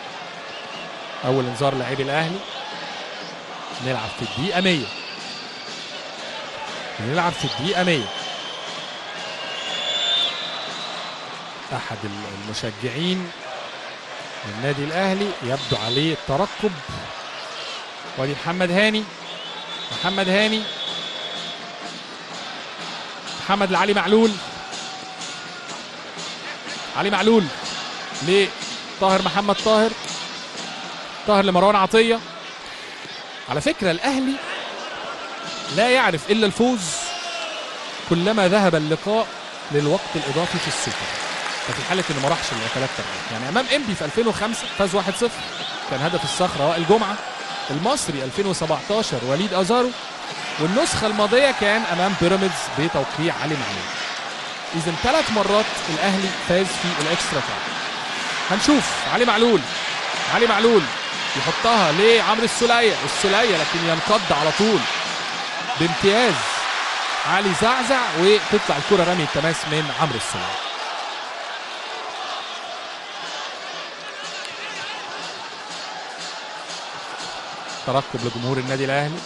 S1: أول إنذار لاعبي الأهلي. نلعب في الدقيقة 100 نلعب في الدقيقة 100 أحد المشجعين النادي الأهلي يبدو عليه الترقب. ودي محمد هاني. محمد هاني. محمد لعلي معلول. علي معلول لطاهر محمد طاهر. طاهر لمروان عطية. على فكرة الأهلي لا يعرف إلا الفوز كلما ذهب اللقاء للوقت الإضافي في السوبر. ده في حاله إنه ما راحش ترجيح يعني أمام إنبي في 2005 فاز 1-0 كان هدف الصخرة وائل جمعة. المصري 2017 وليد أزارو والنسخة الماضية كان أمام بيراميدز بتوقيع علي معلول. إذا ثلاث مرات الأهلي فاز في الإكسترا تايم. هنشوف علي معلول علي معلول يحطها لعمرو السولية السولية لكن ينقض على طول بامتياز علي زعزع وتطلع الكرة رمي التماس من عمرو السولية. ترقب لجمهور النادي الأهلي.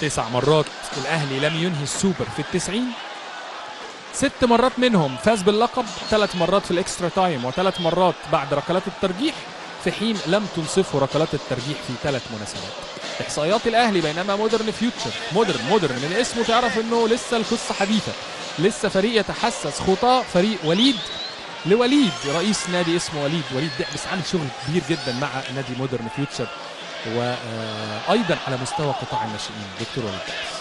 S1: تسع مرات الأهلي لم ينهي السوبر في التسعين. ست مرات منهم فاز باللقب ثلاث مرات في ال extra time وثلاث مرات بعد ركلات الترجيح في حين لم تنصفه ركلات الترجيح في ثلاث مناسبات. إحصائيات الأهلي بينما مودرن فيوتشر مودرن مودرن من اسمه تعرف إنه لسه القصة حديثة. لسه فريق يتحسس خطاه فريق وليد لوليد رئيس نادي اسمه وليد. وليد دعبس عامل شغل كبير جدا مع نادي مودرن فيوتشر وأيضا على مستوى قطاع الناشئين. دكتور وليد دعبس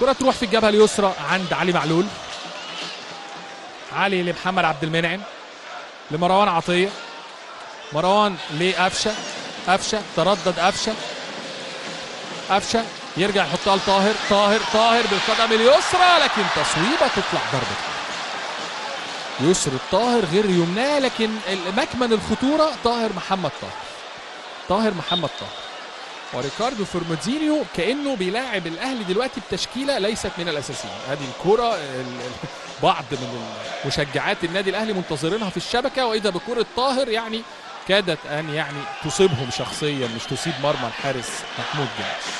S1: كرة تروح في الجبهة اليسرى عند علي معلول. علي لمحمد عبد المنعم. لمروان عطية. مروان لقفشة قفشة تردد قفشة قفشة يرجع يحطها لطاهر. طاهر طاهر بالقدم اليسرى لكن تصويبة تطلع ضربة يسرى طاهر غير يمناه لكن مكمن الخطورة طاهر محمد طاهر. طاهر محمد طاهر. وريكاردو فورموزينيو كأنه بيلاعب الأهلي دلوقتي بتشكيلة ليست من الأساسيين. ادي الكرة ال- ال- (laughs) بعض من مشجعات النادي الأهلي منتظرينها في الشبكة وإذا بكرة طاهر يعني كادت أن يعني تصيبهم شخصيا مش تصيب مرمى الحارس محمود جنش.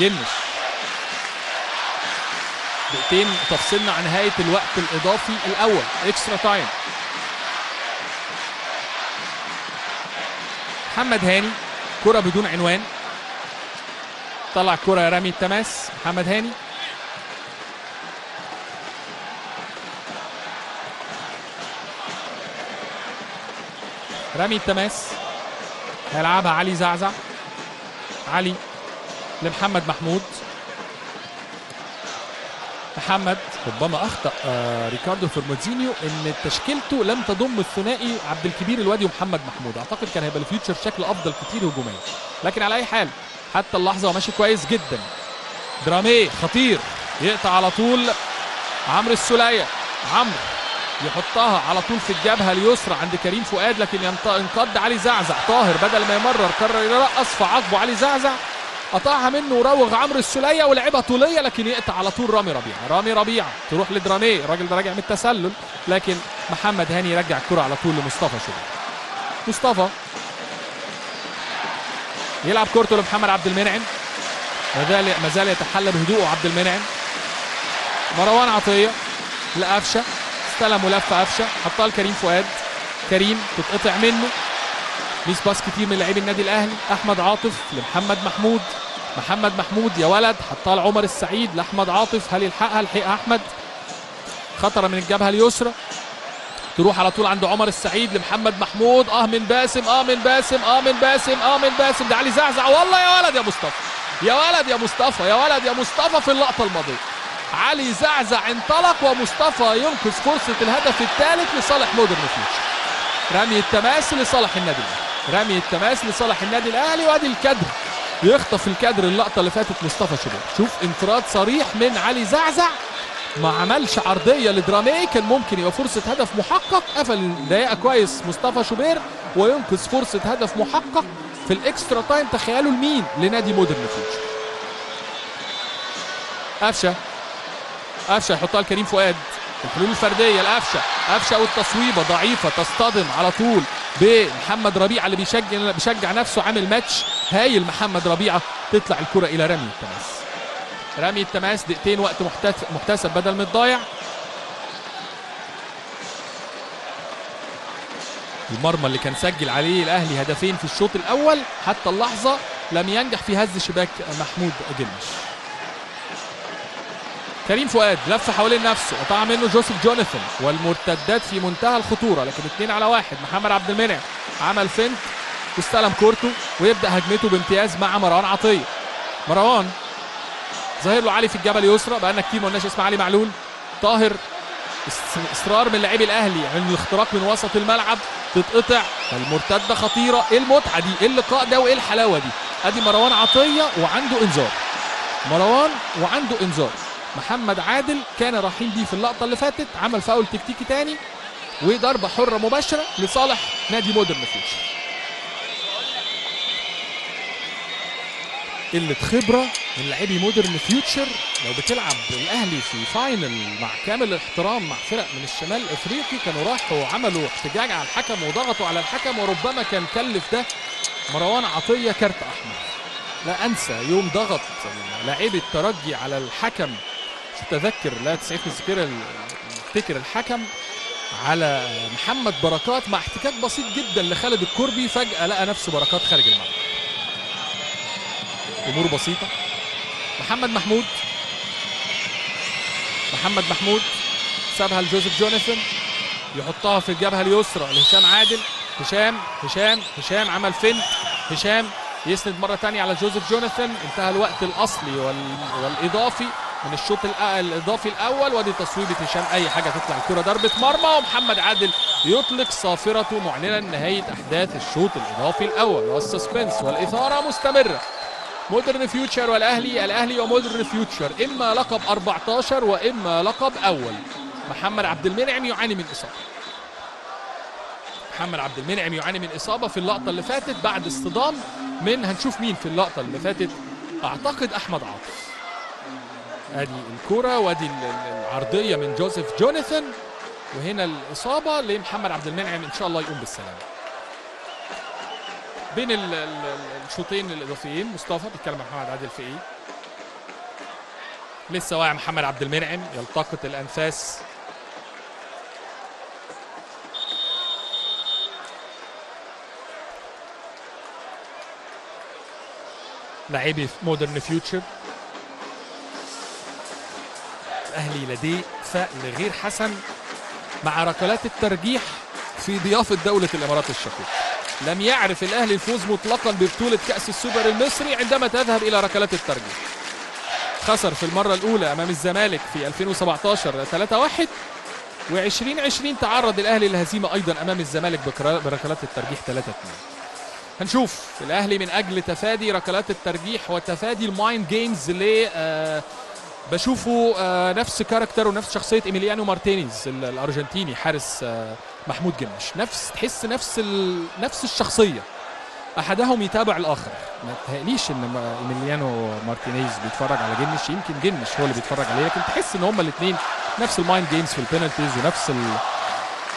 S1: جنش. دقيقتين تفصلنا عن نهاية الوقت الإضافي الأول. extra time محمد هاني كرة بدون عنوان. طلع كرة إلى رمي التماس. محمد هاني. رمي التماس. هيلعبها علي زعزع. علي لمحمد محمود. محمد. ربما أخطأ آه ريكاردو فورموزينيو إن تشكيلته لم تضم الثنائي عبد الكبير الوادي ومحمد محمود. أعتقد كان هيبقى الفيوتشر شكل أفضل كتير هجوميا. لكن على أي حال حتى اللحظة هو ماشي كويس جدا. درامي خطير. يقطع على طول عمرو السولية. عمرو يحطها على طول في الجبهة اليسرى عند كريم فؤاد لكن ينقض علي زعزع. طاهر بدل ما يمرر قرر يرقص فعاقبه علي زعزع. قطعها منه وراوغ عمرو السوليه ولعبها طولية لكن يقطع على طول رامي ربيعة. رامي ربيعة تروح لدرامي الراجل ده راجع من التسلل لكن محمد هاني يرجع الكرة على طول لمصطفى شوبير. مصطفى. يلعب كورته لمحمد عبد المنعم. ما زال يتحلى بهدوءه عبد المنعم. مروان عطية لقفشة. استلم ولف قفشة. حطها لكريم فؤاد. كريم تتقطع منه. miss pass كتير من لاعبي النادي الأهلي. أحمد عاطف لمحمد محمود. محمد محمود يا ولد حطها لعمر السعيد لأحمد عاطف هل يلحقها؟ لحقها أحمد. خطره من الجبهة اليسرى. تروح على طول عند عمر السعيد لمحمد محمود. آه من باسم آه من باسم آه من باسم آه من باسم. ده علي زعزع. والله يا ولد يا مصطفى. يا ولد يا مصطفى يا ولد يا مصطفى في اللقطة الماضية. علي زعزع انطلق ومصطفى ينقذ فرصة الهدف الثالث لصالح مودرن فيوتشر. رمي التماس لصالح النادي الأهلي. رمي التماس لصالح النادي الأهلي وأدي الكادر يخطف الكادر اللقطة اللي فاتت مصطفى شوبير شوف انفراد صريح من علي زعزع. ما عملش عرضية لدرامي. كان ممكن يبقى فرصة هدف محقق. قفل الدقيقه كويس مصطفى شوبير وينقذ فرصة هدف محقق في ال extra time. تخيلوا لمين؟ لنادي مودرن فيوتشر قفشة. قفشة يحطها لكريم فؤاد. الحلول الفردية لقفشة. قفشة والتصويبة ضعيفة تصطدم على طول. بمحمد ربيعة اللي بيشجع بيشجع نفسه عامل ماتش هايل محمد ربيعة. تطلع الكرة إلى رمي التماس. رمي التماس دقيقتين وقت محتس- محتسب بدل من الضايع المرمى اللي كان سجل عليه الأهلي هدفين في الشوط الأول. حتى اللحظة لم ينجح في هز شباك محمود جلمش كريم فؤاد لف حوالين نفسه قطع منه جوزيف جوناثان والمرتدات في منتهى الخطورة لكن اثنين على واحد محمد عبد المنعم عمل فنت واستلم كورته ويبدأ هجمته بامتياز مع مروان عطية. مروان ظاهر له علي في الجبل يسرى بقالنا كتير ما قلناش اسم علي معلول. طاهر اصرار من لاعبي الأهلي عن الاختراق من وسط الملعب تتقطع. المرتدة خطيرة إيه المتعة دي؟ إيه اللقاء ده؟ وإيه الحلاوة دي؟ أدي مروان عطية وعنده إنذار. مروان وعنده إنذار. محمد عادل كان رحيم بيه في اللقطة اللي فاتت عمل فاول تكتيكي تاني وضربة حرة مباشرة لصالح نادي مودرن فيوتشر قلة خبرة من لاعبي مودرن فيوتشر لو بتلعب الاهلي في final مع كامل الاحترام مع فرق من الشمال الافريقي كانوا راحوا وعملوا احتجاج على الحكم وضغطوا على الحكم وربما كان كلف ده مروان عطية كارت أحمر. لا أنسى يوم ضغط لاعبي الترجي على الحكم مش متذكر لا تسعيد الذاكرة افتكر الحكم على محمد بركات مع احتكاك بسيط جدا لخالد الكربي. فجأة لقى نفسه بركات خارج الملعب. أمور بسيطة. محمد محمود. محمد محمود. سابها لجوزيف جوناثان. يحطها في الجبهه اليسرى لهشام عادل. هشام هشام هشام عمل feint. هشام يسند مرة ثانية على جوزيف جوناثان. انتهى الوقت الأصلي وال... والإضافي. من الشوط الإضافي الأول وأدي تصويبه هشام أي حاجة تطلع. الكرة ضربه مرمى ومحمد عادل يطلق صافرته معلنا نهايه أحداث الشوط الإضافي الأول. وال suspense والإثارة مستمرة. مودرن فيوتشر والأهلي الأهلي ومودرن فيوتشر إما لقب 14 وإما لقب أول. محمد عبد المنعم يعاني من إصابة. محمد عبد المنعم يعاني من إصابة في اللقطة اللي فاتت بعد اصطدام من هنشوف مين في اللقطة اللي فاتت. أعتقد أحمد عاطف. ادي الكرة وادي ال- ال- العرضية من جوزيف جوناثان. وهنا الإصابة لمحمد عبد المنعم. إن شاء الله يقوم بالسلامه بين ال- ال- ال- الشوطين الإضافيين مصطفى بيتكلم عن محمد عادل في إيه؟ لسه واقع محمد عبد المنعم. يلتقط الأنفاس. لاعبي مودرن فيوتشر الاهلي لديه فأل غير حسن مع ركلات الترجيح في ضيافه دوله الإمارات الشقيقه لم يعرف الأهلي الفوز مطلقا ببطولة كأس السوبر المصري عندما تذهب إلى ركلات الترجيح. خسر في المرة الأولى أمام الزمالك في 2017 3-1 و2020 تعرض الأهلي للهزيمة أيضا أمام الزمالك بركلات الترجيح 3-2 هنشوف الأهلي من أجل تفادي ركلات الترجيح وتفادي ال mind games اللي آه بشوفه آه نفس character ونفس شخصية إيميليانو مارتينيز ال- الأرجنتيني حارس آه محمود جنش نفس تحس نفس ال... نفس الشخصية. أحدهم يتابع الآخر. ما تهيأليش إن إيميليانو مارتينيز بيتفرج على جنش يمكن جنش هو اللي بيتفرج عليه لكن تحس إن هما الاثنين نفس ال mind games في ال penalties ونفس ال...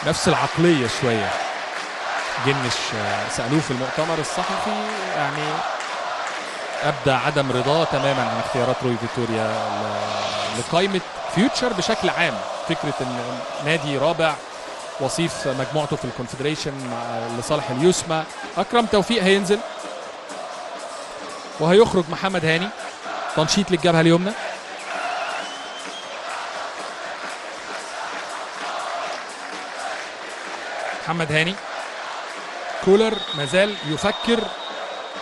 S1: نفس العقلية شوية. جنش آه، سألوه في المؤتمر الصحفي يعني أبدى عدم رضاه تماما عن اختيارات روي فيتوريا لقائمة فيوتشر بشكل عام. فكرة إن نادي رابع وصيف مجموعته في الكونفدريشن لصالح ال USMA. أكرم توفيق هينزل وهيخرج محمد هاني. تنشيط للجبهة اليمنى. محمد هاني. كولر مازال يفكر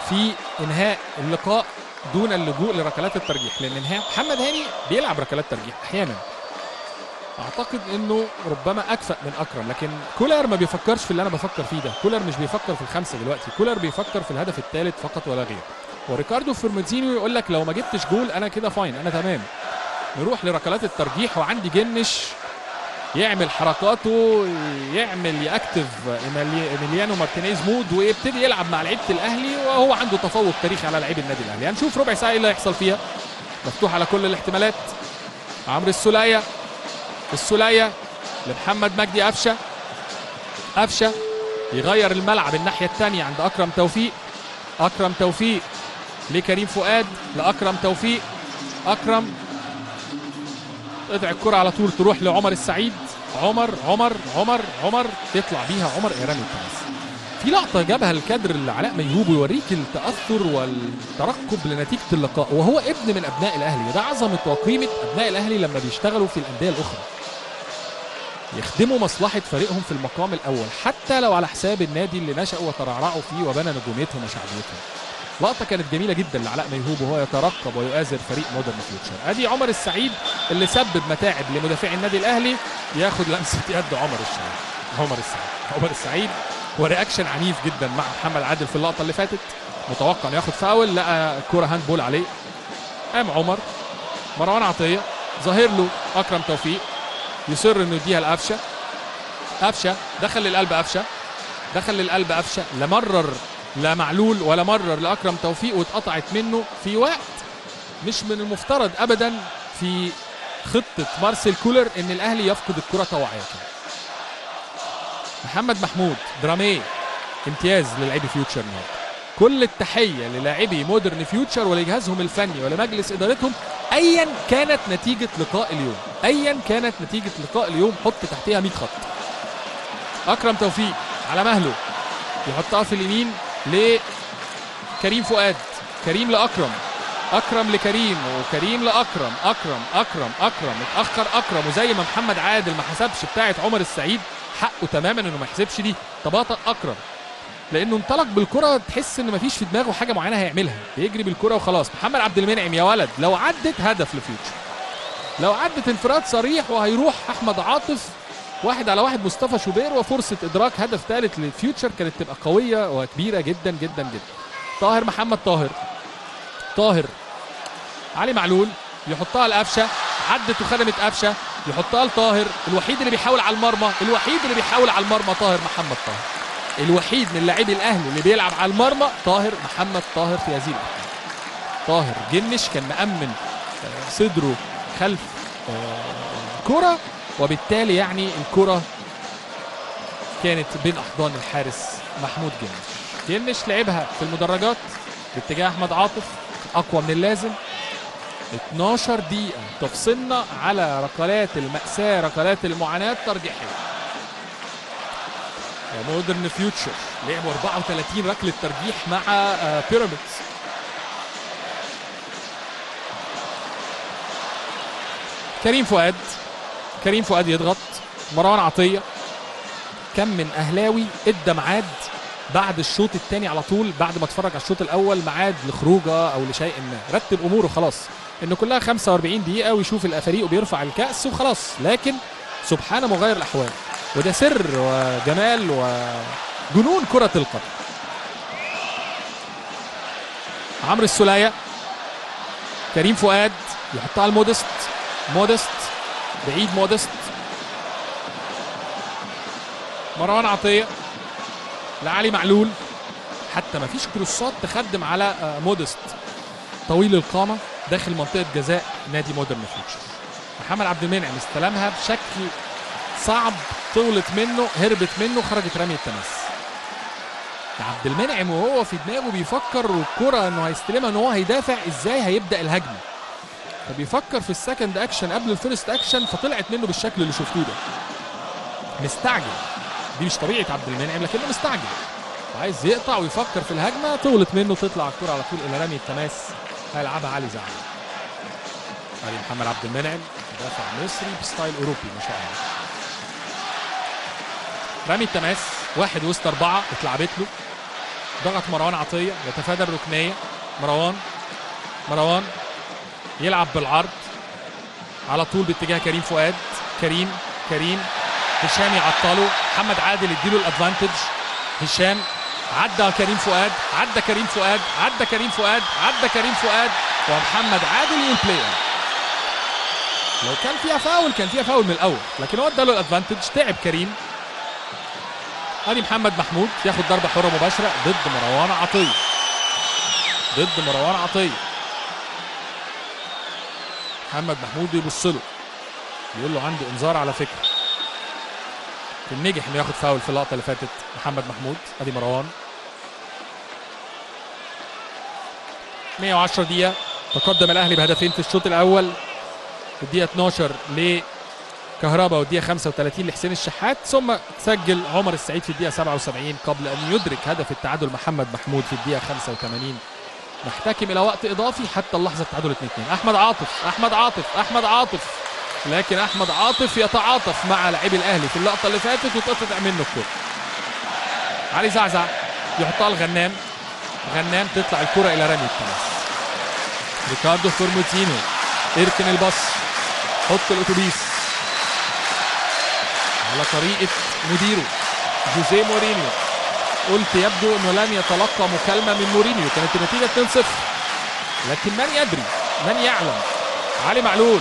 S1: في إنهاء اللقاء دون اللجوء لركلات الترجيح لأن إنهاء محمد هاني بيلعب ركلات ترجيح أحيانا. أعتقد إنه ربما أكفأ من أكرم لكن كولر ما بيفكرش في اللي أنا بفكر فيه ده. كولر مش بيفكر في الخمسة دلوقتي كولر بيفكر في الهدف الثالث فقط ولا غير. وريكاردو فورموسينيو يقول لك لو ما جبتش جول أنا كده fine أنا تمام. نروح لركلات الترجيح وعندي جنش يعمل حركاته يعمل يأكتف إيميليانو مارتينيز mode ويبتدي يلعب مع لعيبة الأهلي وهو عنده تفوق تاريخي على لعيب النادي الأهلي. هنشوف ربع ساعة إيه اللي هيحصل فيها. مفتوح على كل الاحتمالات. عمرو السولية. السولية لمحمد مجدي قفشة. قفشة يغير الملعب الناحية الثانية عند أكرم توفيق. أكرم توفيق لكريم فؤاد لأكرم توفيق. أكرم قطع الكرة على طول تروح لعمر السعيد. عمر عمر عمر عمر. يطلع بيها عمر إيراني التماس في لقطة جابها الكادر اللي علاء ميهوب يوريك التأثر والترقب لنتيجة اللقاء وهو ابن من أبناء الأهلي وده عظمة وقيمة أبناء الأهلي لما بيشتغلوا في الأندية الأخرى. يخدموا مصلحة فريقهم في المقام الأول حتى لو على حساب النادي اللي نشأوا وترعرعوا فيه وبنى نجوميتهم وشعبيتهم. لقطة كانت جميلة جدا لعلاء ميهوب وهو يترقب ويؤازر فريق مودرن فيوتشر. أدي عمر السعيد اللي سبب متاعب لمدافعي النادي الأهلي ياخد لمسة يد عمر السعيد. عمر السعيد. عمر السعيد و reaction عنيف جدا مع محمد عادل في اللقطة اللي فاتت. متوقع إنه ياخد فاول لقى كوره handball عليه. قام عمر. مروان عطية. ظاهر له أكرم توفيق. يصر إنه يديها لقفشة. قفشة. دخل للقلب قفشة. دخل للقلب قفشة. لا مرر لا معلول ولا مرر لأكرم توفيق واتقطعت منه في وقت مش من المفترض ابدا في خطة مارسيل كولر إن الأهلي يفقد الكرة طوعيه محمد محمود دراميه امتياز للاعبي فيوتشر النهارده. كل التحية للاعبي مودرن فيوتشر ولجهازهم الفني ولمجلس إدارتهم ايا كانت نتيجة لقاء اليوم. ايا كانت نتيجة لقاء اليوم حط تحتها 100 خط. أكرم توفيق على مهله يحطها في اليمين. لكريم فؤاد. كريم لأكرم. أكرم لكريم. وكريم لأكرم. أكرم أكرم أكرم. اتأخر أكرم. وزي ما محمد عادل ما حسبش بتاعه عمر السعيد حقه تماما إنه ما يحسبش دي. تباطأ أكرم. لأنه انطلق بالكرة تحس إن مفيش في دماغه حاجة معينة هيعملها. بيجري بالكرة وخلاص. محمد عبد المنعم يا ولد لو عدت هدف لفيوتشر لو عدت انفراد صريح وهيروح أحمد عاطف واحد على واحد مصطفى شوبير وفرصة إدراك هدف ثالث للفيوتشر كانت تبقى قوية وكبيرة جدا جدا جدا. طاهر محمد طاهر. طاهر. علي معلول يحطها لقفشة عدت وخدمت قفشة يحطها لطاهر الوحيد اللي بيحاول على المرمى الوحيد اللي بيحاول على المرمى طاهر محمد طاهر. الوحيد من لاعبي الأهلي اللي بيلعب على المرمى طاهر محمد طاهر في هذه طاهر جنش كان مأمن آه، صدره خلف آه، الكرة وبالتالي يعني الكرة كانت بين أحضان الحارس محمود جنش جنش لعبها في المدرجات باتجاه أحمد عاطف أقوى من اللازم. 12 دقيقة. تفصلنا على ركلات المأساة ركلات المعاناة ترجيحية مودرن فيوتشر لعبوا 34 ركلة ترجيح مع آه، بيراميدز كريم فؤاد. كريم فؤاد يضغط. مروان عطية. كم من أهلاوي ادى ميعاد بعد الشوط الثاني على طول بعد ما اتفرج على الشوط الأول ميعاد لخروجة أو لشيء ما. رتب أموره خلاص. ان كلها 45 دقيقة ويشوف الفريق بيرفع الكأس وخلاص. لكن سبحان مغير الأحوال. وده سر وجمال وجنون كرة القدم. عمرو السولية. كريم فؤاد يحطها لمودست. مودست بعيد مودست. مروان عطية لعلي معلول. حتى ما فيش كروسات تخدم على آه، مودست. طويل القامة داخل منطقة جزاء نادي مودرن فيوتشر. محمد عبد المنعم استلمها بشكل صعب طولت منه هربت منه خرجت رمي التماس. عبد المنعم وهو في دماغه بيفكر والكرة إنه هيستلمها إن هو هيدافع إزاي هيبدأ الهجمة؟ فبيفكر في ال second action قبل ال first action فطلعت منه بالشكل اللي شفتوه ده. مستعجل. دي مش طبيعة عبد المنعم لكنه مستعجل. وعايز يقطع ويفكر في الهجمة طولت منه تطلع الكرة على طول إلى رمي التماس. هيلعبها علي زعل ادي محمد عبد المنعم دافع مصري بستايل أوروبي ما شاء الله. رمي التماس واحد وسط أربعة اتلعبت له. ضغط مروان عطية يتفادى الركنية. مروان مروان. يلعب بالعرض. على طول باتجاه كريم فؤاد. كريم كريم. هشام يعطله. محمد عادل يديله الأدفانتج. هشام عدى كريم فؤاد. عدى كريم فؤاد. عدى كريم فؤاد. عدى كريم فؤاد. ومحمد عادل يبلاي لو كان فيها فاول كان فيها فاول من الأول. لكن هو اداله الأدفانتج. تعب كريم. ادي محمد محمود. ياخد ضربة حرة مباشرة ضد مروان عطية. ضد مروان عطية. محمد محمود بيبص له. بيقول له عندي انذار على فكرة. كان نجح إنه ياخد فاول في اللقطة اللي فاتت محمد محمود. أدي مروان. 110 دقيقة. تقدم الأهلي بهدفين في الشوط الأول. الدقيقة 12 لكهربا والدقيقة 35 لحسين الشحات. ثم سجل عمر السعيد في الدقيقة 77 قبل أن يدرك هدف التعادل محمد محمود في الدقيقة 85 نحتكم إلى وقت إضافي حتى اللحظة التعادل 2 2 أحمد عاطف أحمد عاطف أحمد عاطف. لكن أحمد عاطف يتعاطف مع لاعبي الأهلي في اللقطة اللي فاتت وتقطع منه الكره علي زعزع يحطها لغنام غنام تطلع الكرة إلى رمي التماس ريكاردو فورموسينيو إركن الباص. حط الأتوبيس. على طريقة مديره جوزيه مورينيو. قلت يبدو إنه لن يتلقى مكالمة من مورينيو. كانت النتيجة 2-0 لكن من يدري؟ من يعلم؟ علي معلول.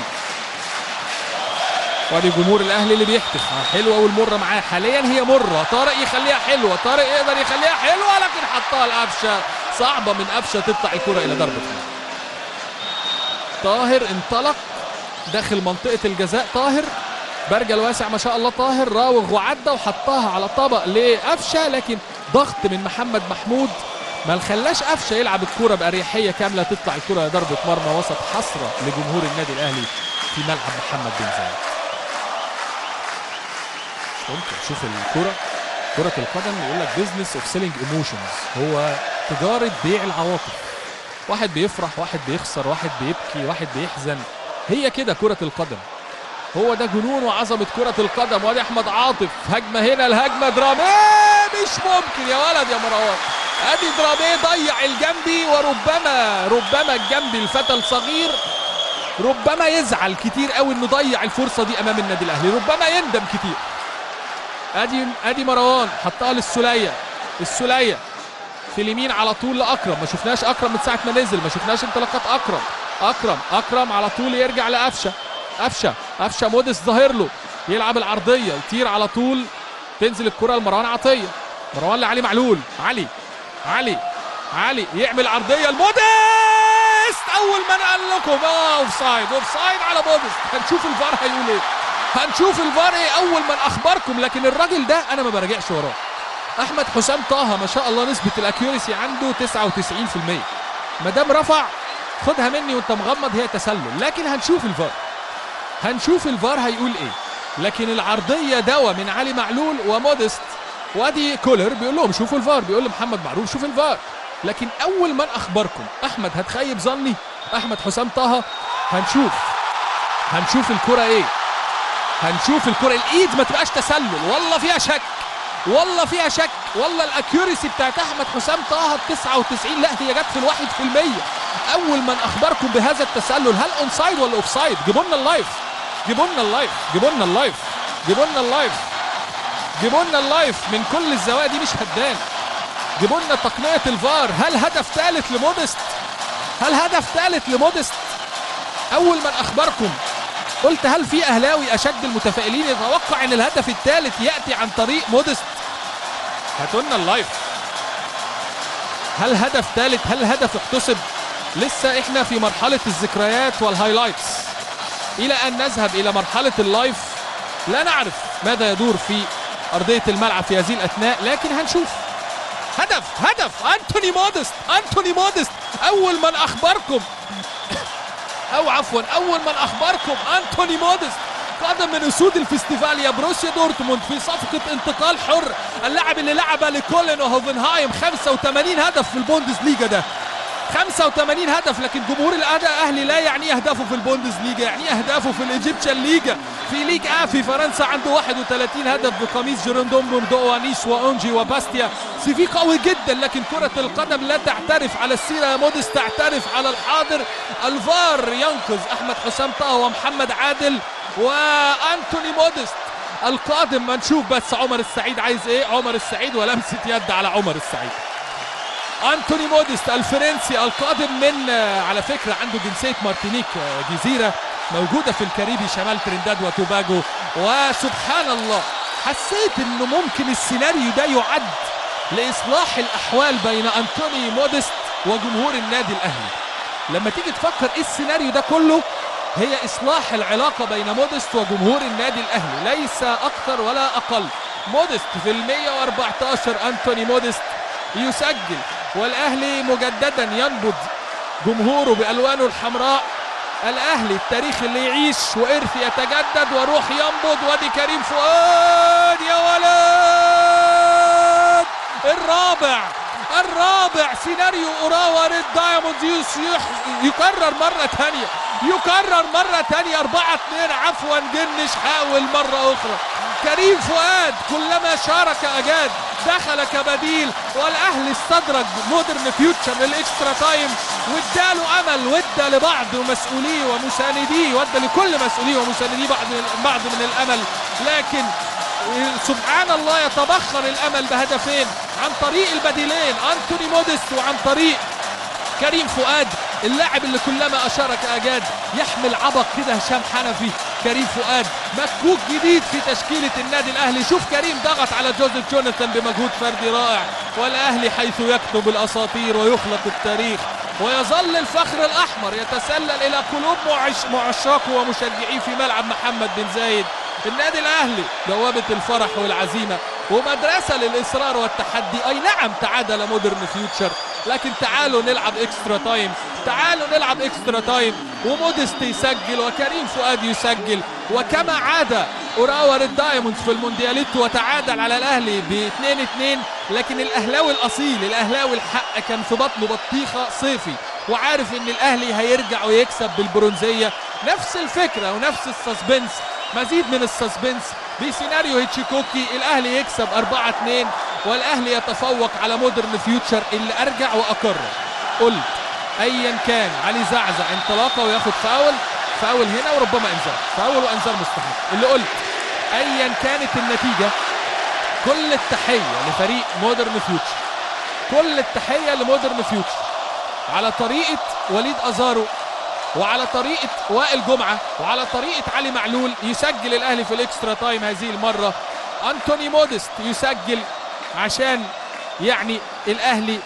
S1: وادي جمهور الأهلي اللي بيهتف حلوة والمرة معاه. حاليا هي مرة. طارق يخليها حلوة. طارق يقدر يخليها حلوة لكن حطها لقفشه صعبة من قفشه تطلع الكرة إلى ضربه طاهر انطلق داخل منطقة الجزاء. طاهر. برجل واسع ما شاء الله طاهر راوغ وعدى وحطها على طبق لقفشة لكن ضغط من محمد محمود ما خلاش قفشة يلعب الكرة بأريحية كاملة تطلع الكرة ضربة مرمى وسط حسرة لجمهور النادي الأهلي في ملعب محمد بن زايد. ممكن شوف الكرة كرة القدم يقول لك business of selling emotions هو تجارة بيع العواطف. واحد بيفرح واحد بيخسر واحد بيبكي واحد بيحزن هي كده كرة القدم. هو ده جنون وعظمة كرة القدم وأدي أحمد عاطف. هجمة هنا الهجمة درامية. مش ممكن يا ولد يا مروان. أدي درامية ضيع الجنبي وربما ربما الجنبي الفتى الصغير ربما يزعل كتير قوي إنه ضيع الفرصة دي أمام النادي الأهلي. ربما يندم كتير. أدي أدي مروان حطها للسولية. السولية في اليمين على طول لأكرم. ما شفناش أكرم من ساعة ما نزل ما شفناش انطلاقات أكرم. أكرم أكرم على طول يرجع لقفشة. قفشه قفشه موديس ظاهر له. يلعب العرضية يطير على طول. تنزل الكرة لمروان عطية. مروان لعلي معلول. علي علي علي. يعمل عرضية لموديست أول ما نقل لكم. آه offside offside على موديست هنشوف الفار هيقول إيه. هنشوف الفار إيه أول من أخبركم. لكن الراجل ده أنا ما براجعش وراه. أحمد حسام طه ما شاء الله نسبة ال accuracy عنده 99% ما دام رفع خدها مني وأنت مغمض هي تسلل. لكن هنشوف الفار. هنشوف الفار هيقول إيه. لكن العرضية دوا من علي معلول وموديست وأدي كولر بيقول لهم شوفوا الفار. بيقول لمحمد معروف شوف الفار. لكن أول من أخبركم أحمد هتخيب ظني. أحمد حسام طه. هنشوف. هنشوف الكرة إيه. هنشوف الكرة. الإيد ما تبقاش تسلل. والله فيها شك. والله فيها شك. والله ال accuracy بتاعت أحمد حسام طه 99 لا هي جت في الواحد في المية. أول من أخبركم بهذا التسلل هل onside ولا offside جيبوا لنا ال live. جيبوا لنا ال live جيبوا لنا ال live جيبوا لنا ال live. جيبوا لنا ال live من كل الزوايا دي مش هدان جيبوا لنا تقنية الفار. هل هدف ثالث لمودست؟ هل هدف ثالث لمودست؟ أول من أخبركم. قلت هل في أهلاوي أشد المتفائلين يتوقع إن الهدف الثالث يأتي عن طريق مودست؟ هاتوا لنا ال live. هل هدف ثالث هل هدف احتسب لسه إحنا في مرحلة الذكريات وال highlights. إلى أن نذهب إلى مرحلة ال live. لا نعرف ماذا يدور في أرضية الملعب في هذه الأثناء لكن هنشوف. هدف هدف. أنتوني مودست أنتوني مودست. أول من أخبركم. (coughs) أو عفوا أول من أخبركم. أنتوني مودست. قادم من أسود الفيستفاليا بروسيا دورتموند في صفقة انتقال حر. اللاعب اللي لعب لكولن وهوفنهايم 85 هدف في البوندسليجا ده. 85 هدف لكن جمهور الاهلي لا يعني أهدافه في البوندسليجا يعني أهدافه في ال Egyptian ليجا في ليج آ في فرنسا عنده 31 هدف بقميص جيروندان بوردو ونيس وأونجيه وباستيا. CV قوي جدا لكن كرة القدم لا تعترف على السيرة يا موديست تعترف على الحاضر. الفار ينقذ أحمد حسام طه ومحمد عادل وأنتوني موديست القادم ما نشوف بس عمر السعيد عايز إيه؟ عمر السعيد ولمسة يد على عمر السعيد. أنتوني موديست الفرنسي القادم من على فكرة عنده جنسية مارتينيك جزيرة موجودة في الكاريبي شمال ترينداد وتوباجو وسبحان الله حسيت إنه ممكن السيناريو ده يعد لإصلاح الأحوال بين أنتوني موديست وجمهور النادي الأهلي. لما تيجي تفكر إيه السيناريو ده كله هي إصلاح العلاقة بين موديست وجمهور النادي الأهلي. ليس أكثر ولا أقل. موديست في ال 114 أنتوني موديست يسجل. والأهلي مجددا ينبض جمهوره بألوانه الحمراء. الأهلي التاريخ اللي يعيش وإرث يتجدد وروح ينبض. وادي كريم فؤاد يا ولد! الرابع الرابع سيناريو أوراوا ريد دايموند يكرر مرة تانية يكرر مرة تانية. أربعة اتنين عفوا جنش حاول مرة أخرى. كريم فؤاد كلما شارك أجاد دخل كبديل والأهلي استدرج مودرن فيوتشر لل extra time واداله أمل وادى لبعض مسؤوليه ومسانديه وادى لكل مسؤوليه ومسانديه بعض بعض من الأمل. لكن سبحان الله يتبخر الأمل بهدفين عن طريق البديلين أنتوني موديست وعن طريق كريم فؤاد اللاعب اللي كلما أشارك أجاد يحمل عبق كده هشام حنفي. كريم فؤاد. مكوك جديد في تشكيلة النادي الأهلي. شوف كريم ضغط على جوزيف جوناثان بمجهود فردي رائع. والأهلي حيث يكتب الأساطير ويخلق التاريخ. ويظل الفخر الأحمر يتسلل إلى قلوب معش معشاقه ومشجعيه في ملعب محمد بن زايد. النادي الأهلي بوابة الفرح والعزيمة. ومدرسة للإصرار والتحدي. أي نعم تعادل مودرن فيوتشر. لكن تعالوا نلعب extra time تعالوا نلعب extra time ومودست يسجل وكريم فؤاد يسجل. وكما عاد اوراوا ريد دايموندز في الموندياليت وتعادل على الأهلي ب 2 2 لكن الأهلاوي الأصيل الأهلاوي الحق كان في بطنه بطيخة صيفي. وعارف إن الأهلي هيرجع ويكسب بالبرونزية. نفس الفكرة ونفس ال suspense. مزيد من ال suspense. بسيناريو هيتشيكوكي الأهلي يكسب 4 2 والأهلي يتفوق على مودرن فيوتشر اللي أرجع واقرر قلت ايا كان علي زعزع انطلاقة وياخد فاول فاول هنا وربما إنذار. فاول وإنذار مستحق اللي قلت ايا كانت النتيجة كل التحية لفريق مودرن فيوتشر. كل التحية لمودرن فيوتشر. على طريقة وليد أزارو وعلى طريقة وائل جمعة وعلى طريقة علي معلول يسجل الأهلي في ال extra time هذه المرة. أنتوني مودست يسجل عشان يعني الأهلي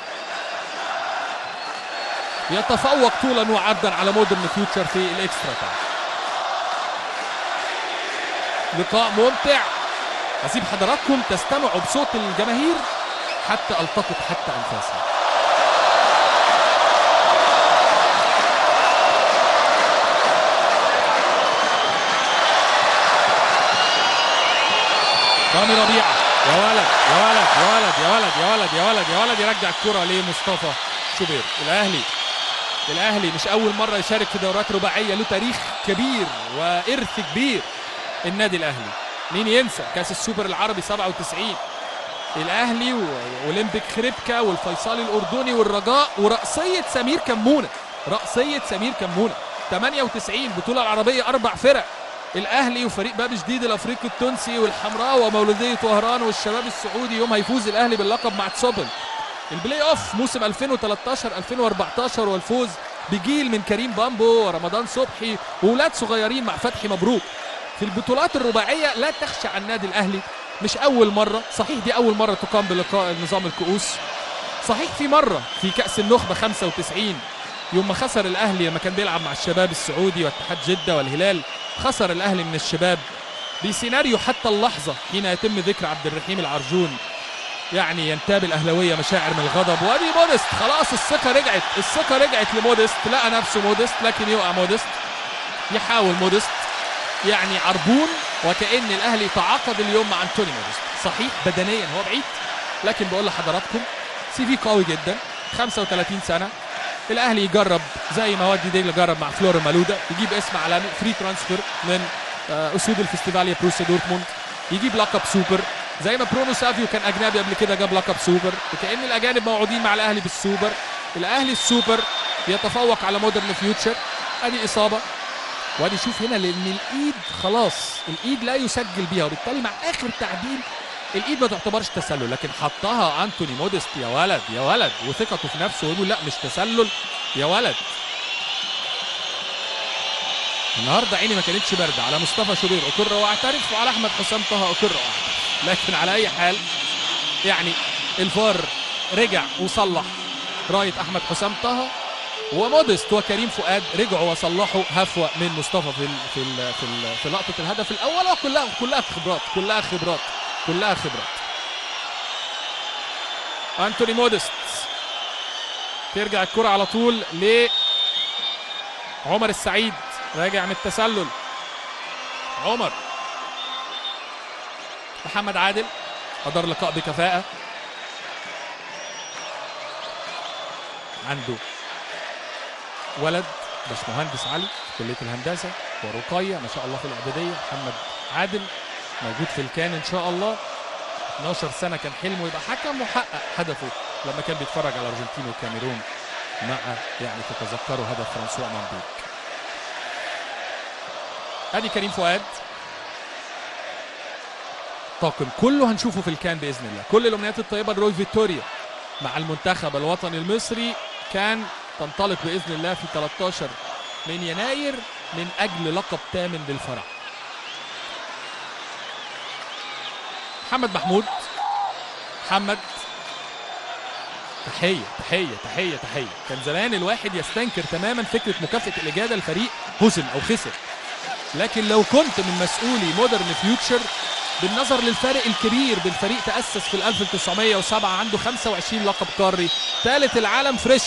S1: يتفوق طولا وعرضا على مودرن فيوتشر في ال extra time. لقاء ممتع. أسيب حضراتكم تستمعوا بصوت الجماهير حتى ألتقط حتى أنفاسي. رامي ربيعة. يا ولد يا ولد يا ولد يا ولد يا ولد يا ولد يا ولد يرجع الكرة لمصطفى شوبير. الأهلي الأهلي مش أول مرة يشارك في دورات رباعية له تاريخ كبير وإرث كبير. النادي الأهلي. مين ينسى؟ كأس السوبر العربي 97 الأهلي وأولمبيك خريبكا والفيصلي الأردني والرجاء ورأسية سمير كمونة. رأسية سمير كمونة. 98 بطولة العربية أربع فرق. الأهلي وفريق باب جديد الأفريقي التونسي والحمراء ومولودية وهران والشباب السعودي يوم هيفوز الأهلي باللقب مع تسوبل البلاي أوف موسم 2013 2014 والفوز بجيل من كريم بامبو ورمضان صبحي وولاد صغيرين مع فتحي مبروك. في البطولات الرباعية لا تخشى عن النادي الأهلي مش أول مرة صحيح دي أول مرة تقام بلقاء نظام الكؤوس. صحيح في مرة في كأس النخبة 95 يوم ما خسر الأهلي لما كان بيلعب مع الشباب السعودي واتحاد جدة والهلال خسر الأهلي من الشباب بسيناريو حتى اللحظة حين يتم ذكر عبد الرحيم العرجون. يعني ينتاب الأهلوية مشاعر من الغضب وآدي مودست. خلاص الثقة رجعت الثقة رجعت لمودست. لقى نفسه مودست لكن يقع مودست. يحاول مودست. يعني عربون وكأن الأهلي تعاقد اليوم مع أنتوني مودست. صحيح بدنيا هو بعيد لكن بقول لحضراتكم CV قوي جدا 35 سنة. الأهلي يجرب زي ما وادي دجلة جرب مع فلور مالودا يجيب اسم عالمي free transfer من آه، أسود الفيستفاليا بروسيا دورتموند. يجيب لقب سوبر. زي ما برونو سافيو كان أجنبي قبل كده جاب لقب سوبر. وكأن الأجانب موعودين مع الأهلي بالسوبر. الأهلي السوبر يتفوق على مودرن فيوتشر أدي إصابة. وآدي شوف هنا لأن الإيد خلاص الإيد لا يسجل بيها. وبالتالي مع آخر تعديل الإيد ما تعتبرش تسلل لكن حطها أنتوني مودست يا ولد يا ولد. وثقته في نفسه ويقول لا مش تسلل يا ولد. النهارده عيني ما كانتش باردة على مصطفى شوبير اقر واعترف وعلى أحمد حسام طه اقر واعترف. لكن على أي حال يعني الفار رجع وصلح راية أحمد حسام طه ومودست وكريم فؤاد رجعوا وصلحوا هفوة من مصطفى في ال في ال في, ال في لقطة الهدف الأول وكلها كلها خبرات كلها خبرات. كلها خبرات. أنتوني مودست. ترجع الكرة على طول ل عمر السعيد راجع من التسلل. عمر. محمد عادل أدار لقاء بكفاءة. عنده ولد باشمهندس علي في كلية الهندسة ورقية ما شاء الله في الإعدادية محمد عادل. موجود في الكان إن شاء الله. 12 سنة كان حلمه يبقى حكم وحقق هدفه لما كان بيتفرج على الارجنتين والكاميرون مع يعني تتذكروا هدف فرانسوا مانديك أدي كريم فؤاد. طاقم كله هنشوفه في الكان بإذن الله. كل الأمنيات الطيبة لروي فيتوريا مع المنتخب الوطني المصري كان تنطلق بإذن الله في 13 من يناير من أجل لقب ثامن للفرع محمد محمود. محمد. تحية تحية تحية تحية. كان زمان الواحد يستنكر تماما فكرة مكافأة الإجادة الفريق هزم أو خسر. لكن لو كنت من مسؤولي مودرن فيوتشر بالنظر للفارق الكبير بالفريق تأسس في ال 1907 عنده 25 لقب قاري ثالث العالم fresh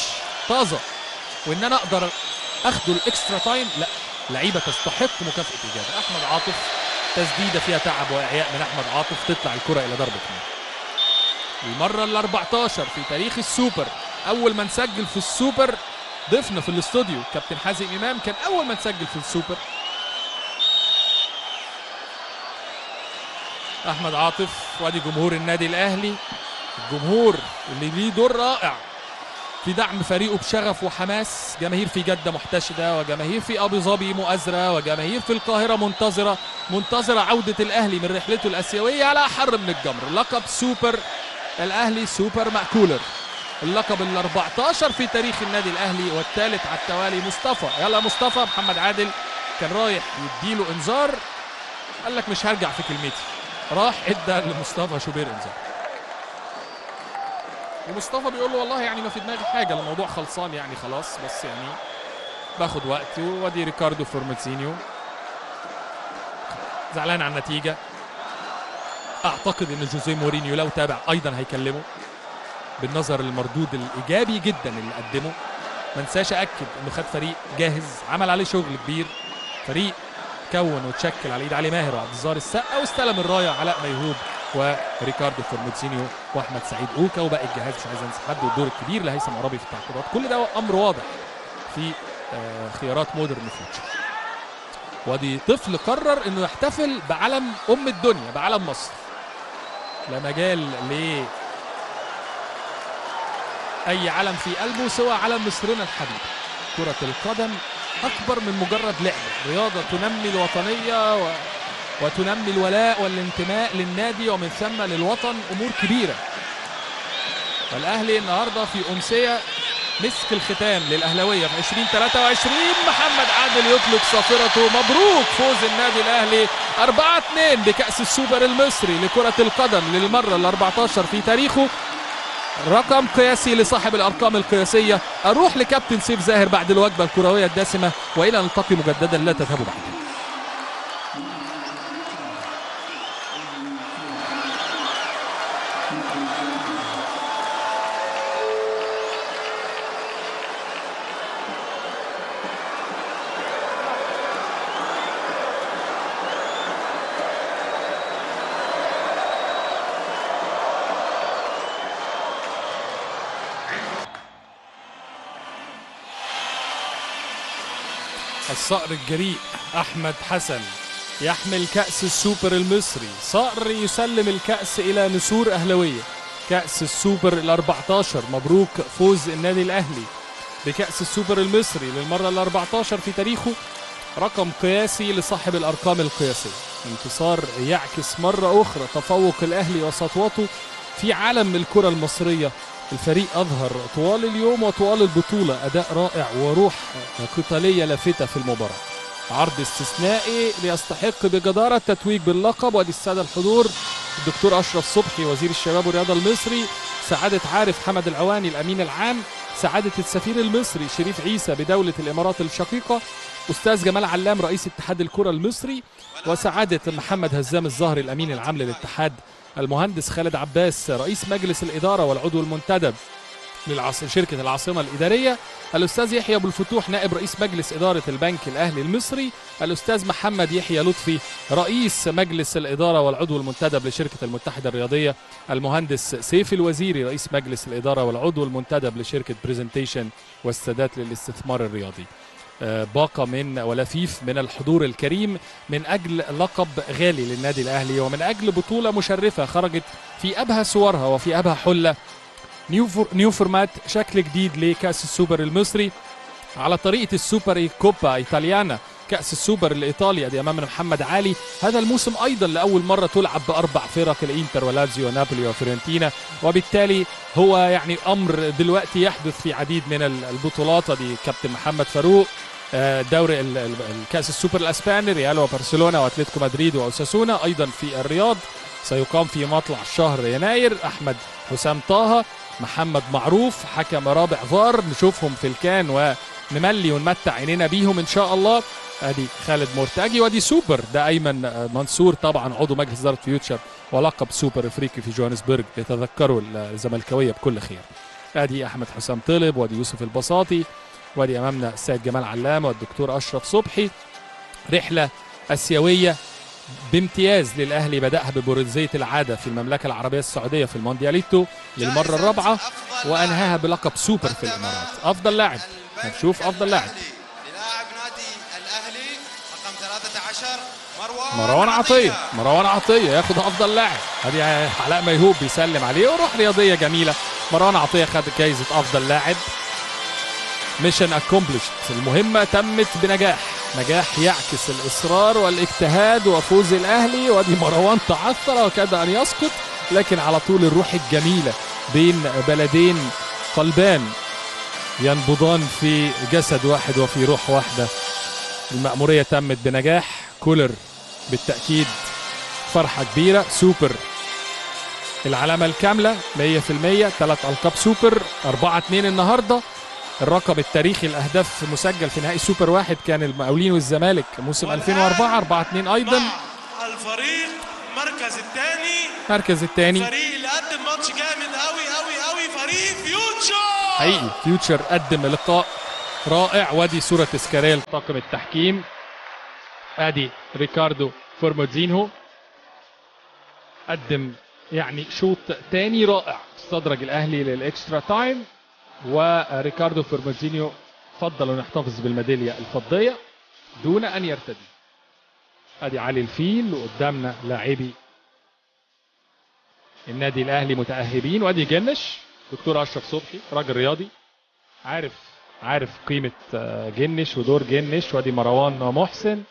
S1: طازة. وإن أنا أقدر أخده ال extra time لا. لعيبة تستحق مكافأة اجابه أحمد عاطف. تسديدة فيها تعب وإعياء من أحمد عاطف تطلع الكرة إلى ضربه المرة ال 14 في تاريخ السوبر أول ما نسجل في السوبر ضيفنا في الاستوديو كابتن حازم إمام كان أول ما نسجل في السوبر. أحمد عاطف وآدي جمهور النادي الأهلي الجمهور اللي ليه دور رائع. في دعم فريقه بشغف وحماس. جماهير في جدة محتشدة وجماهير في أبو ظبي مؤازرة وجماهير في القاهرة منتظرة. منتظرة عودة الأهلي من رحلته الآسيوية على أحر من الجمر. لقب سوبر الأهلي سوبر مأكولر. اللقب ال 14 في تاريخ النادي الأهلي والثالث على التوالي مصطفى. يلا مصطفى محمد عادل كان رايح يديله إنذار. قال لك مش هرجع في كلمتي. راح إدى لمصطفى شوبير إنذار. ومصطفى بيقول له والله يعني ما في دماغي حاجة الموضوع خلصان يعني خلاص بس يعني باخد وقتي وآدي ريكاردو فورموسينيو. زعلان على النتيجة. أعتقد إن جوزيه مورينيو لو تابع أيضا هيكلمه بالنظر للمردود الإيجابي جدا اللي قدمه. ما انساش أكد إنه خد فريق جاهز عمل عليه شغل كبير. فريق كون وتشكل على إيد علي ماهر وعبد الظاهر السقا واستلم الراية علاء ميهوب. وريكاردو فورموسينيو وأحمد سعيد. اوكا وباقي الجهاز مش عايز أنسى حد والدور الكبير لهيثم عرابي في التعاقدات. كل ده أمر واضح في آه، خيارات مودرن فيوتشر وأدي طفل قرر إنه يحتفل بعلم أم الدنيا بعلم مصر. لا مجال ل أي علم في قلبه سوى علم مصرنا الحبيب. كرة القدم أكبر من مجرد لعبة رياضة تنمي الوطنية و... وتنمي الولاء والانتماء للنادي ومن ثم للوطن أمور كبيرة. والأهلي النهارده في أمسية مسك الختام للأهلاوية في 2023 محمد عادل يطلق صافرته. مبروك فوز النادي الأهلي 4 2 بكأس السوبر المصري لكرة القدم للمرة ال 14 في تاريخه. رقم قياسي لصاحب الأرقام القياسية. أروح لكابتن سيف زاهر بعد الوجبة الكروية الدسمة وإلى نلتقي مجددا. لا تذهبوا بعد. الصقر الجريء أحمد حسن يحمل كأس السوبر المصري. صقر يسلم الكأس إلى نسور أهلاوية. كأس السوبر ال 14 مبروك فوز النادي الأهلي. بكأس السوبر المصري للمرة ال 14 في تاريخه رقم قياسي لصاحب الأرقام القياسية. انتصار يعكس مرة أخرى تفوق الأهلي وسطوته في عالم الكرة المصرية الفريق أظهر طوال اليوم وطوال البطولة. أداء رائع وروح قتالية لافته في المباراة. عرض استثنائي ليستحق بجدارة التتويج باللقب. وأدي السادة الحضور الدكتور أشرف صبحي وزير الشباب والرياضة المصري سعادة عارف حمد العواني الأمين العام سعادة السفير المصري شريف عيسى بدولة الإمارات الشقيقة أستاذ جمال علام رئيس اتحاد الكرة المصري وسعادة محمد هزام الزهري الأمين العام للاتحاد المهندس خالد عباس رئيس مجلس الإدارة والعضو المنتدب للعاص... شركة العاصمة الإدارية. الأستاذ يحيى أبو الفتوح نائب رئيس مجلس إدارة البنك الأهلي المصري. الأستاذ محمد يحيى لطفي رئيس مجلس الإدارة والعضو المنتدب لشركة المتحدة الرياضية. المهندس سيف الوزيري رئيس مجلس الإدارة والعضو المنتدب لشركة بريزنتيشن واستادات للاستثمار الرياضي. باقة من ولفيف من الحضور الكريم من أجل لقب غالي للنادي الأهلي ومن أجل بطولة مشرفة خرجت في أبهى صورها وفي أبهى حلة new for new format شكل جديد لكأس السوبر المصري على طريقة السوبر كوبا إيطاليانا كأس السوبر الإيطالي دي أمامنا محمد علي. هذا الموسم أيضا لأول مرة تلعب بأربع فرق الإنتر ولازيو ونابولي وفيورنتينا وبالتالي هو يعني أمر دلوقتي يحدث في عديد من ال- البطولات دي كابتن محمد فاروق آه، دوري ال- ال- الكأس السوبر الأسباني ريال وبرشلونة وأتلتيكو مدريد وأوساسونا أيضا في الرياض. سيقام في مطلع شهر يناير أحمد حسام طه محمد معروف حكم رابع فار. نشوفهم في الكان ونملي ونمتع عينينا بيهم إن شاء الله. أدي خالد مرتجي وأدي سوبر ده ايمن آه، منصور طبعا عضو مجلس إدارة فيوتشر ولقب سوبر إفريقي في جوهانسبرج. يتذكروا الزملكاوية بكل خير. أدي أحمد حسام طه وأدي يوسف البساطي. وادي أمامنا السيد جمال علام والدكتور أشرف صبحي. رحلة آسيوية بامتياز للأهلي بدأها ببرونزيه العادة في المملكة العربية السعودية في الموندياليتو للمرة الرابعة وأنهاها بلقب سوبر في الإمارات. أفضل لاعب. هنشوف أفضل لاعب.
S4: للاعب نادي الأهلي رقم 13 مروان
S1: مروان عطية. مروان عطية ياخد أفضل لاعب. ادي علاء ميهوب بيسلم عليه. وروح رياضية جميلة. مروان عطية خد جايزه أفضل لاعب. mission accomplished المهمة تمت بنجاح. نجاح يعكس الإصرار والاجتهاد وفوز الأهلي وادي مروان تعثر وكاد أن يسقط لكن على طول الروح الجميلة بين بلدين قلبان ينبضان في جسد واحد وفي روح واحدة. المأمورية تمت بنجاح. كولر بالتأكيد فرحة كبيرة. سوبر العلامة الكاملة 100% ثلاث ألقاب سوبر. 4 2 النهاردة. الرقم التاريخي الأهداف مسجل في نهائي سوبر واحد كان المقاولين والزمالك موسم 2004 4 2 أيضا
S5: مع الفريق مركز الثاني.
S1: المركز الثاني.
S5: فريق اللي قدم ماتش جامد قوي قوي قوي فريق فيوتشر
S1: حقيقي فيوتشر قدم لقاء رائع. وادي صورة تذكارية لطاقم التحكيم. أدي ريكاردو فورموزينهو. قدم يعني شوط تاني رائع. استدرج الأهلي لل extra time. وريكاردو فورموزينيو فضل انه يحتفظ بالميدالية الفضية دون أن يرتدي. أدي علي الفيل وقدامنا لاعبي النادي الأهلي متاهبين وأدي جنش دكتور أشرف صبحي راجل رياضي. عارف عارف قيمة آه، جنش ودور جنش. وأدي مروان محسن.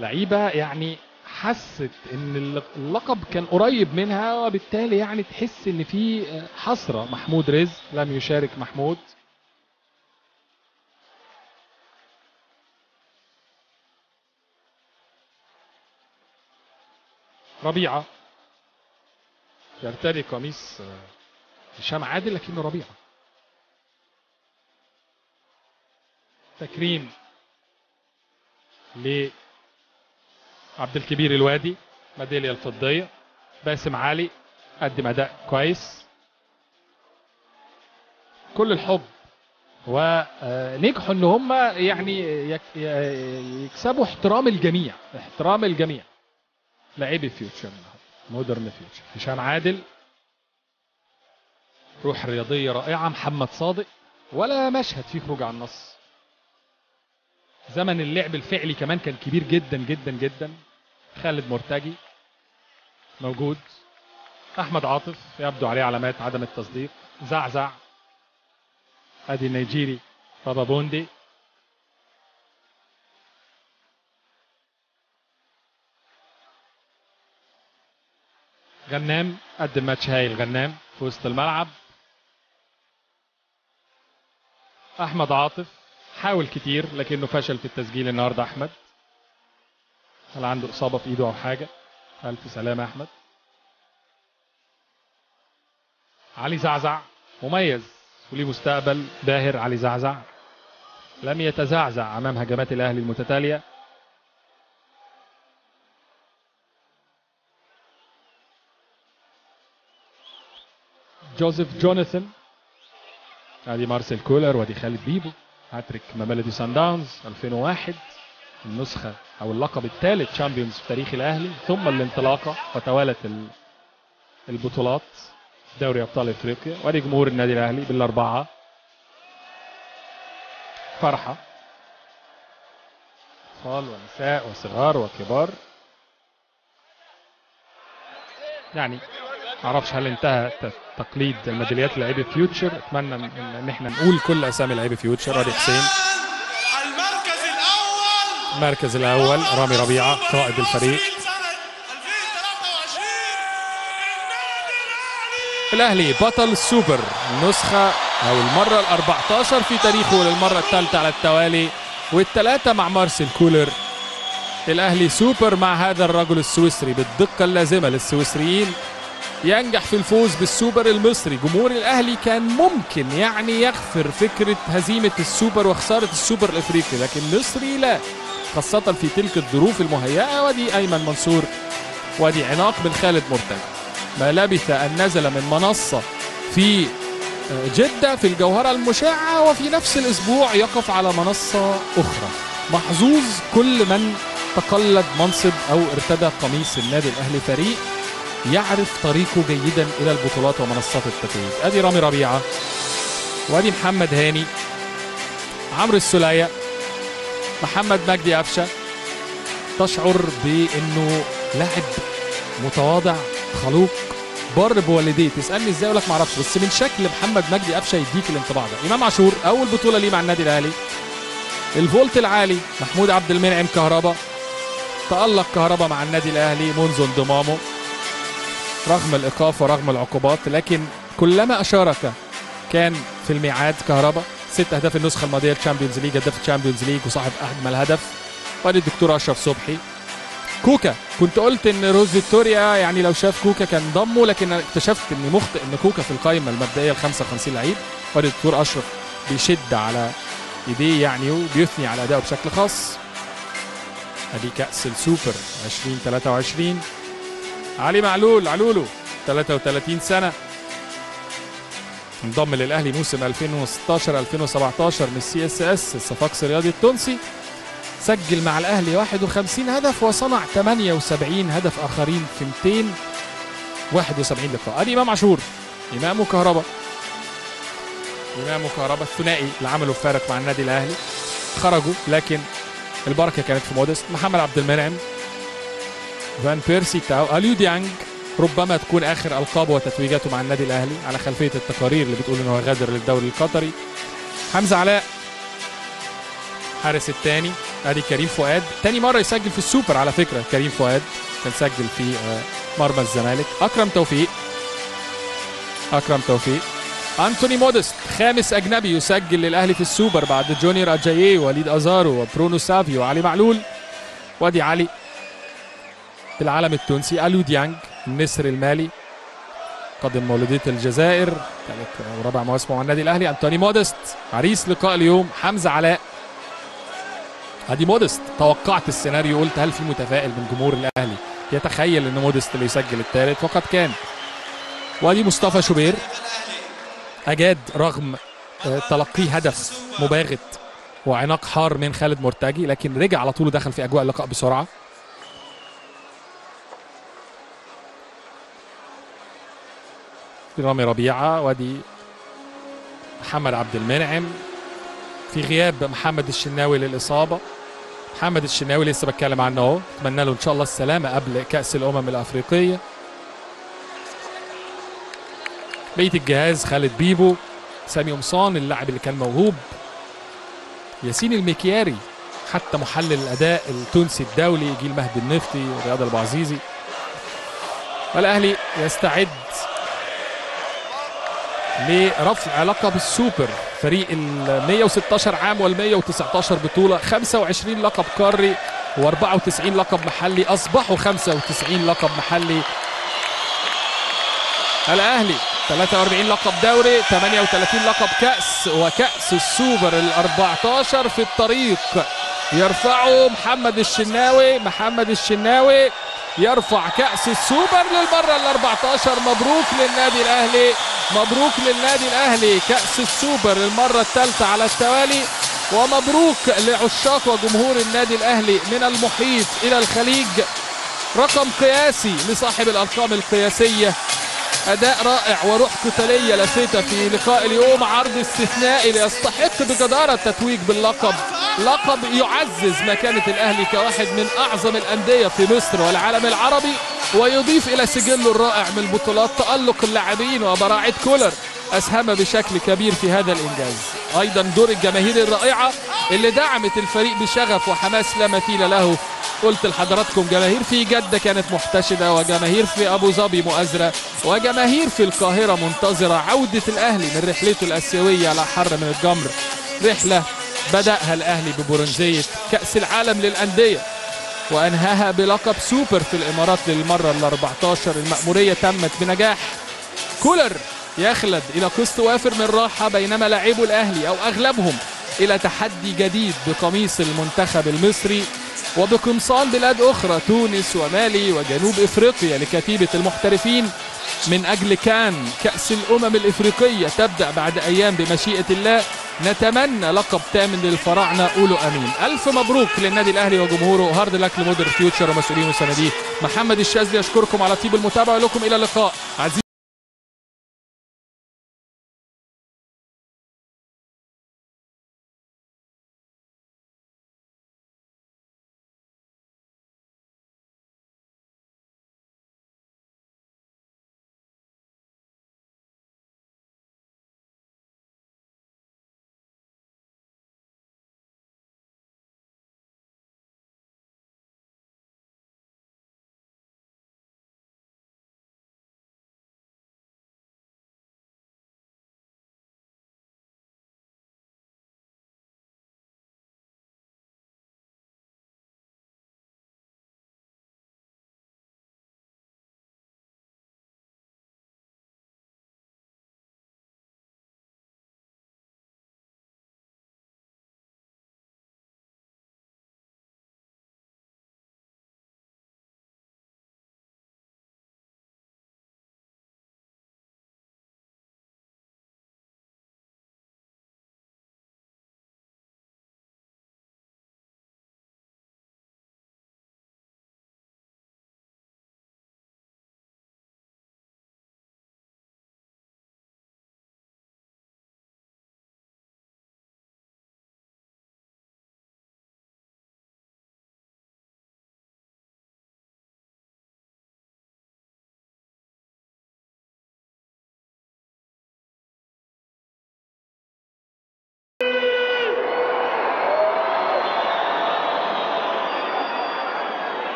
S1: لعيبة يعني حست إن اللقب كان قريب منها وبالتالي يعني تحس إن في حسرة. محمود رزق لم يشارك محمود. ربيعة. يرتدي قميص هشام عادل لكنه ربيعة. تكريم ل عبد الكبير الوادي ميدالية الفضية باسم علي قدم أداء كويس. كل الحب ونجحوا إن هم يعني يكسبوا احترام الجميع احترام الجميع. لاعبي فيوتشر مودرن فيوتشر هشام عادل روح رياضية رائعة محمد صادق ولا مشهد فيه خروج عن النص. زمن اللعب الفعلي كمان كان كبير جدا جدا جدا. خالد مرتجي موجود. أحمد عاطف يبدو عليه علامات عدم التصديق. زعزع. ادي النيجيري. بابا بوندي. غنام قدم ماتش هايل. غنام في وسط الملعب. أحمد عاطف حاول كتير لكنه فشل في التسجيل النهارده أحمد. هل عنده إصابة في إيده أو حاجة؟ الف سلامه يا أحمد. علي زعزع. مميز. وليه مستقبل باهر علي زعزع. لم يتزعزع أمام هجمات الأهلي المتتالية. جوزيف جوناثان. ادي مارسيل كولر وادي خالد بيبو. هاتريك ماميلودي صن داونز. 2001 النسخة أو اللقب الثالث Champions في تاريخ الأهلي ثم الانطلاقة وتوالت ال- البطولات دوري أبطال إفريقيا وأدي جمهور النادي الأهلي بالأربعة. فرحة. أطفال ونساء وصغار وكبار. يعني معرفش هل انتهى تقليد الميداليات لعيبة فيوتشر أتمنى ان إحنا نقول كل أسامي لعيبة فيوتشر أدي حسين.
S5: المركز
S1: الأول رامي ربيعة قائد الفريق.
S5: سنة 2023 النادي الأهلي
S1: الاهلي بطل السوبر النسخه أو المرة ال 14 في تاريخه للمرة الثالثة على التوالي والثلاثة مع مارسيل كولر. الأهلي سوبر مع هذا الرجل السويسري بالدقة اللازمة للسويسريين. ينجح في الفوز بالسوبر المصري. جمهور الأهلي كان ممكن يعني يغفر فكرة هزيمة السوبر وخسارة السوبر الأفريقي لكن مصري لا. خاصة في تلك الظروف المهيئة. ودي أيمن منصور ودي عناق من خالد مرتجى ما لبث أن نزل من منصة في جدة في الجوهرة المشعة وفي نفس الأسبوع يقف على منصة أخرى. محظوظ كل من تقلد منصب أو ارتدى قميص النادي الأهلي فريق يعرف طريقه جيدا إلى البطولات ومنصات التتويج. أدي رامي ربيعة وادي محمد هاني عمرو السوليه محمد مجدي قفشه تشعر بأنه لاعب متواضع خلوق بر بوالديه. تسألني إزاي أقول لك ما أعرفش بس من شكل محمد مجدي قفشه يديك الانطباع ده. إمام عاشور أول بطولة ليه مع النادي الأهلي. الفولت العالي محمود عبد المنعم كهربا. تألق كهربا مع النادي الأهلي منذ انضمامه. رغم الإيقاف ورغم العقوبات لكن كلما أشارك كان في الميعاد كهربا. ست أهداف النسخة الماضية ال Champions League هداف ال Champions League وصاحب اجمل هدف. وادي الدكتور أشرف صبحي. كوكا كنت قلت إن روي فيتوريا يعني لو شاف كوكا كان ضمه لكن اكتشفت إني مخطئ إن كوكا في القائمة المبدئية ال 55 لعيب. وادي الدكتور أشرف بيشد على إيديه يعني وبيثني على أدائه بشكل خاص. ادي كأس السوبر 2023 علي معلول علولو 33 سنة. انضم للأهلي موسم 2016 2017 من ال CSS الصفاقسي الرياضي التونسي. سجل مع الأهلي 51 هدف وصنع 78 هدف آخرين في 271 لقاء أدي إمام عاشور إمام كهربا. إمام كهربا الثنائي اللي عملوا فارق مع النادي الأهلي. خرجوا لكن البركة كانت في مودست. محمد عبد المنعم فان بيرسي تاو أليو ديانج. ربما تكون آخر القابه وتتويجاته مع النادي الأهلي على خلفية التقارير اللي بتقول إنه غادر للدوري القطري. حمزة علاء حارس الثاني آدي كريم فؤاد. تاني مرة يسجل في السوبر على فكرة كريم فؤاد. كان سجل في آه، مرمى الزمالك. أكرم توفيق. أكرم توفيق. أنتوني مودست خامس أجنبي يسجل للأهلي في السوبر بعد جونيور أجاييه وليد أزارو وبرونو سافيو وعلي معلول وادي علي. بالعلم التونسي. اليو ديانج النسر المالي. قدم مولودية الجزائر. ثالث ورابع مواسمه مع النادي الأهلي. أنتوني مودست. عريس لقاء اليوم. حمزة علاء. ادي مودست. توقعت السيناريو. قلت هل في متفائل من جمهور الأهلي؟ يتخيل إن مودست اللي يسجل الثالث وقد كان. وادي مصطفى شوبير. أجاد رغم آه، تلقيه هدف مباغت وعناق حار من خالد مرتجي لكن رجع على طول ودخل في أجواء اللقاء بسرعة. رامي ربيعة وادي محمد عبد المنعم. في غياب محمد الشناوي للإصابة. محمد الشناوي لسه بتكلم عنه أهو. أتمنى له إن شاء الله السلامة قبل كأس الأمم الأفريقية. بقيه الجهاز خالد بيبو سامي قمصان اللاعب اللي كان موهوب. ياسين المكياري حتى محلل الأداء التونسي الدولي جيل مهدي النفطي رياض البعزيزي. والأهلي يستعد لرفع لقب السوبر. فريق ال 116 عام وال 119 بطولة. 25 لقب قاري و94 لقب محلي. أصبحوا 95 لقب محلي. الأهلي 43 لقب دوري 38 لقب كأس وكأس السوبر ال 14 في الطريق. يرفعه محمد الشناوي. محمد الشناوي يرفع كأس السوبر للمرة ال 14 مبروك للنادي الأهلي. مبروك للنادي الأهلي. كأس السوبر المرة الثالثة على التوالي. ومبروك لعشاق وجمهور النادي الأهلي من المحيط إلى الخليج. رقم قياسي لصاحب الأرقام القياسية. أداء رائع وروح قتالية لسيتا في لقاء اليوم. عرض استثنائي ليستحق بجدارة التتويج باللقب. لقب يعزز مكانة الأهلي كواحد من أعظم الأندية في مصر والعالم العربي ويضيف إلى سجله الرائع من البطولات تألق اللاعبين وبراعة كولر. أسهم بشكل كبير في هذا الإنجاز. أيضا دور الجماهير الرائعة اللي دعمت الفريق بشغف وحماس لا مثيل له. قلت لحضراتكم جماهير في جدة كانت محتشدة وجماهير في أبو ظبي مؤازرة وجماهير في القاهرة منتظرة عودة الأهلي من رحلته الآسيوية على حر من الجمر. رحلة بدأها الأهلي ببرونزية كأس العالم للأندية وأنهاها بلقب سوبر في الإمارات للمرة ال 14 المأمورية تمت بنجاح. كولر يخلد إلى قسط وافر من راحة بينما لاعبو الأهلي أو أغلبهم إلى تحدي جديد بقميص المنتخب المصري وبقمصان بلاد أخرى تونس ومالي وجنوب إفريقيا لكتيبة المحترفين. من أجل كان كأس الأمم الإفريقية تبدأ بعد أيام بمشيئة الله نتمنى لقب تامن للفراعنة قولوا أمين. ألف مبروك للنادي الأهلي وجمهوره. hard luck لمودرن فيوتشر ومسؤولين ومسانديه محمد الشاذلي أشكركم على طيب المتابعة لكم إلى اللقاء.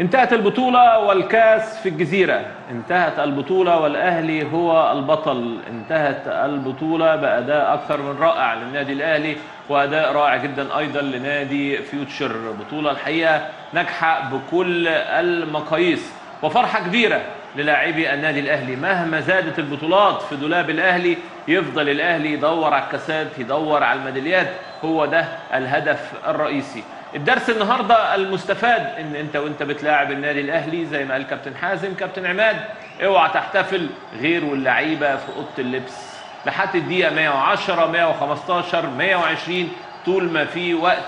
S3: انتهت البطولة والكاس في الجزيرة. انتهت البطولة والأهلي هو البطل. انتهت البطولة بأداء أكثر من رائع للنادي الأهلي وأداء رائع جدا أيضا لنادي فيوتشر. بطولة الحقيقة ناجحة بكل المقاييس وفرحة كبيرة للاعبي النادي الأهلي. مهما زادت البطولات في دولاب الأهلي يفضل الأهلي يدور على الكاسات يدور على الميداليات. هو ده الهدف الرئيسي. الدرس النهارده المستفاد إن أنت وأنت بتلاعب النادي الأهلي زي ما قال كابتن حازم كابتن عماد اوعى تحتفل غير واللعيبة في أوضة اللبس. لحد الدقيقة 110 115 120 طول ما في وقت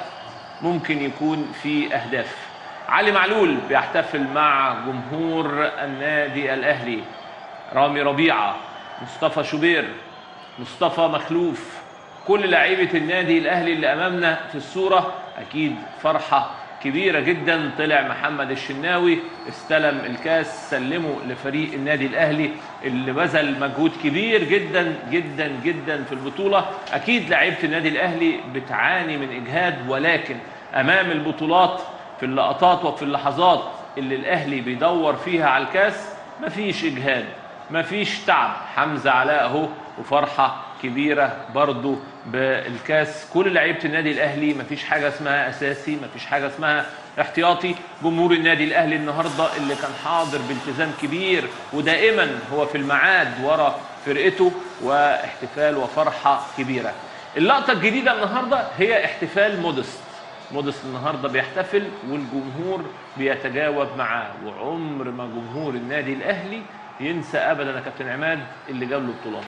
S3: ممكن يكون في أهداف. علي معلول بيحتفل مع جمهور النادي الأهلي. رامي ربيعة مصطفى شوبير مصطفى مخلوف. كل لعيبة النادي الأهلي اللي أمامنا في الصورة أكيد فرحة كبيرة جدا. طلع محمد الشناوي استلم الكاس سلمه لفريق النادي الأهلي اللي بذل مجهود كبير جدا جدا جدا في البطولة. أكيد لعيبة النادي الأهلي بتعاني من إجهاد ولكن أمام البطولات في اللقطات وفي اللحظات اللي الأهلي بيدور فيها على الكاس مفيش إجهاد مفيش تعب. حمزة علاء أهو وفرحة كبيرة برضو بالكاس. كل لعيبة النادي الأهلي مفيش حاجة اسمها أساسي مفيش حاجة اسمها احتياطي. جمهور النادي الأهلي النهارده اللي كان حاضر بالتزام كبير ودائما هو في الميعاد ورا فرقته واحتفال وفرحة كبيرة. اللقطة الجديدة النهارده هي احتفال مودست. مودست النهارده بيحتفل والجمهور بيتجاوب معاه. وعمر ما جمهور النادي الأهلي ينسى ابدا يا كابتن عماد اللي جاب له بطولات